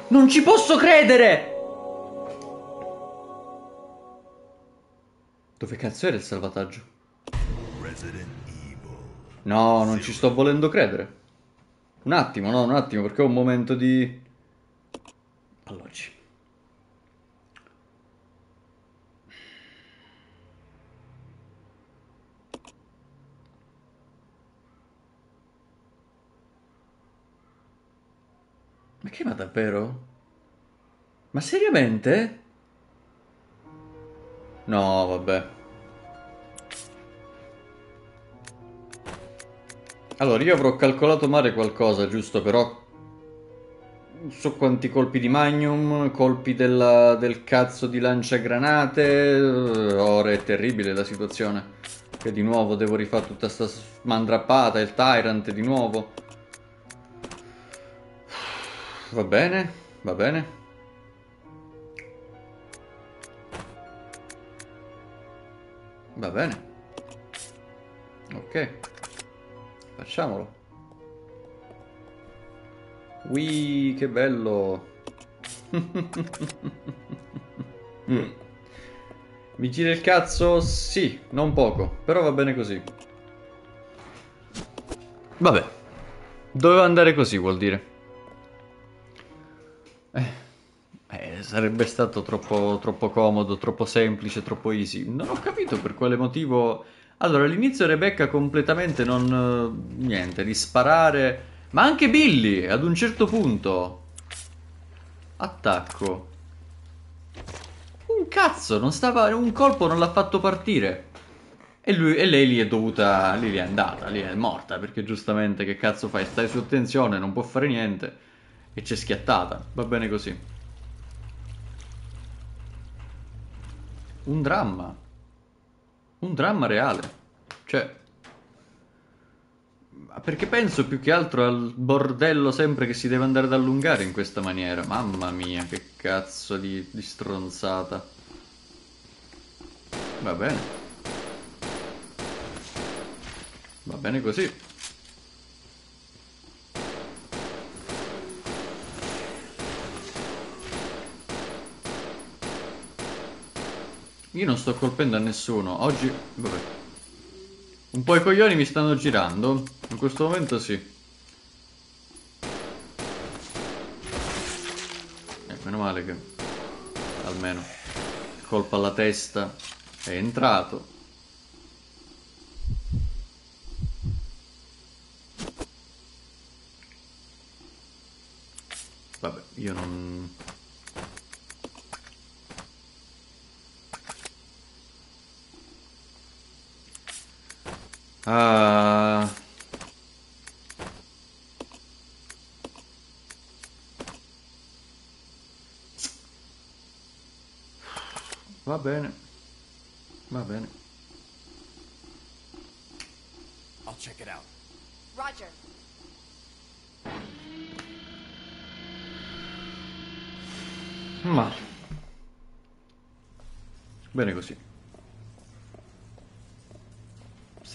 Speaker 1: Non ci posso credere! Dove cazzo era il salvataggio? No, non ci sto volendo credere. Un attimo, no, un attimo, perché ho un momento di... Alloggi. Ma che ma davvero? Ma seriamente? No, vabbè. Allora, io avrò calcolato male qualcosa, giusto, però... So quanti colpi di Magnum, colpi della- del cazzo di lanciagranate... eh, Ora è terribile la situazione. Che di nuovo devo rifare tutta sta mandrappata, il Tyrant di nuovo. Va bene, va bene. Va bene. Ok. Facciamolo. Ui, che bello. Mm. Mi gira il cazzo? Sì, non poco, però va bene così. Vabbè. Doveva andare così, vuol dire. Eh, eh, sarebbe stato troppo, troppo comodo, troppo semplice, troppo easy. Non ho capito per quale motivo. Allora, all'inizio Rebecca completamente non. eh, niente, di sparare. Ma anche Billy, ad un certo punto. Attacco. Un cazzo, non stava. Un colpo non l'ha fatto partire. E, lui, e lei lì è dovuta, lì è andata, lì è morta, perché giustamente che cazzo fai? Stai su tensione, non può fare niente, e c'è schiattata, va bene così. Un dramma, un dramma reale, cioè... Perché penso più che altro al bordello sempre che si deve andare ad allungare in questa maniera. Mamma mia, che cazzo di, di stronzata. Va bene. Va bene così. Io non sto colpendo a nessuno. Oggi... Vabbè. Un po' i coglioni mi stanno girando. In questo momento sì. Eh, meno male che... Almeno... Colpo alla testa è entrato. Vabbè, io non... Ah... Va bene. Va bene.
Speaker 2: I'll check it out.
Speaker 3: Roger.
Speaker 1: Ma... Bene così.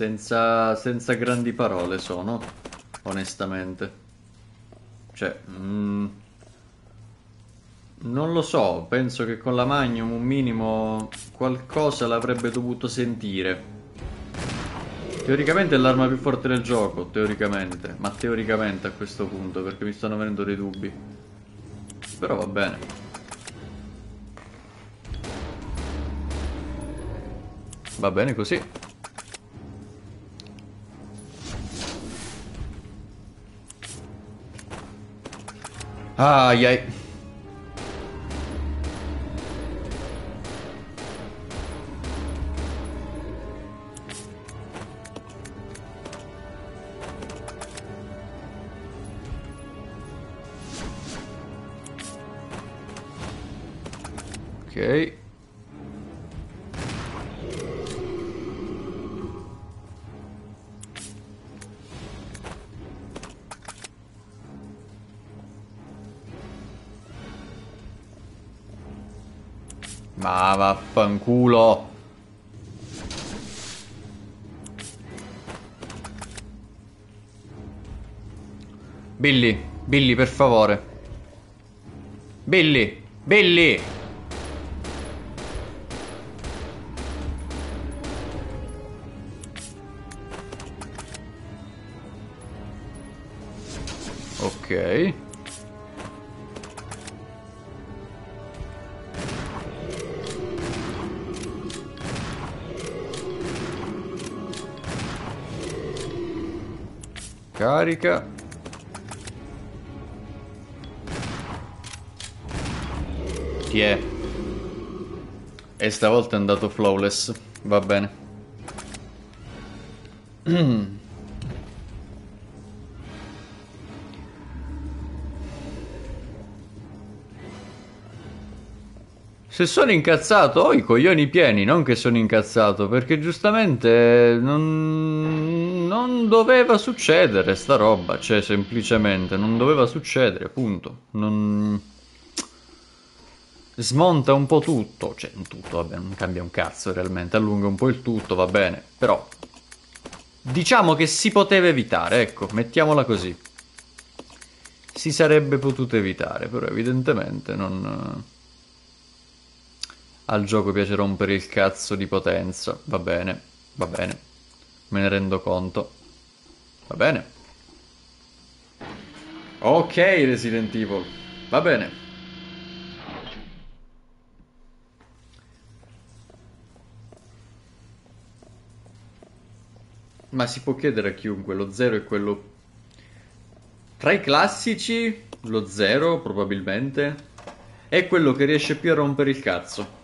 Speaker 1: Senza, senza grandi parole sono, onestamente. Cioè, mm, non lo so, penso che con la Magnum un minimo qualcosa l'avrebbe dovuto sentire. Teoricamente è l'arma più forte del gioco, teoricamente, ma teoricamente a questo punto, perché mi stanno venendo dei dubbi. Però va bene. Va bene così. Ai ai. Ok. Vaffanculo. Billy, Billy, per favore. Billy, Billy. Carica. Ti è. E stavolta è andato flawless. Va bene. Se sono incazzato ho i coglioni pieni, non che sono incazzato, perché giustamente non, doveva succedere sta roba, cioè semplicemente non doveva succedere, punto. Non... Smonta un po' tutto, cioè tutto, vabbè, non cambia un cazzo realmente, allunga un po' il tutto, va bene, però diciamo che si poteva evitare, ecco, mettiamola così. Si sarebbe potuto evitare, però evidentemente non al gioco piace rompere il cazzo di potenza. Va bene, va bene. Me ne rendo conto. Va bene. Ok, Resident Evil. Va bene. Ma si può chiedere a chiunque, lo zero è quello... Tra i classici, lo zero probabilmente, è quello che riesce più a rompere il cazzo.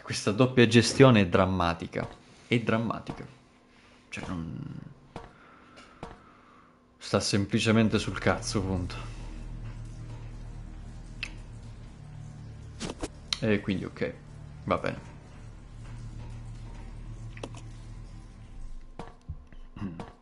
Speaker 1: questa doppia gestione è drammatica. È drammatica. Cioè, non... Sta semplicemente sul cazzo, punto. E quindi ok, va bene.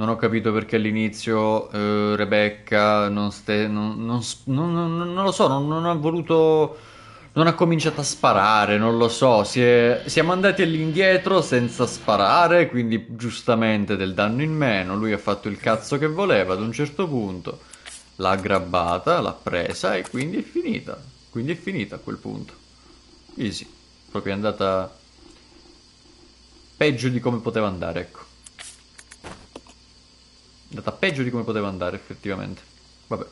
Speaker 1: Non ho capito perché all'inizio eh, Rebecca non, ste, non, non, non, lo so, non, ha voluto, non ha cominciato a sparare, non lo so, si è, siamo andati all'indietro senza sparare, quindi giustamente del danno in meno, lui ha fatto il cazzo che voleva ad un certo punto, l'ha aggrabbata, l'ha presa e quindi è finita, quindi è finita a quel punto. Easy, proprio è andata peggio di come poteva andare, ecco. Andata peggio di come poteva andare effettivamente. Vabbè.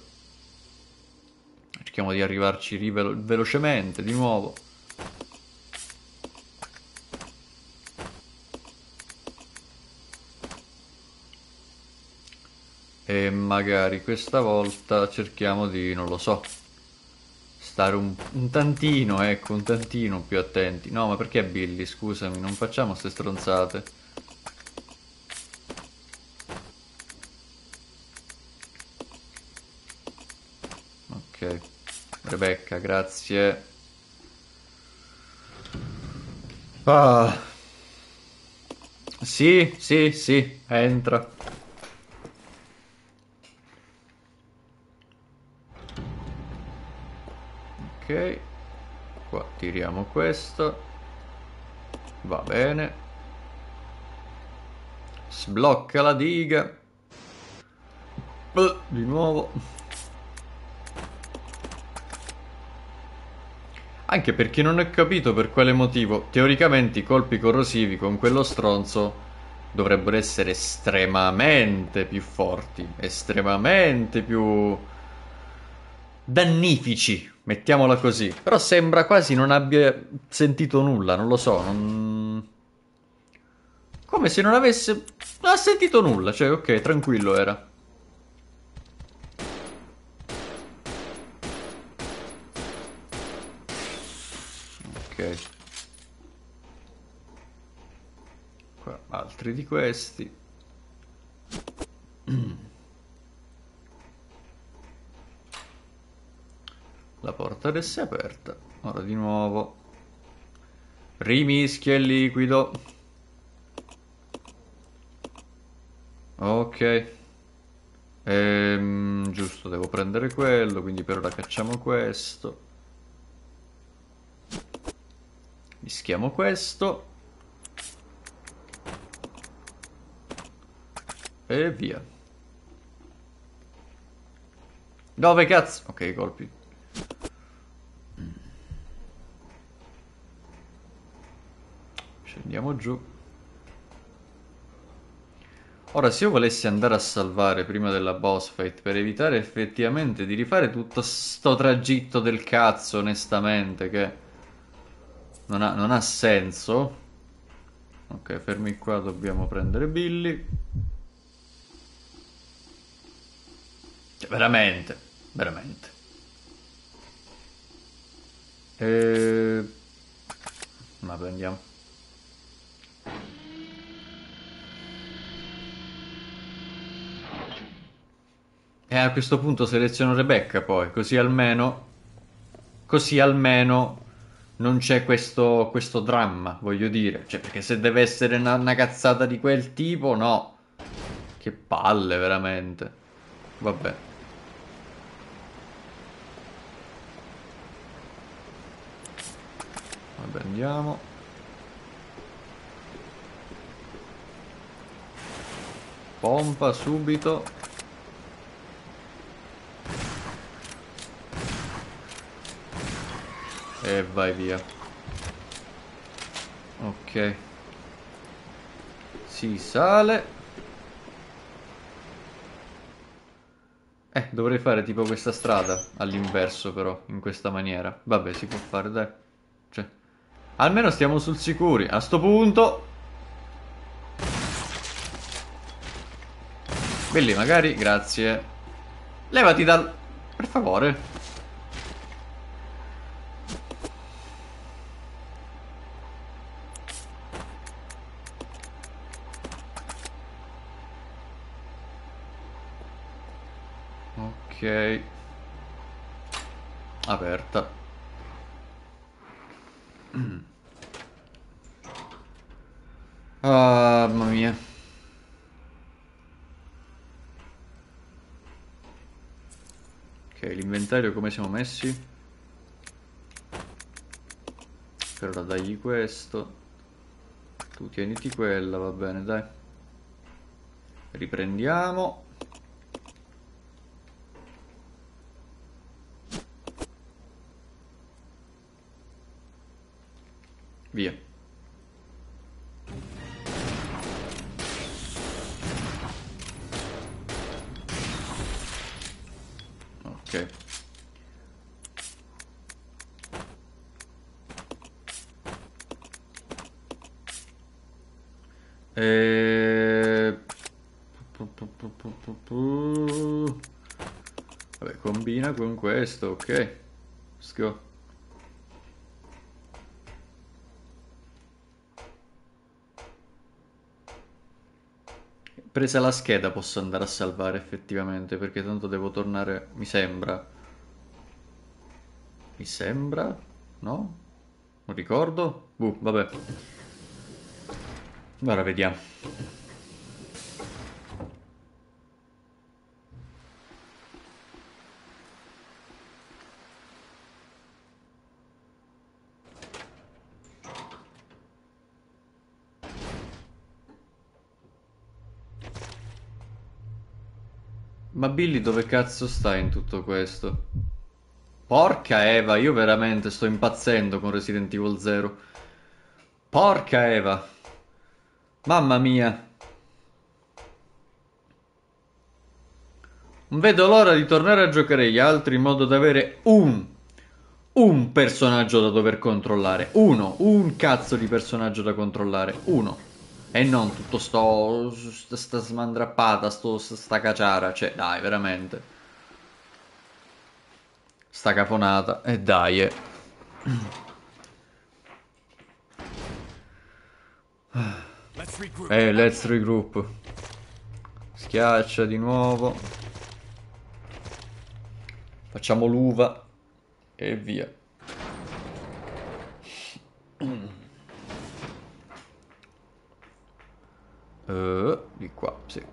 Speaker 1: Cerchiamo di arrivarci velo velocemente di nuovo. E magari questa volta cerchiamo di, non lo so, stare un, un, tantino, ecco, un tantino più attenti. No, ma perché Billy? Scusami, non facciamo queste stronzate. Rebecca, grazie. Ah. Sì, sì, sì, entra. Ok. Qua tiriamo questo. Va bene. Sblocca la diga. Di nuovo. Anche per chi non ha capito per quale motivo, teoricamente i colpi corrosivi con quello stronzo dovrebbero essere estremamente più forti, estremamente più dannifici, mettiamola così. Però sembra quasi non abbia sentito nulla, non lo so, non... Come se non avesse... Non ha sentito nulla, cioè ok, tranquillo era. Qua, altri di questi. La porta adesso è aperta. Ora di nuovo. Rimischia il liquido. Ok. Ehm, giusto, devo prendere quello, quindi per ora cacciamo questo. Mischiamo questo. E via. Dove cazzo? Ok, colpi. Scendiamo giù. Ora, se io volessi andare a salvare prima della boss fight per evitare effettivamente di rifare tutto sto tragitto del cazzo, onestamente, che non ha, non ha senso. Ok, fermi qua, dobbiamo prendere Billy. Cioè, veramente, veramente. E... Ma prendiamo. E a questo punto seleziono Rebecca poi, così almeno... Così almeno non c'è questo, questo, dramma, voglio dire. Cioè, perché se deve essere una, una, cazzata di quel tipo, no. Che palle, veramente. Vabbè. Vabbè, andiamo. Pompa subito. E vai via. Ok. Si sale. Eh, dovrei fare tipo questa strada all'inverso però, in questa maniera. Vabbè, si può fare, dai. Almeno stiamo sul sicuri. A sto punto... Belli, magari, grazie. Levati dal... Per favore. Ok. Aperta. Ah, mamma mia. Ok, l'inventario come siamo messi? Per ora dagli questo. Tu tieniti quella, va bene, dai. Riprendiamo. Via. Ok. E... Vabbè, combina con questo, ok. Let's go. Presa la scheda posso andare a salvare effettivamente perché tanto devo tornare, mi sembra. Mi sembra? No? Non ricordo? Uh, vabbè. Ora vediamo. Billy dove cazzo sta in tutto questo? Porca Eva, io veramente sto impazzendo con Resident Evil 0. Porca Eva. Mamma mia. Non vedo l'ora di tornare a giocare gli altri in modo da avere un, un personaggio da dover controllare. Uno, un cazzo di personaggio da controllare. Uno. E non tutto sto. sta, sta smandrappata, sto, sta caciara. Cioè, dai, veramente. Sta cafonata. E dai, eh.
Speaker 2: Let's regroup.
Speaker 1: Eh, let's regroup. Schiaccia di nuovo. Facciamo l'uva. E via. Eh, di qua, sì.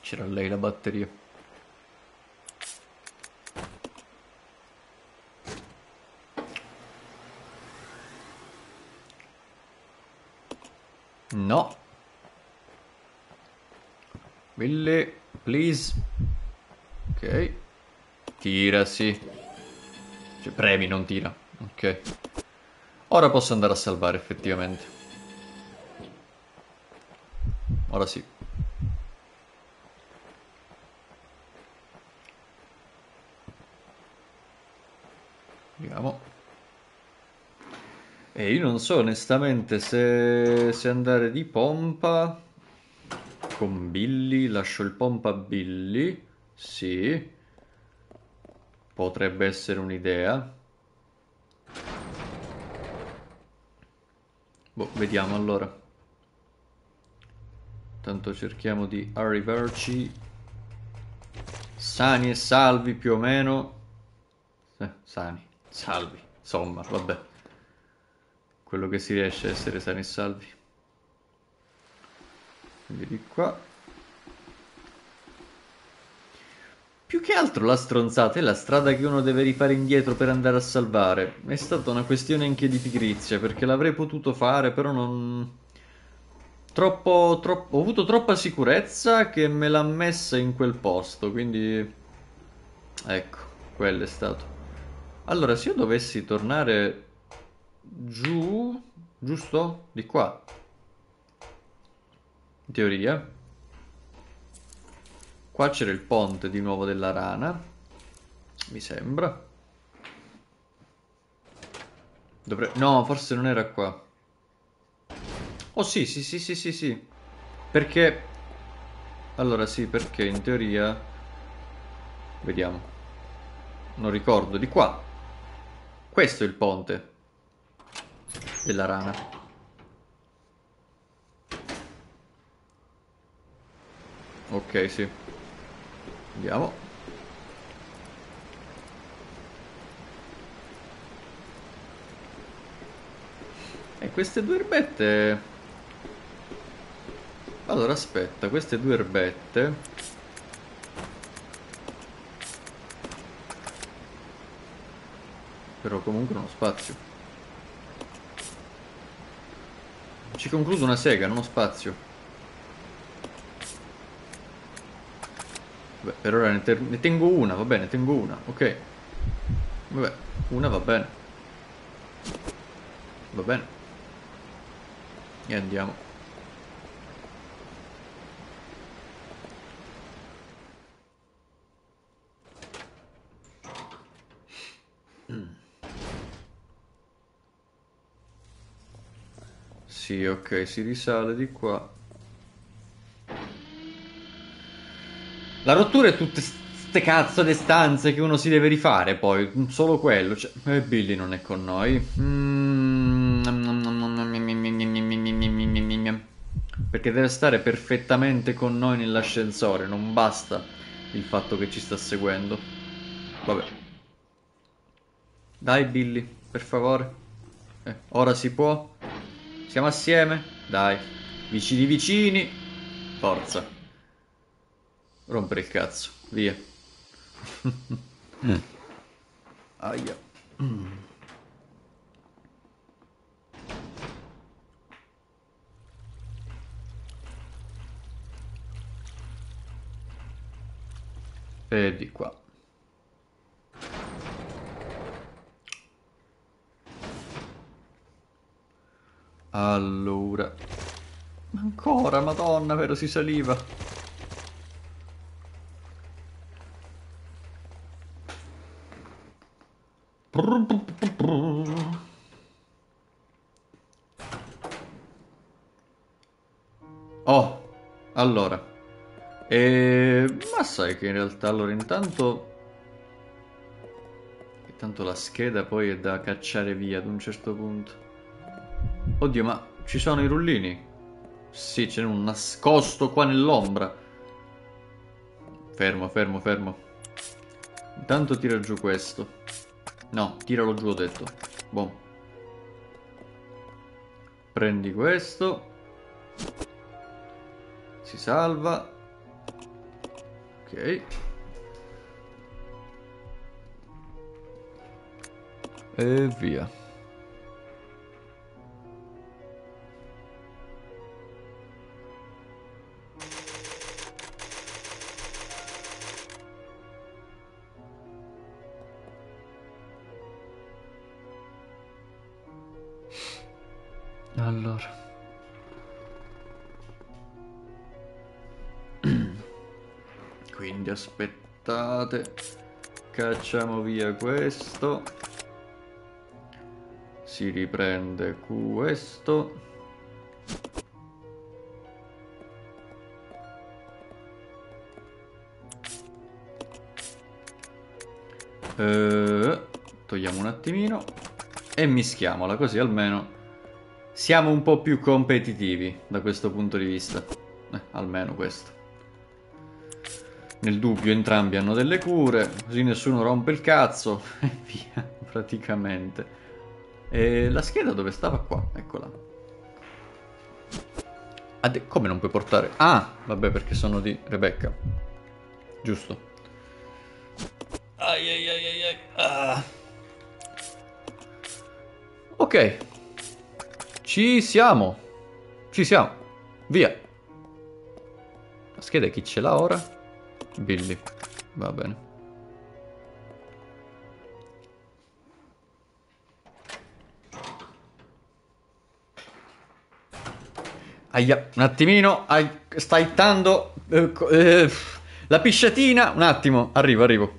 Speaker 1: C'era lei la batteria. No. Billy, please. Ok. Tira, sì. Cioè, premi, non tira. Ok. Ora posso andare a salvare, effettivamente. Ora sì. Vediamo. E io non so onestamente se, se andare di pompa con Billy, lascio il pompa a Billy, sì, potrebbe essere un'idea. Boh, vediamo allora. Tanto cerchiamo di arrivarci sani e salvi più o meno. Eh, sani, salvi, insomma, vabbè quello che si riesce a essere sani e salvi. Quindi di qua. Più che altro la stronzata è la strada che uno deve rifare indietro per andare a salvare. È stata una questione anche di pigrizia, perché l'avrei potuto fare, però non... Troppo, troppo... Ho avuto troppa sicurezza che me l'ha messa in quel posto, quindi... Ecco, quello è stato. Allora, se io dovessi tornare giù, giusto? Di qua. In teoria. Qua c'era il ponte di nuovo della rana. Mi sembra. Dovre... No, forse non era qua. Oh sì, sì, sì, sì, sì, sì. Perché... Allora sì, perché in teoria... Vediamo. Non ricordo. Di qua. Questo è il ponte. Della rana. Ok, sì. Andiamo. E queste due erbette... Allora, aspetta, queste due erbette... Però comunque uno spazio. Ci concludo una sega, non uno spazio. Beh, per ora ne, ne tengo una, va bene, tengo una, ok. Vabbè, una va bene. Va bene. E andiamo. Sì, ok, si risale di qua. La rottura è tutte ste cazzo di stanze che uno si deve rifare poi, solo quello. Cioè, eh, Billy non è con noi. Mm, perché deve stare perfettamente con noi nell'ascensore, non basta il fatto che ci sta seguendo. Vabbè. Dai Billy, per favore. Eh, ora si può? Siamo assieme? Dai. Vicini vicini. Forza. Rompere il cazzo. Via. Aia. E di qua. Allora. Ancora, madonna, vero si saliva. Oh, allora. E... Ma sai che in realtà allora intanto... Intanto la scheda poi è da cacciare via ad un certo punto. Oddio, ma ci sono i rullini? Sì, c'è un nascosto qua nell'ombra. Fermo, fermo, fermo. Intanto tira giù questo. No, tiralo giù, ho detto. Boh. Prendi questo. Si salva. Ok. E via. Allora. Quindi aspettate. Cacciamo via questo. Si riprende questo. Eh, togliamo un attimino e mischiamola così almeno siamo un po' più competitivi da questo punto di vista. Eh, almeno questo. Nel dubbio entrambi hanno delle cure, così nessuno rompe il cazzo e via, praticamente. E la scheda dove stava qua? Eccola. Ade come non puoi portare? Ah, vabbè perché sono di Rebecca. Giusto. Ai ai ai ai ai. Ah. Ok, ci siamo. Ci siamo. Via. La scheda chi ce l'ha ora? Billy. Va bene. Aia, un attimino, stai tando... Eh, eh, La pisciatina, un attimo, arrivo, arrivo.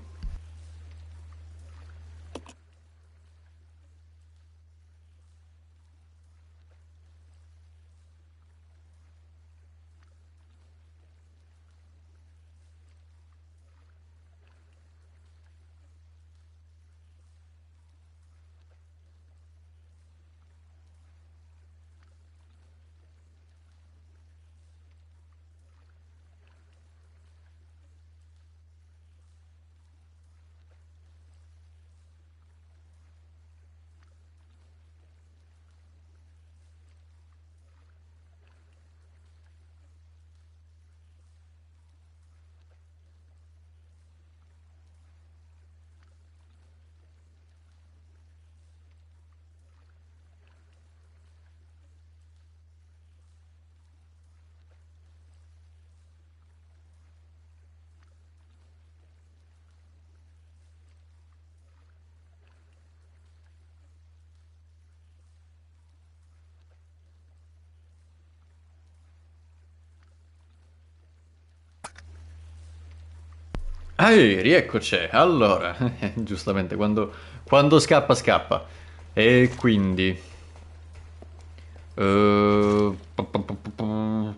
Speaker 1: Ehi, rieccoci. Allora, giustamente, quando, quando scappa, scappa. E quindi...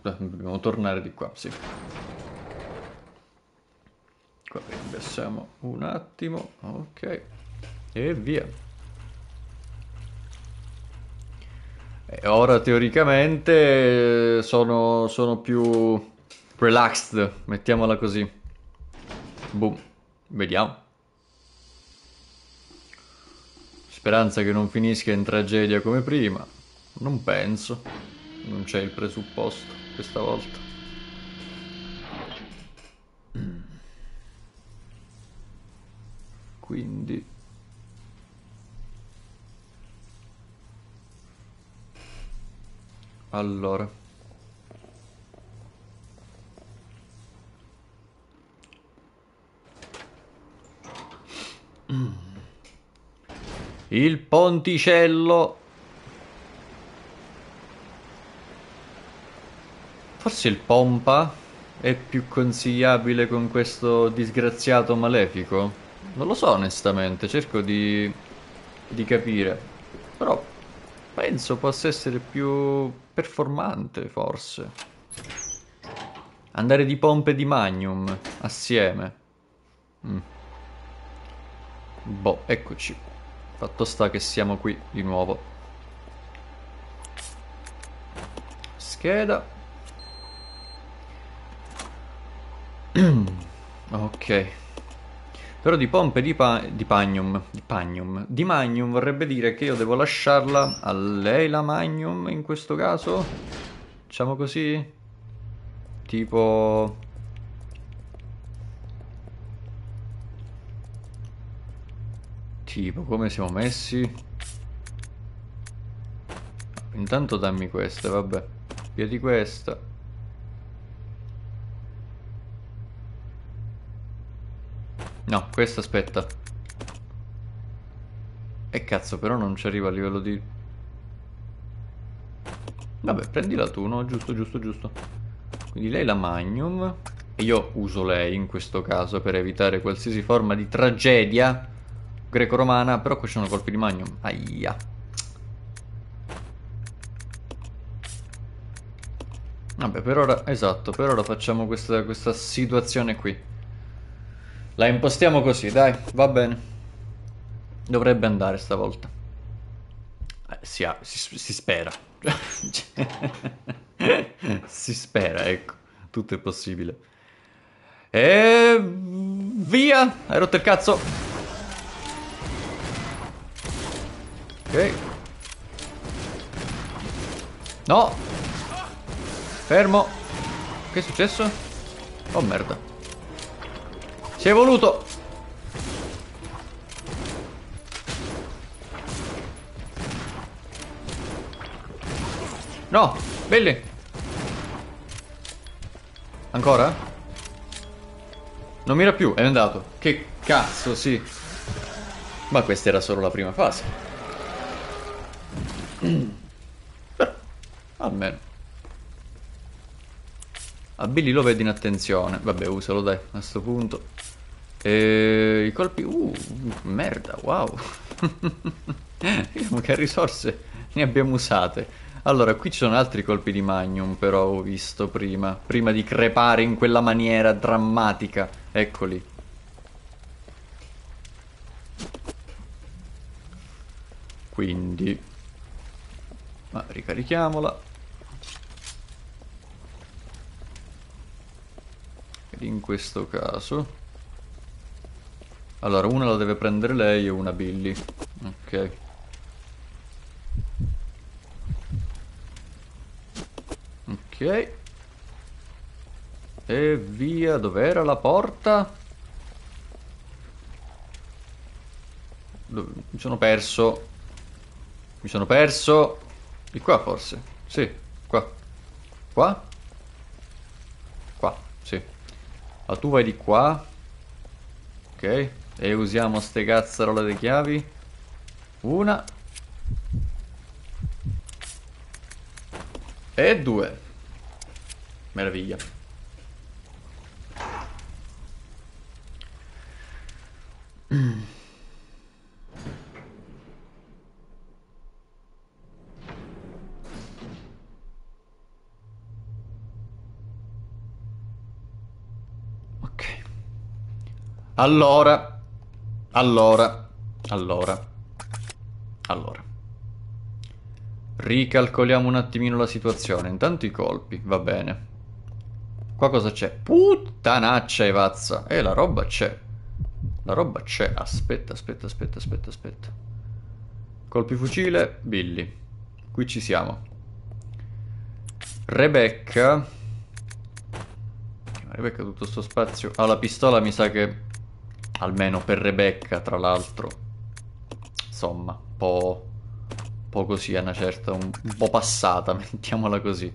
Speaker 1: pa- dobbiamo tornare di qua, sì. Qua rimbassiamo un attimo, ok. E via. E ora teoricamente sono, sono più relaxed, mettiamola così. Boom, vediamo. Speranza che non finisca in tragedia come prima. Non penso. Non c'è il presupposto questa volta. Quindi... Allora. Il ponticello. Forse il pompa è più consigliabile con questo disgraziato malefico? Non lo so onestamente, cerco di, di capire. Però penso possa essere più performante forse. Andare di pompe di Magnum assieme. Mm. Boh, eccoci. Fatto sta che siamo qui di nuovo. Scheda. ok. Però di pompe di, pa- di Pagnum, di Pagnum, di Magnum vorrebbe dire che io devo lasciarla a lei la Magnum in questo caso? Diciamo così? Tipo... Tipo, come siamo messi? Intanto dammi queste, vabbè. Via di questa. No, questa aspetta. E cazzo, però non ci arriva a livello di... Vabbè, prendila tu, no? Giusto, giusto, giusto. Quindi lei la Magnum. E io uso lei in questo caso per evitare qualsiasi forma di tragedia greco-romana. Però qui ci sono colpi di Magnum. Aia. Vabbè, per ora, esatto, per ora facciamo questa, questa situazione qui. La impostiamo così, dai, va bene. Dovrebbe andare stavolta. Eh, si, ha- si- si spera. si spera, ecco. Tutto è possibile. E via! Hai rotto il cazzo? Ok. No! Fermo! Che è successo? Oh merda. Si è evoluto! No! Belli! Ancora? Non mira più, è andato. Che cazzo, sì. Ma questa era solo la prima fase. Però, almeno. A Billy lo vedi in attenzione. Vabbè, usalo dai, a sto punto. E i colpi... Uh, merda, wow. Vediamo che risorse ne abbiamo usate. Allora, qui ci sono altri colpi di Magnum, però ho visto prima. Prima di crepare in quella maniera drammatica. Eccoli. Quindi... Ma ricarichiamola. Ed in questo caso... Allora, una la deve prendere lei e una Billy. Ok. Ok. E via, dov'era la porta? Dove- Mi sono perso. Mi sono perso. Di qua forse. Sì, qua. Qua? Qua, sì. Ah, tu vai di qua. Ok. E usiamo ste cazzarole di chiavi. Una. E due. Meraviglia. Ok. Allora. Allora. Allora. Allora. Ricalcoliamo un attimino la situazione. Intanto i colpi, va bene. Qua cosa c'è? Puttanaccia e vazza. E la roba c'è. La roba c'è. Aspetta, aspetta, aspetta, aspetta, aspetta. Colpi fucile, Billy. Qui ci siamo. Rebecca. Rebecca tutto sto spazio. Ah, la pistola mi sa che... Almeno per Rebecca, tra l'altro. Insomma, un po'... Un po' così, una certa... Un, un po' passata, mettiamola così.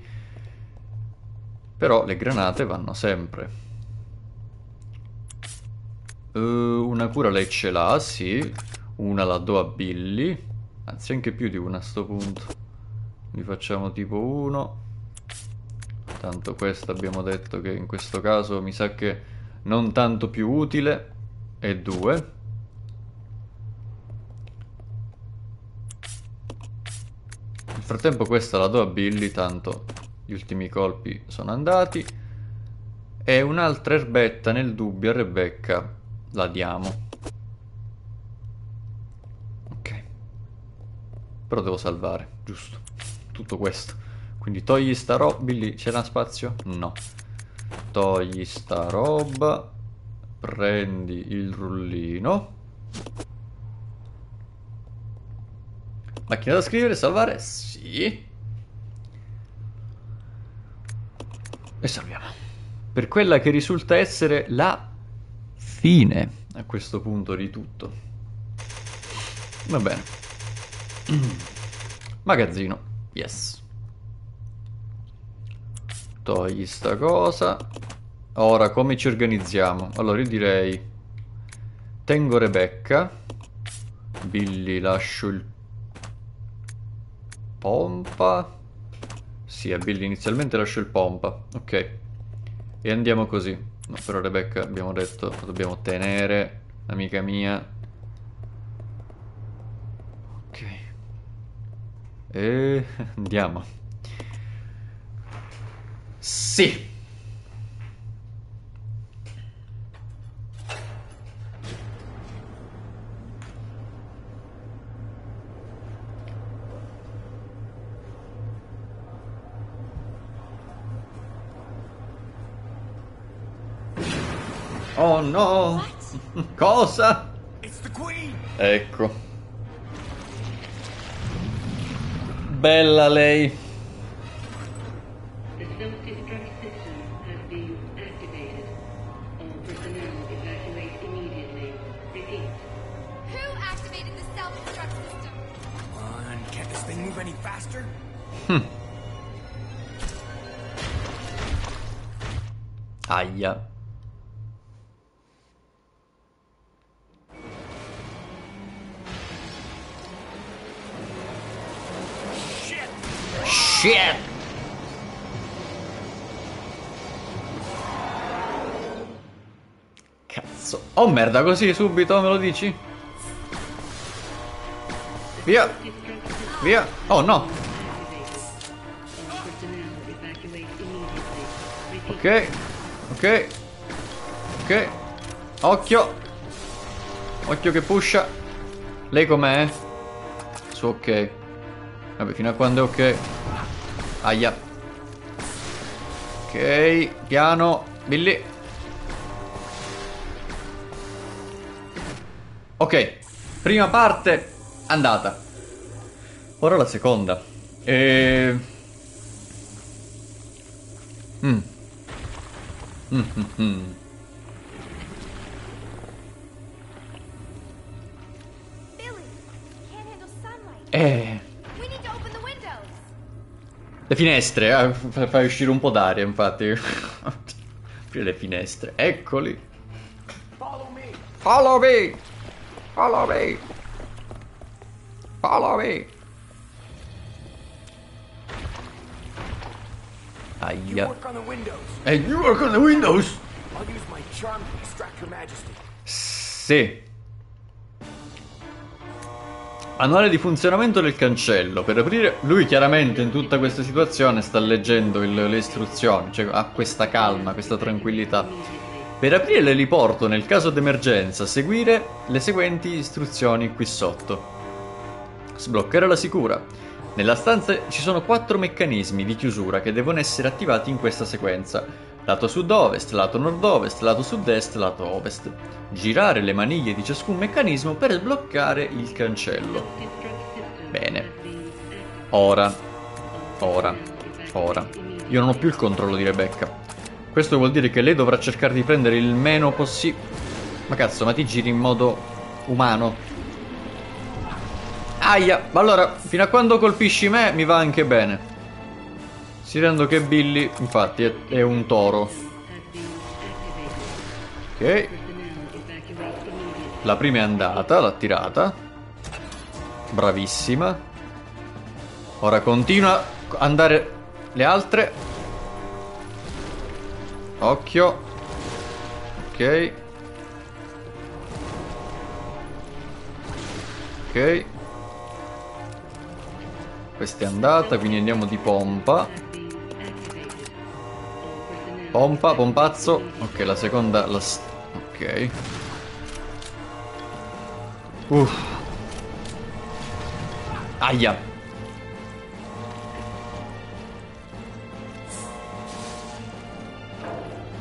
Speaker 1: Però le granate vanno sempre. Eh, una cura lei ce l'ha, sì. Una la do a Billy. Anzi, anche più di una a sto punto. Ne facciamo tipo uno. Tanto questo abbiamo detto che in questo caso mi sa che non tanto più utile. E due. Nel frattempo questa la do a Billy, tanto gli ultimi colpi sono andati. E un'altra erbetta nel dubbio a Rebecca la diamo. Ok. Però devo salvare, giusto. Tutto questo. Quindi togli sta roba. Billy, c'era spazio? No. Togli sta roba. Prendi il rullino. Macchina da scrivere, salvare? Sì. E salviamo. Per quella che risulta essere la fine a questo punto di tutto. Va bene. Magazzino. Yes. Togli sta cosa. Ora come ci organizziamo? Allora io direi tengo Rebecca. Billy lascio il pompa. Sì, a Billy inizialmente lascio il pompa. Ok. E andiamo così. No, però Rebecca abbiamo detto lo dobbiamo tenere, amica mia. Ok. E andiamo. Sì. Oh no! Cosa?
Speaker 2: The Queen!
Speaker 1: Ecco. Bella lei.
Speaker 8: The self-destruct
Speaker 2: shit!
Speaker 1: Eh. Cazzo. Oh merda, così subito me lo dici? Via! Via! Oh no! Ok, ok, ok, occhio, occhio che pusha, lei com'è? Su ok, vabbè fino a quando è ok Aia. Ok, piano. Billy. Ok, prima parte andata. Ora la seconda. E... Mm. Mm, mm. Eh, le finestre, eh, fa- fai uscire un po' d'aria, infatti. Aprire le finestre, eccoli.
Speaker 6: Follow me.
Speaker 1: Follow me! Follow me! Follow me!
Speaker 6: You
Speaker 1: Aia.
Speaker 6: work on the windows.
Speaker 1: And you work on the windows!
Speaker 6: I'll use my charm to distract Her Majesty.
Speaker 1: Sì. Manuale di funzionamento del cancello. Per aprire, lui chiaramente in tutta questa situazione sta leggendo il- le istruzioni, cioè ha questa calma, questa tranquillità. Per aprire l'eliporto nel caso d'emergenza, seguire le seguenti istruzioni qui sotto. Sbloccare la sicura. Nella stanza ci sono quattro meccanismi di chiusura che devono essere attivati in questa sequenza. Lato sud-ovest, lato nord-ovest, lato sud-est, lato ovest. Girare le maniglie di ciascun meccanismo per sbloccare il cancello. Bene. Ora. Ora. Ora. Io non ho più il controllo di Rebecca. Questo vuol dire che lei dovrà cercare di prendere il meno possibile... Ma cazzo, ma ti giri in modo umano? Aia, ma allora, fino a quando colpisci me mi va anche bene. Si rendo che Billy, infatti, è, è un toro. Ok. La prima è andata, l'ha tirata. Bravissima. Ora continua a andare le altre. Occhio. Ok. Ok. Questa è andata, quindi andiamo di pompa. Pompa, pompazzo. Ok, la seconda la... Ok. Uff. Aia.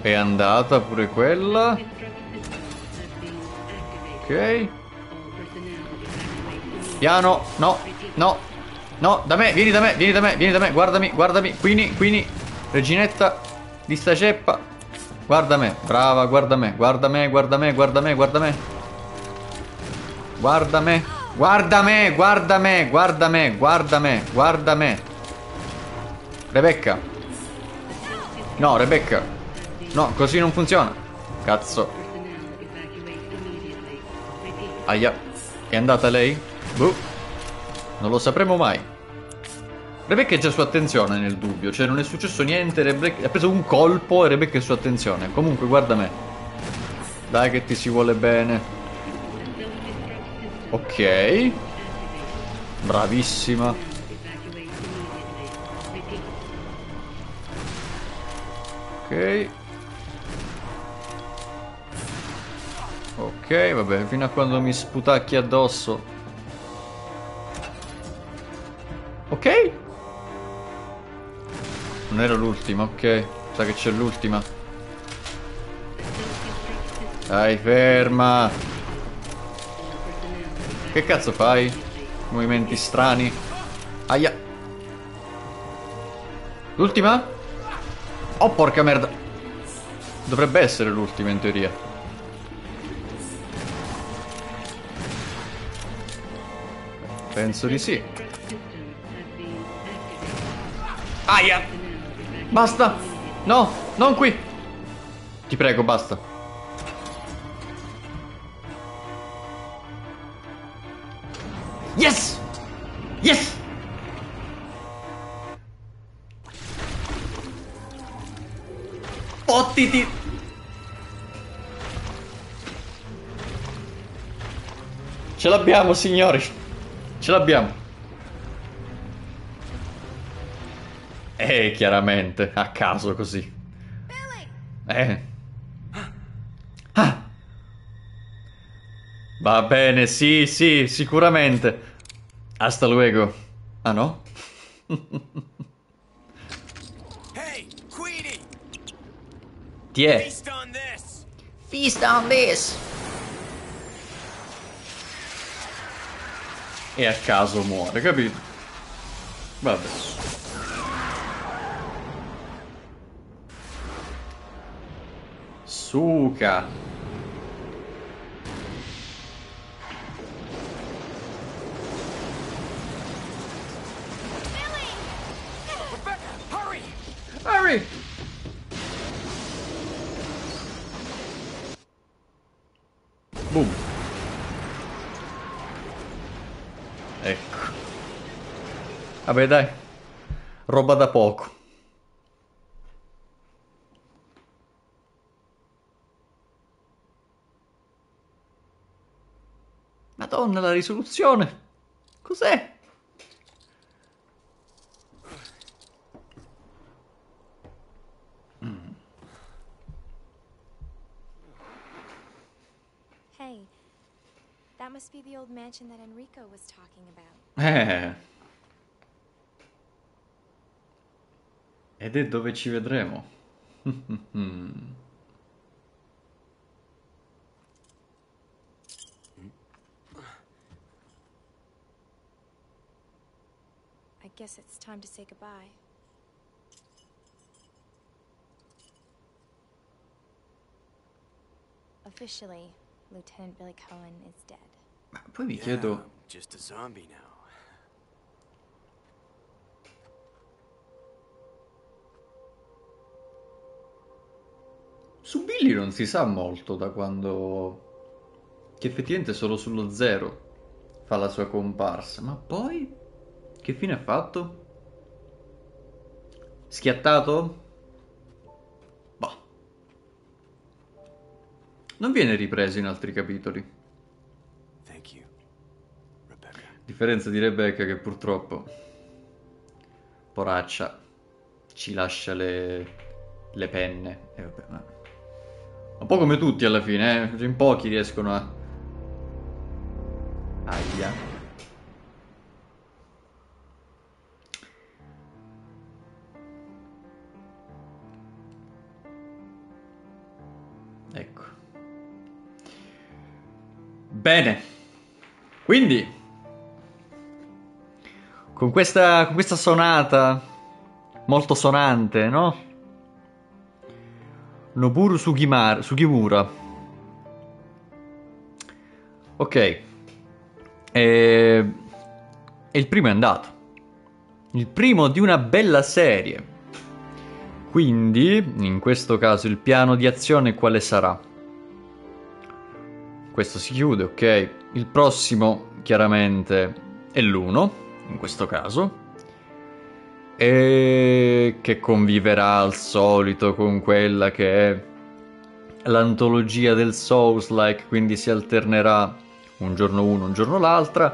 Speaker 1: È andata pure quella. Ok. Piano, no, no, no, da me, vieni da me, vieni da me, vieni da me, guardami, guardami, Quini, Quini, reginetta di sta ceppa. Guarda me, brava, guarda me, guarda me, guarda me, guarda me, guarda me. Guarda me, guarda me, guarda me, guarda me, guarda me, guarda me. Rebecca. No, Rebecca. No, così non funziona. Cazzo. Aia. È andata lei? Boh. Non lo sapremo mai. Rebecca è già su attenzione nel dubbio, cioè non è successo niente, Rebecca ha preso un colpo e Rebecca è su attenzione. Comunque guarda me. Dai che ti si vuole bene. Ok. Bravissima. Ok. Ok, vabbè, fino a quando mi sputacchi addosso. Ok. Non era l'ultima, ok. Sa che c'è l'ultima. Dai, ferma. Che cazzo fai? Movimenti strani. Aia. L'ultima? Oh, porca merda. Dovrebbe essere l'ultima in teoria. Penso di sì. Aia! Basta! No, non qui! Ti prego, basta. Yes! Yes! Fottiti! Ce l'abbiamo, signori! Ce l'abbiamo! Eh, chiaramente, a caso così. Eh. Ah. Va bene, sì, sì, sicuramente. Hasta luego. Ah no?
Speaker 2: Hey, Queenie!
Speaker 1: Ti è?
Speaker 2: Feast on this!
Speaker 1: Feast on this! E a caso muore, capito? Vabbè. Suca.
Speaker 2: Hurry!
Speaker 1: Boom. Ecco. Vabbè dai. Roba da poco. Madonna, la risoluzione. Cos'è?
Speaker 3: Hey, that must be the old mansion that Enrico was talking about.
Speaker 1: Eh. Ed è dove ci vedremo.
Speaker 3: I guess it's time to say goodbye. Officially, Lieutenant Billy Cohen is dead.
Speaker 1: Ma poi mi chiedo,
Speaker 2: Just a zombie now.
Speaker 1: su Billy non si sa molto da quando... Che effettivamente solo sullo zero fa la sua comparsa. Ma poi... Che fine ha fatto? Schiattato? Boh. Non viene ripreso in altri capitoli.
Speaker 2: Thank you, Rebecca.
Speaker 1: differenza di Rebecca che purtroppo, poraccia, ci lascia le, le penne. E vabbè, ma... Un po' come tutti alla fine, eh? In pochi riescono a... Aia. Bene. Quindi, con questa, con questa sonata molto sonante, no? Noburu Sugimar- Sugimura. Ok. E... e il primo è andato. Il primo di una bella serie. Quindi, in questo caso, il piano di azione quale sarà? Questo si chiude, ok. Il prossimo, chiaramente, è l'1, in questo caso. E che conviverà al solito con quella che è l'antologia del Souls-like, quindi si alternerà un giorno uno, un giorno l'altra.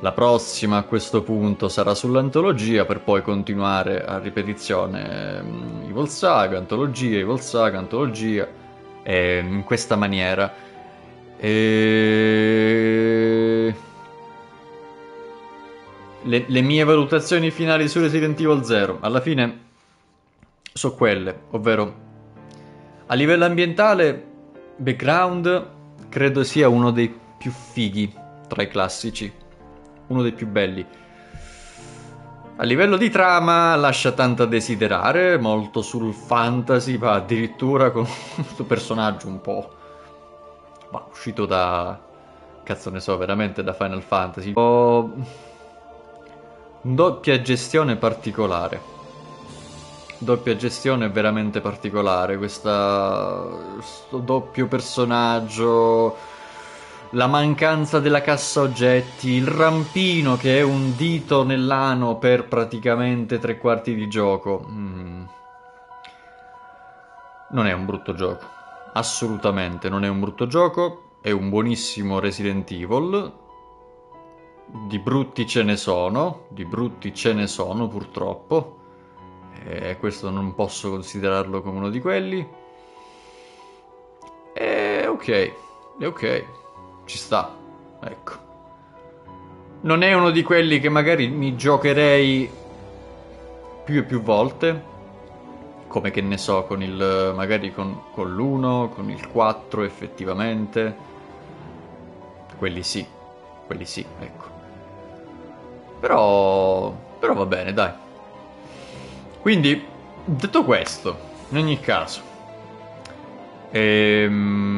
Speaker 1: La prossima a questo punto sarà sull'antologia per poi continuare a ripetizione ehm, Evil Saga, antologia, Evil Saga, antologia, e in questa maniera. E... Le, le mie valutazioni finali su Resident Evil 0 alla fine sono quelle, ovvero a livello ambientale, background credo sia uno dei più fighi tra i classici, uno dei più belli. A livello di trama lascia tanto a desiderare, molto sul fantasy, va addirittura con questo personaggio un po' ma uscito da cazzo ne so, veramente da Final Fantasy. Ho doppia gestione particolare. Doppia gestione veramente particolare, questa questo doppio personaggio la mancanza della cassa oggetti, il rampino che è un dito nell'ano per praticamente tre quarti di gioco. Mm. Non è un brutto gioco. Assolutamente non è un brutto gioco. È un buonissimo Resident Evil. di brutti ce ne sono, di brutti ce ne sono purtroppo, e questo non posso considerarlo come uno di quelli. E ok, è ok, ci sta, ecco. Non è uno di quelli che magari mi giocherei più e più volte, come che ne so, con il magari con, con l'1, con il 4 effettivamente. Quelli sì, quelli sì, ecco. Però però va bene, dai. Quindi, detto questo, in ogni caso, ehm...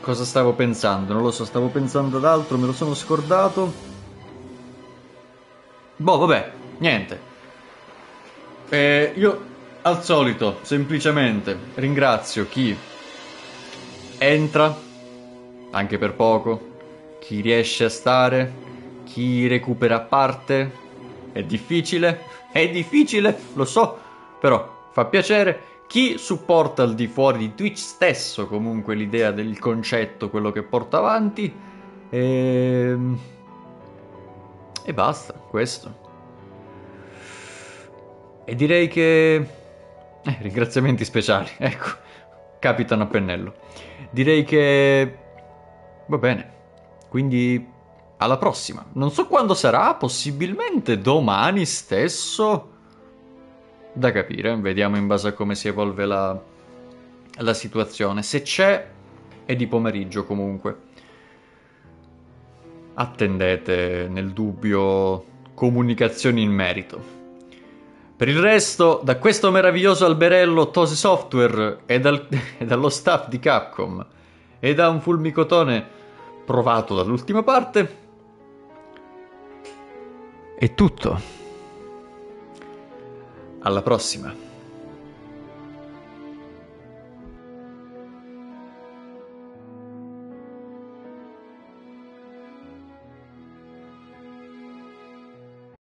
Speaker 1: cosa stavo pensando? Non lo so, stavo pensando ad altro, me lo sono scordato. Boh, vabbè, niente. Eh, io, al solito, semplicemente ringrazio chi entra, anche per poco, chi riesce a stare, chi recupera parte. È difficile, è difficile, lo so, però fa piacere. Chi supporta al di fuori di Twitch stesso comunque l'idea del concetto, quello che porta avanti. E, e basta, questo. E direi che... Eh, ringraziamenti speciali, ecco, capitano a pennello. Direi che... Va bene. Quindi alla prossima. Non so quando sarà, possibilmente domani stesso. Da capire, vediamo in base a come si evolve la, la situazione. Se c'è, è di pomeriggio comunque. Attendete nel dubbio comunicazioni in merito. Per il resto, da questo meraviglioso alberello Tose Software e, dal, e dallo staff di Capcom e da un fulmicotone provato dall'ultima parte. È tutto. Alla prossima.